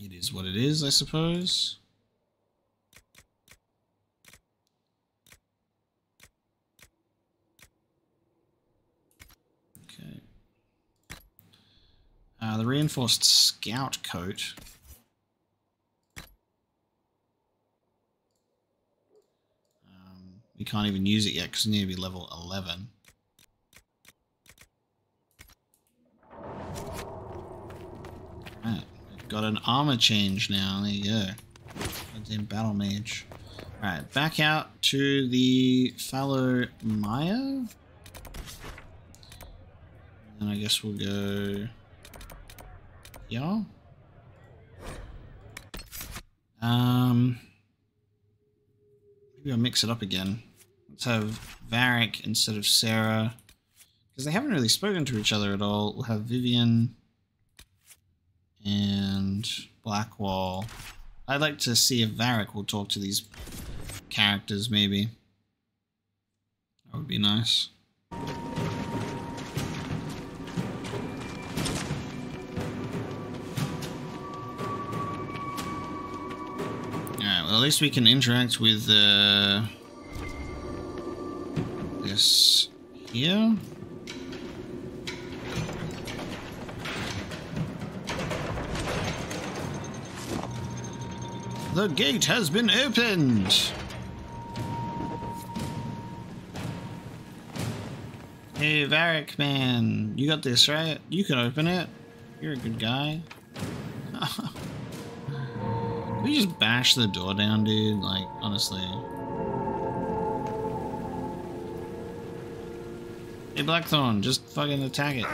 S1: It is what it is, I suppose. Uh, the reinforced scout coat. Um, we can't even use it yet because we need to be level 11. Right, got an armor change now. There you go. Goddamn battle mage. Alright, back out to the fallow Mire. And I guess we'll go yeah. Um, maybe I'll mix it up again. Let's have Varric instead of Sera. Because they haven't really spoken to each other at all. We'll have Vivienne and Blackwall. I'd like to see if Varric will talk to these characters, maybe. That would be nice. At least we can interact with uh, this here. The gate has been opened! Hey, Varric, man. You got this, right? You can open it. You're a good guy. We just bash the door down, dude? Like, honestly. Hey, Blackthorn, just fucking attack it.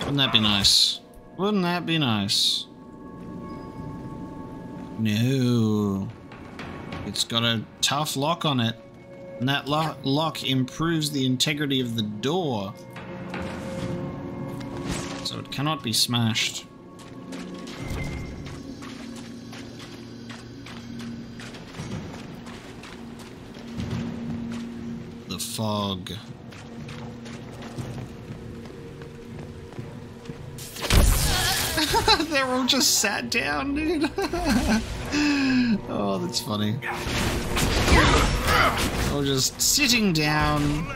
S1: Wouldn't that be nice? Wouldn't that be nice? No. It's got a tough lock on it. And that lo lock improves the integrity of the door. So it cannot be smashed. The fog. They're all just sat down, dude. oh, that's funny. Or just sitting down,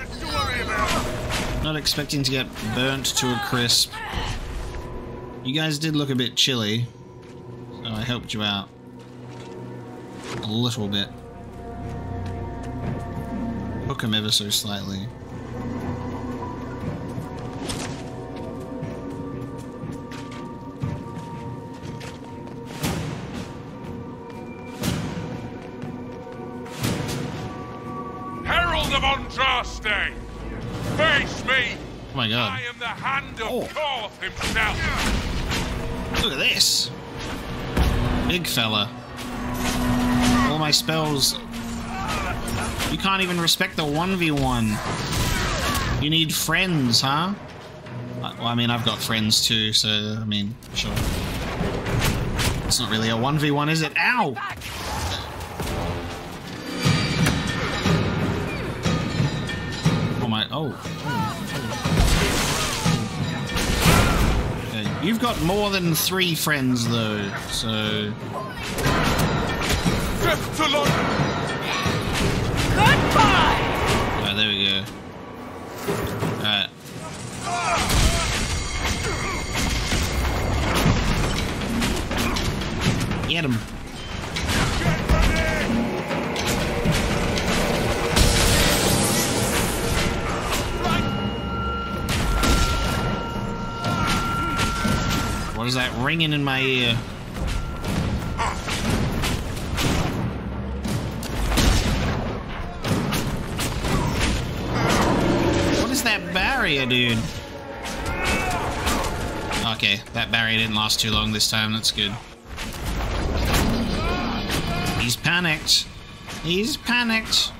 S1: not expecting to get burnt to a crisp. You guys did look a bit chilly, so I helped you out. A little bit. Hook him ever so slightly. My god.
S9: I am the hand of
S1: Oh.
S9: Korth himself!
S1: Look at this. Big fella. All my spells. You can't even respect the 1v1. You need friends, huh? Uh, Well, I mean, I've got friends too, so, I mean, sure. It's not really a 1v1, is it? Ow! Oh my, oh. Okay, You've got more than three friends, though, so...
S9: Death to London!
S1: Alright, there we go. Alright. Get him. What is that ringing in my ear? What is that barrier, dude? Okay, that barrier didn't last too long this time. That's good. He's panicked. He's panicked.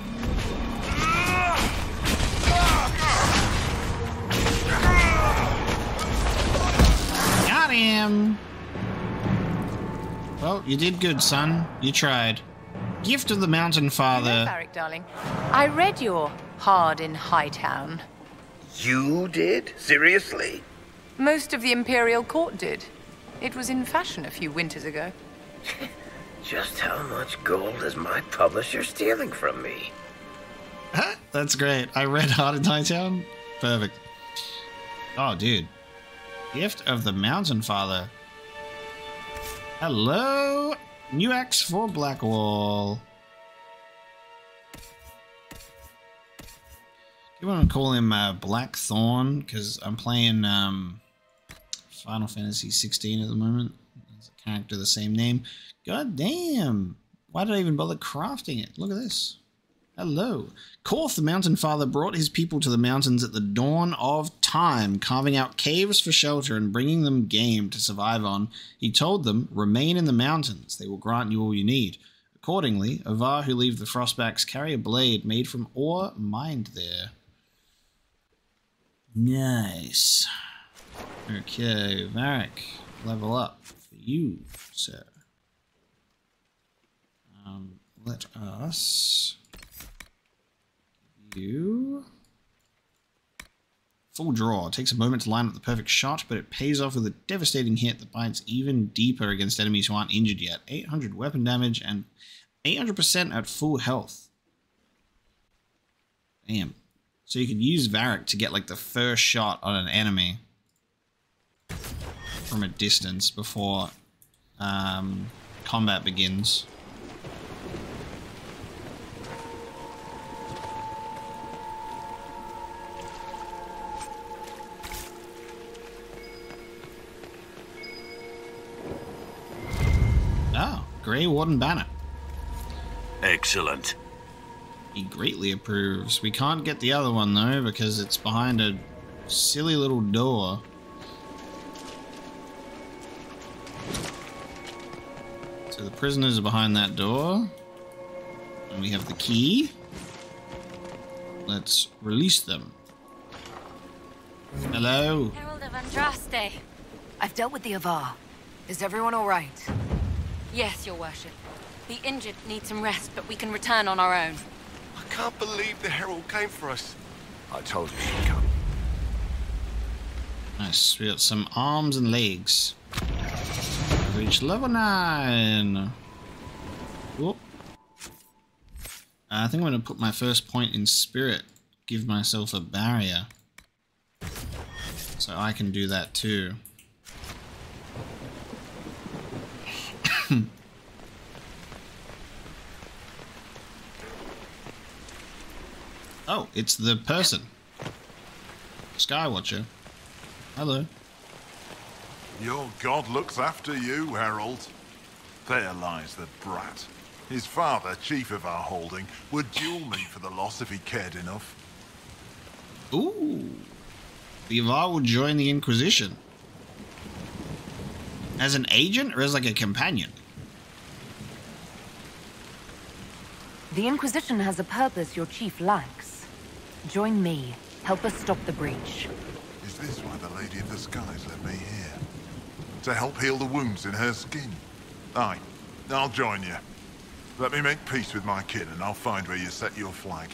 S1: Damn. Well, you did good, son. You tried. Gift of the Mountain Father.
S7: Varric, darling. I read your Hard in Hightown.
S10: You did? Seriously?
S7: Most of the Imperial Court did. It was in fashion a few winters ago.
S10: Just how much gold is my publisher stealing from me?
S1: That's great. I read Hard in Hightown. Perfect. Oh, dude. Gift of the Mountain Father. Hello. New axe for Blackwall. Do You want to call him uh, Blackthorn because I'm playing um, Final Fantasy 16 at the moment. It's a character the same name. God damn! Why did I even bother crafting it? Look at this. Hello. Korth, the mountain father, brought his people to the mountains at the dawn of time, carving out caves for shelter and bringing them game to survive on. He told them, Remain in the mountains, they will grant you all you need. Accordingly, Avvar who leave the Frostbacks carry a blade made from ore mined there. Nice. Okay, Varric, level up for you, sir. Um, let us you. Full draw. Takes a moment to line up the perfect shot, but it pays off with a devastating hit that bites even deeper against enemies who aren't injured yet. 800 weapon damage and 800% at full health. Damn. So you could use Varric to get like the first shot on an enemy from a distance before um, combat begins. Grey Warden Banner.
S3: Excellent.
S1: He greatly approves. We can't get the other one though because it's behind a silly little door. So the prisoners are behind that door. And we have the key. Let's release them. Hello.
S11: Herald of Andraste.
S4: I've dealt with the Avvar. Is everyone all right?
S11: Yes, your worship. The injured need some rest, but we can return on our own.
S9: I can't believe the Herald came for us.
S10: I told you she'd come.
S1: Nice. We got some arms and legs. Reach level 9. Whoop. I think I'm going to put my first point in spirit. Give myself a barrier. So I can do that too. oh, it's the person. Skywatcher. Hello.
S8: Your god looks after you, Herald. There lies the brat. His father, chief of our holding, would duel me for the loss if he cared enough.
S1: Ooh. The Avvar will join the Inquisition. As an agent or as like a companion?
S4: The Inquisition has a purpose your chief lacks. Join me. Help us stop the breach.
S8: Is this why the Lady of the Skies led me here? To help heal the wounds in her skin? Aye, I'll join you. Let me make peace with my kin and I'll find where you set your flag.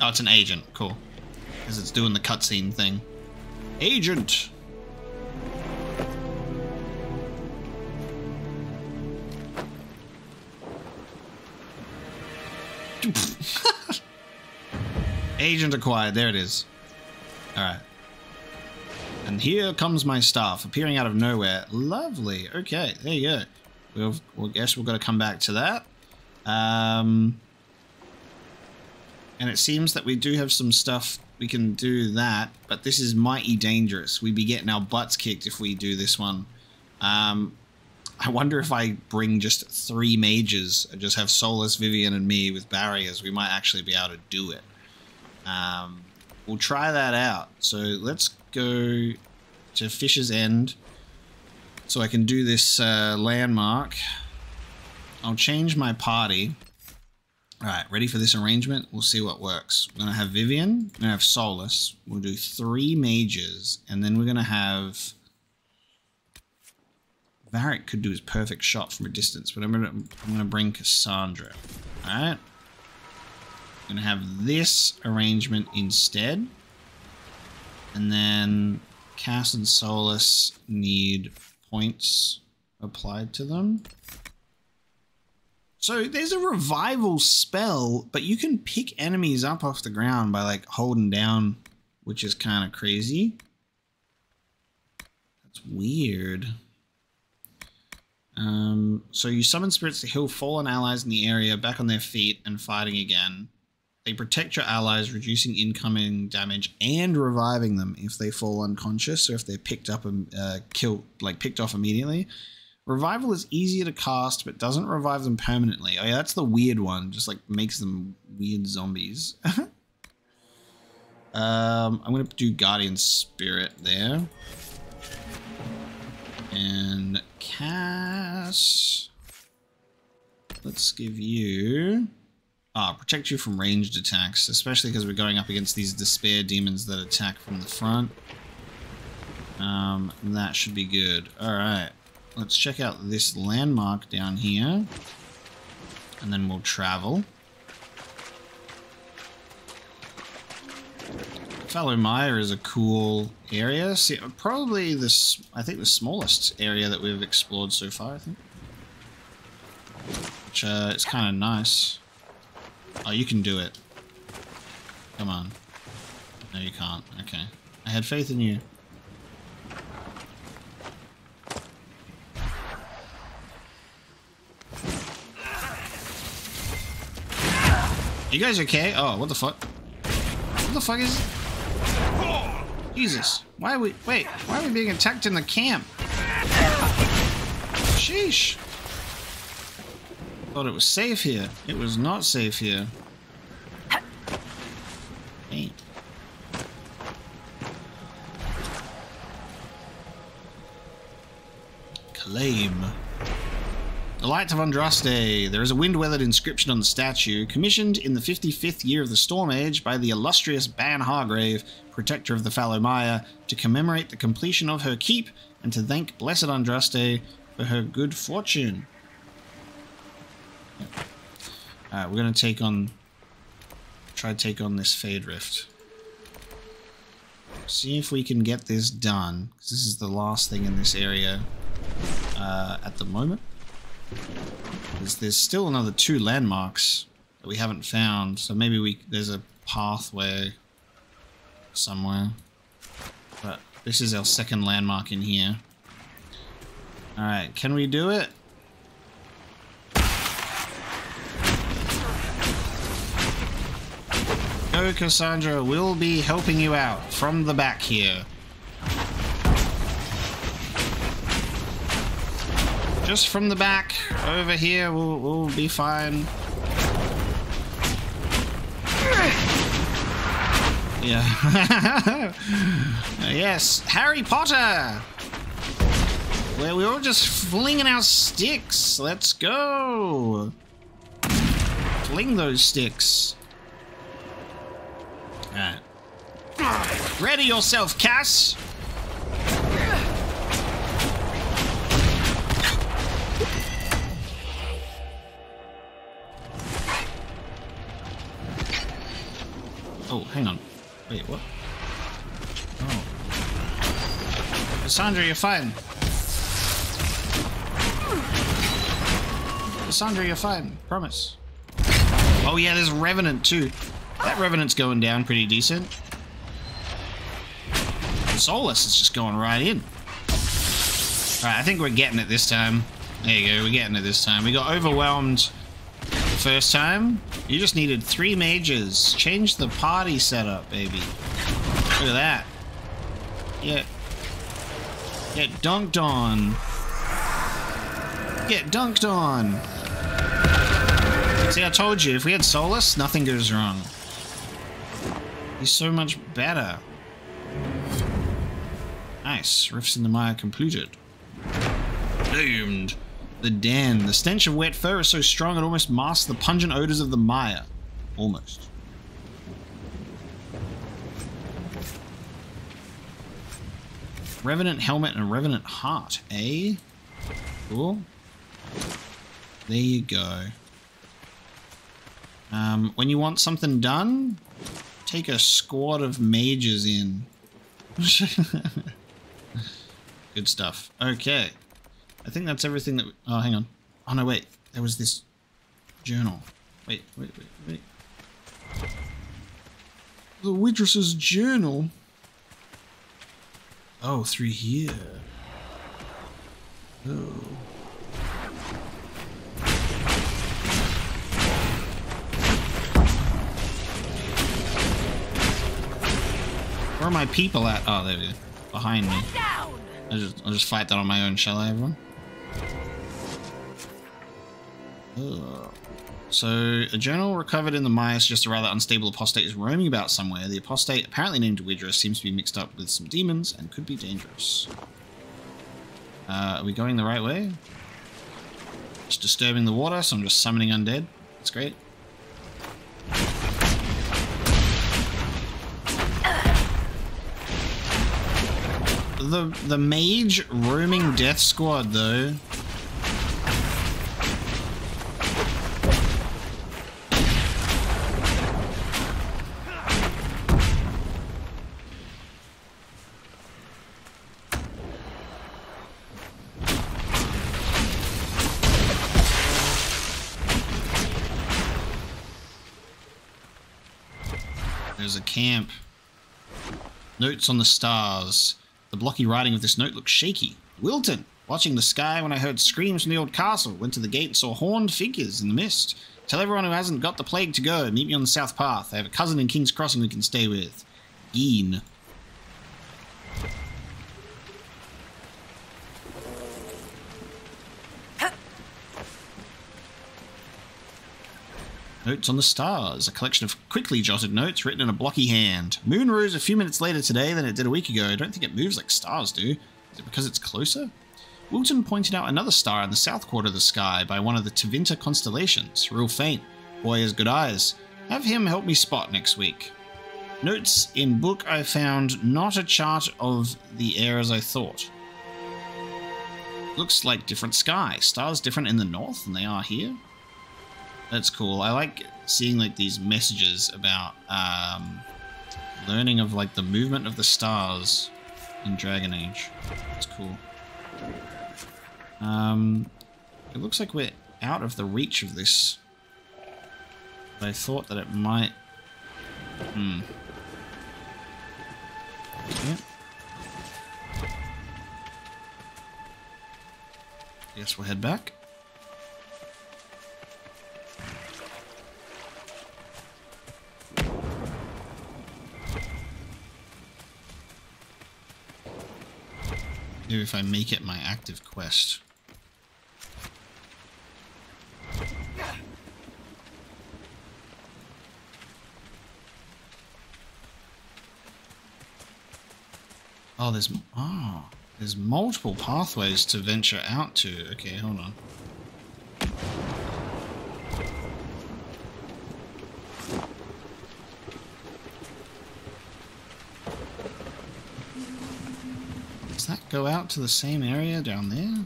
S1: Oh, it's an agent. Cool. Because it's doing the cutscene thing. Agent! Agent acquired. There it is. Alright. And here comes my staff, appearing out of nowhere. Lovely. Okay, there you go. We'll, we'll guess we've got to come back to that. Um, and it seems that we do have some stuff we can do that, but this is mighty dangerous. We'd be getting our butts kicked if we do this one. Um, I wonder if I bring just three mages and just have Solas, Vivienne, and me with barriers, we might actually be able to do it. Um, we'll try that out. So let's go to Fisher's End so I can do this uh, landmark. I'll change my party. Alright, ready for this arrangement? We'll see what works. We're to have Vivienne, we're to have Solas, we'll do three mages, and then we're going to have Varric could do his perfect shot from a distance, but I'm gonna I'm gonna bring Cassandra. Alright? I'm gonna have this arrangement instead. And then Cass and Solas need points applied to them. So there's a revival spell, but you can pick enemies up off the ground by like holding down, which is kind of crazy. That's weird. Um, so you summon spirits to heal fallen allies in the area back on their feet and fighting again. They protect your allies, reducing incoming damage and reviving them if they fall unconscious or if they're picked up and uh, killed, like picked off immediately. Revival is easier to cast, but doesn't revive them permanently. Oh yeah, that's the weird one. Just like makes them weird zombies. um, I'm gonna do Guardian Spirit there. And cast. Let's give you... Ah, protect you from ranged attacks, especially because we're going up against these despair demons that attack from the front. Um, that should be good. Alright, let's check out this landmark down here. And then we'll travel. Fallow Mire is a cool area. See, probably this, I think the smallest area that we've explored so far, I think. Which, uh, it's kind of nice. Oh, you can do it. Come on. No, you can't. Okay. I had faith in you. You guys okay? Oh, what the fuck? What the fuck is... Jesus. Why are we... Wait, why are we being attacked in the camp? Sheesh. Thought it was safe here. It was not safe here. Hey. Claim. The Light of Andraste. There is a wind-weathered inscription on the statue, commissioned in the 55th year of the Storm Age by the illustrious Ban Hargrave, protector of the fallow Falomaya, to commemorate the completion of her keep and to thank Blessed Andraste for her good fortune. Alright, we're gonna take on... Try to take on this Fade Rift. See if we can get this done. Cause This is the last thing in this area uh, at the moment. There's, there's still another two landmarks that we haven't found, so maybe we there's a pathway somewhere. But this is our second landmark in here. Alright, can we do it? Go, Cassandra. We'll be helping you out from the back here. Just from the back, over here, we'll, we'll be fine. Yeah. yes, Harry Potter! Where we're all just flinging our sticks. Let's go! Fling those sticks. Alright. Ready yourself, Cass! Oh, hang on. Wait, what? Oh. Cassandra, you're fine. Cassandra, you're fine. Promise. Oh yeah, there's Revenant too. That Revenant's going down pretty decent. Solas is just going right in. Alright, I think we're getting it this time. There you go, we're getting it this time. We got overwhelmed the first time. You just needed three mages. Change the party setup, baby. Look at that. Get, get dunked on. Get dunked on. See, I told you, if we had Solas, nothing goes wrong. He's so much better. Nice. Rifts in the mire completed. Doomed. The den. The stench of wet fur is so strong it almost masks the pungent odors of the mire. Almost. Revenant helmet and Revenant heart, eh? Cool. There you go. Um, when you want something done, take a squad of mages in. Good stuff. Okay. I think that's everything that... oh, hang on. Oh, no, wait. There was this journal. Wait, wait, wait, wait. The Widris's journal. Oh, through here. Oh. Where are my people at? Oh, there we go. Behind me. I'll just, I'll just fight that on my own, shall I, everyone? Ugh. So, a journal recovered in the mire suggests a rather unstable apostate is roaming about somewhere. The apostate, apparently named Widra, seems to be mixed up with some demons and could be dangerous. Uh, are we going the right way? Just disturbing the water, so I'm just summoning undead. That's great. The the mage roaming death squad though. There's a camp. Notes on the stars. The blocky writing of this note looks shaky. Wilton! Watching the sky when I heard screams from the old castle. Went to the gate and saw horned figures in the mist. Tell everyone who hasn't got the plague to go. Meet me on the south path. I have a cousin in King's Crossing we can stay with. Geen. Notes on the stars, a collection of quickly jotted notes written in a blocky hand. Moon rose a few minutes later today than it did a week ago. I don't think it moves like stars do. Is it because it's closer? Wilton pointed out another star in the south quarter of the sky by one of the Tevinter constellations. Real faint. Boy has good eyes. Have him help me spot next week. Notes in book I found not a chart of the air as I thought. Looks like different sky. Stars different in the north than they are here. That's cool. I like seeing like these messages about um, learning of like the movement of the stars in Dragon Age. That's cool. Um, it looks like we're out of the reach of this. But I thought that it might. Hmm. Guess we'll head back. Maybe if I make it my active quest. Oh, there's oh, there's multiple pathways to venture out to. Okay, hold on. Does that go out to the same area down there?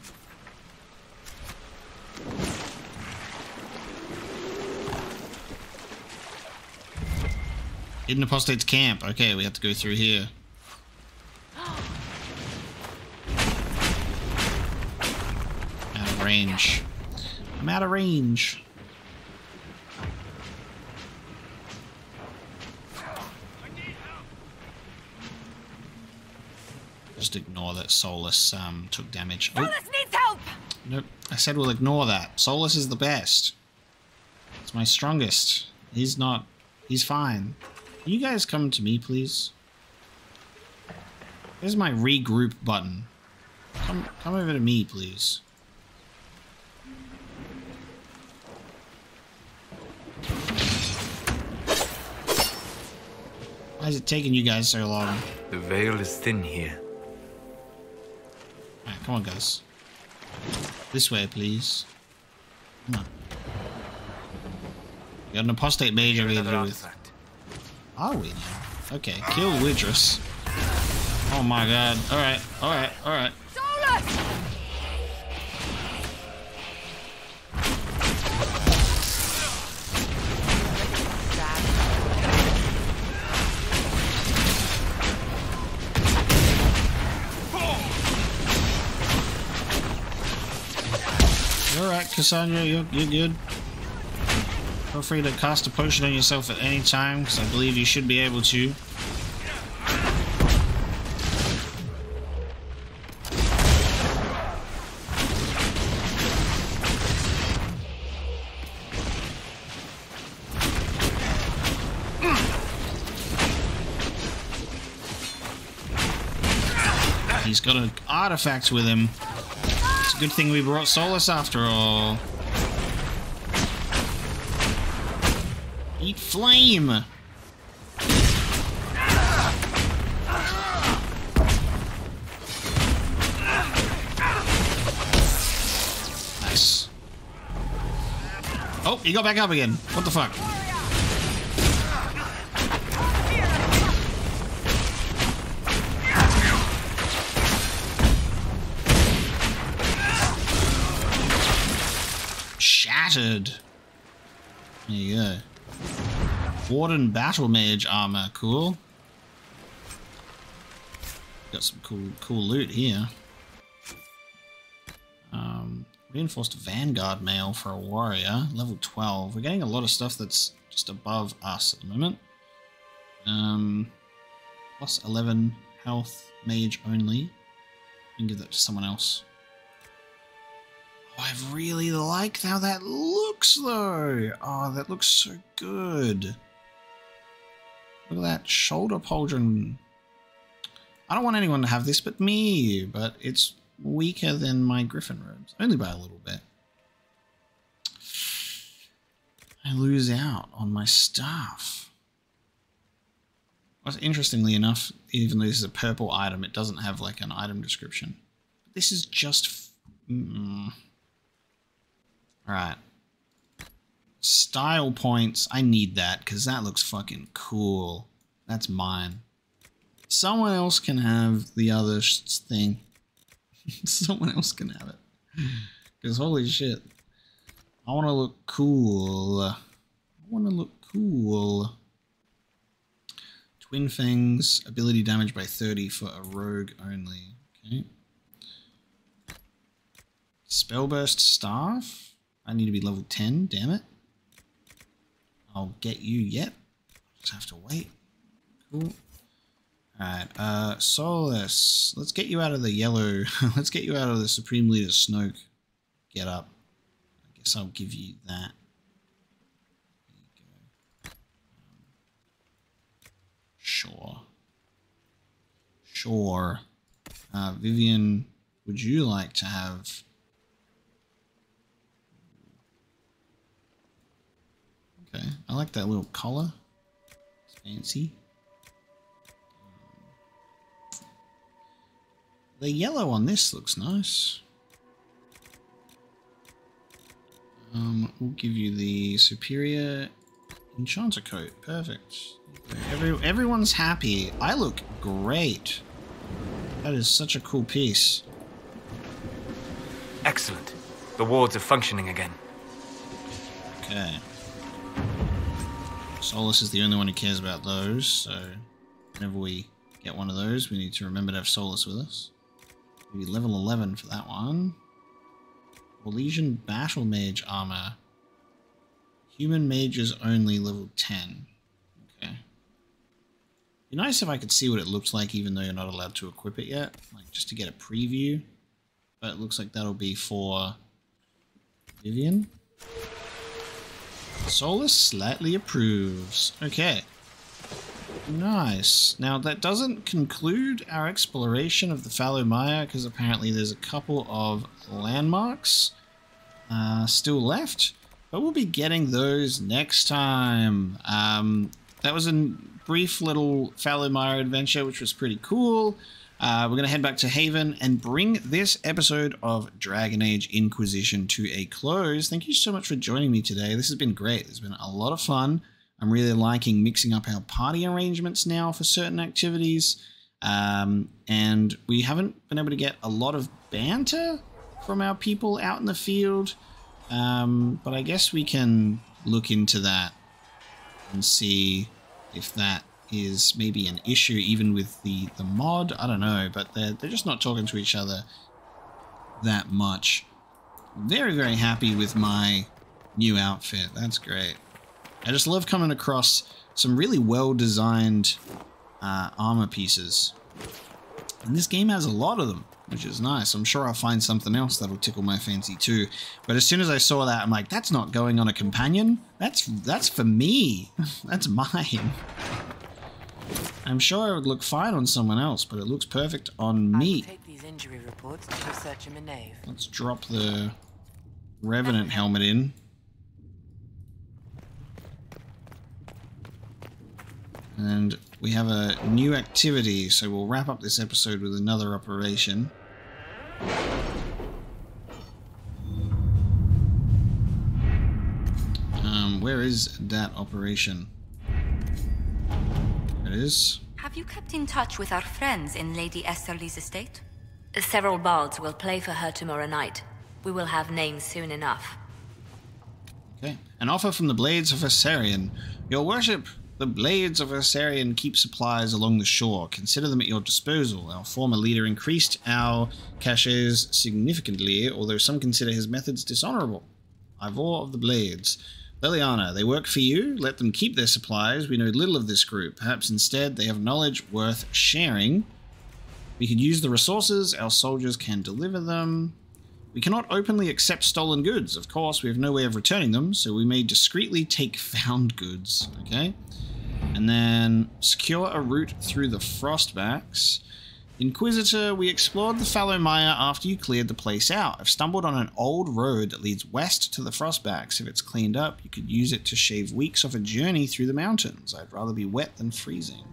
S1: Hidden Apostate's camp. Okay, we have to go through here. Out of range. I'm out of range. Just ignore that Solas um, took damage. Oh,
S11: needs help!
S1: nope. I said we'll ignore that. Solas is the best. It's my strongest. He's not. He's fine. Can you guys come to me, please? There's my regroup button. Come, come over to me, please. Why is it taking you guys so long?
S12: The veil is thin here.
S1: Alright, come on, guys. This way, please. Come on. We got an apostate mage over here to deal with. Are we now? Okay, kill Widris. Oh my god. Alright, alright, alright. Cassandra, you're, you're good. Feel free to cast a potion on yourself at any time, because I believe you should be able to. He's got an artifact with him. Good thing we brought Solas after all. Eat flame! Nice. Oh, he got back up again. What the fuck? Shattered. There you go. Warden Battle Mage armor, cool. Got some cool, cool loot here. Um, reinforced Vanguard mail for a warrior, level 12. We're getting a lot of stuff that's just above us at the moment. Um, plus 11 health, mage only. I can give that to someone else. I really like how that looks, though. Oh, that looks so good. Look at that shoulder pauldron. I don't want anyone to have this but me, but it's weaker than my griffin robes. Only by a little bit. I lose out on my stuff. Well, interestingly enough, even though this is a purple item, it doesn't have like an item description. This is just... Mm, Alright. Style points. I need that because that looks fucking cool. That's mine. Someone else can have the other thing. Someone else can have it. Because holy shit. I want to look cool. I want to look cool. Twin Fangs, ability damage by 30 for a rogue only. Okay. Spellburst Staff. I need to be level 10, damn it. I'll get you yet. Just have to wait. Cool. Alright, uh, Solas. Let's get you out of the yellow. Let's get you out of the Supreme Leader Snoke. Get up. I guess I'll give you that. You go. Sure. Sure. Uh, Vivienne, would you like to have Okay, I like that little collar. It's fancy. The yellow on this looks nice. Um, we'll give you the superior enchanter coat. Perfect. Every, everyone's happy. I look great. That is such a cool piece.
S12: Excellent. The wards are functioning again.
S1: Okay. Solas is the only one who cares about those, so whenever we get one of those, we need to remember to have Solas with us. Maybe level 11 for that one. Orlesian Battle Mage armor. Human mages only level 10. Okay. Be nice if I could see what it looks like even though you're not allowed to equip it yet. Like just to get a preview. But it looks like that'll be for Vivienne. Solas slightly approves. Okay. Nice. Now, that doesn't conclude our exploration of the Fallow Mire, because apparently there's a couple of landmarks uh, still left. But we'll be getting those next time. Um, that was a brief little Fallow Mire adventure, which was pretty cool. Uh, we're going to head back to Haven and bring this episode of Dragon Age Inquisition to a close. Thank you so much for joining me today. This has been great. It's been a lot of fun. I'm really liking mixing up our party arrangements now for certain activities. Um, and we haven't been able to get a lot of banter from our people out in the field. Um, but I guess we can look into that and see if that is maybe an issue even with the, the mod. I don't know, but they're, they're just not talking to each other that much. very, very happy with my new outfit. That's great. I just love coming across some really well-designed uh, armor pieces. And this game has a lot of them, which is nice. I'm sure I'll find something else that'll tickle my fancy too. But as soon as I saw that, I'm like, that's not going on a companion. That's that's for me. that's mine. I'm sure it would look fine on someone else, but it looks perfect on me.
S13: Take these injury reports to researcher Minaeve.
S1: Let's drop the Revenant helmet in. And we have a new activity, so we'll wrap up this episode with another operation. Um, where is that operation? Is.
S2: Have you kept in touch with our friends in Lady Esterly's estate? Several bards will play for her tomorrow night. We will have names soon enough.
S1: Okay. An offer from the Blades of Hessarian. Your worship, the Blades of Hessarian keep supplies along the shore. Consider them at your disposal. Our former leader increased our caches significantly, although some consider his methods dishonorable. Ivor of the Blades. Leliana, they work for you. Let them keep their supplies. We know little of this group. Perhaps instead they have knowledge worth sharing. We could use the resources. Our soldiers can deliver them. We cannot openly accept stolen goods. Of course, we have no way of returning them, so we may discreetly take found goods. Okay. And then secure a route through the Frostbacks. Inquisitor, we explored the Fallow Mire after you cleared the place out. I've stumbled on an old road that leads west to the Frostbacks. If it's cleaned up, you could use it to shave weeks off a journey through the mountains. I'd rather be wet than freezing.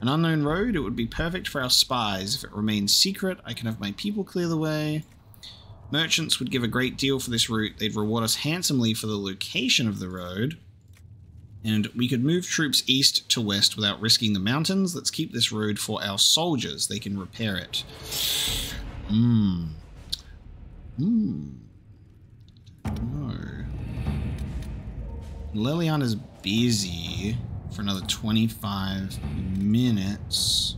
S1: An unknown road, it would be perfect for our spies. If it remains secret, I can have my people clear the way. Merchants would give a great deal for this route. They'd reward us handsomely for the location of the road. And we could move troops east to west without risking the mountains. Let's keep this road for our soldiers. They can repair it. Hmm. Hmm. No. Leliana's busy for another 25 minutes.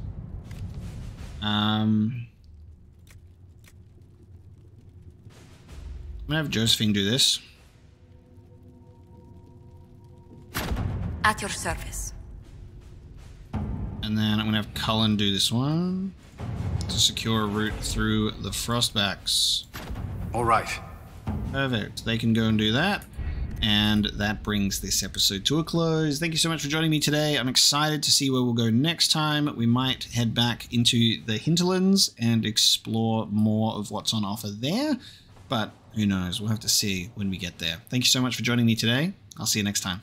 S1: Um... I'm gonna have Josephine do this.
S2: At your service.
S1: And then I'm gonna have Cullen do this one to secure a route through the Frostbacks.
S14: All right.
S1: Perfect. They can go and do that. And that brings this episode to a close. Thank you so much for joining me today. I'm excited to see where we'll go next time. We might head back into the hinterlands and explore more of what's on offer there. But who knows? We'll have to see when we get there. Thank you so much for joining me today. I'll see you next time.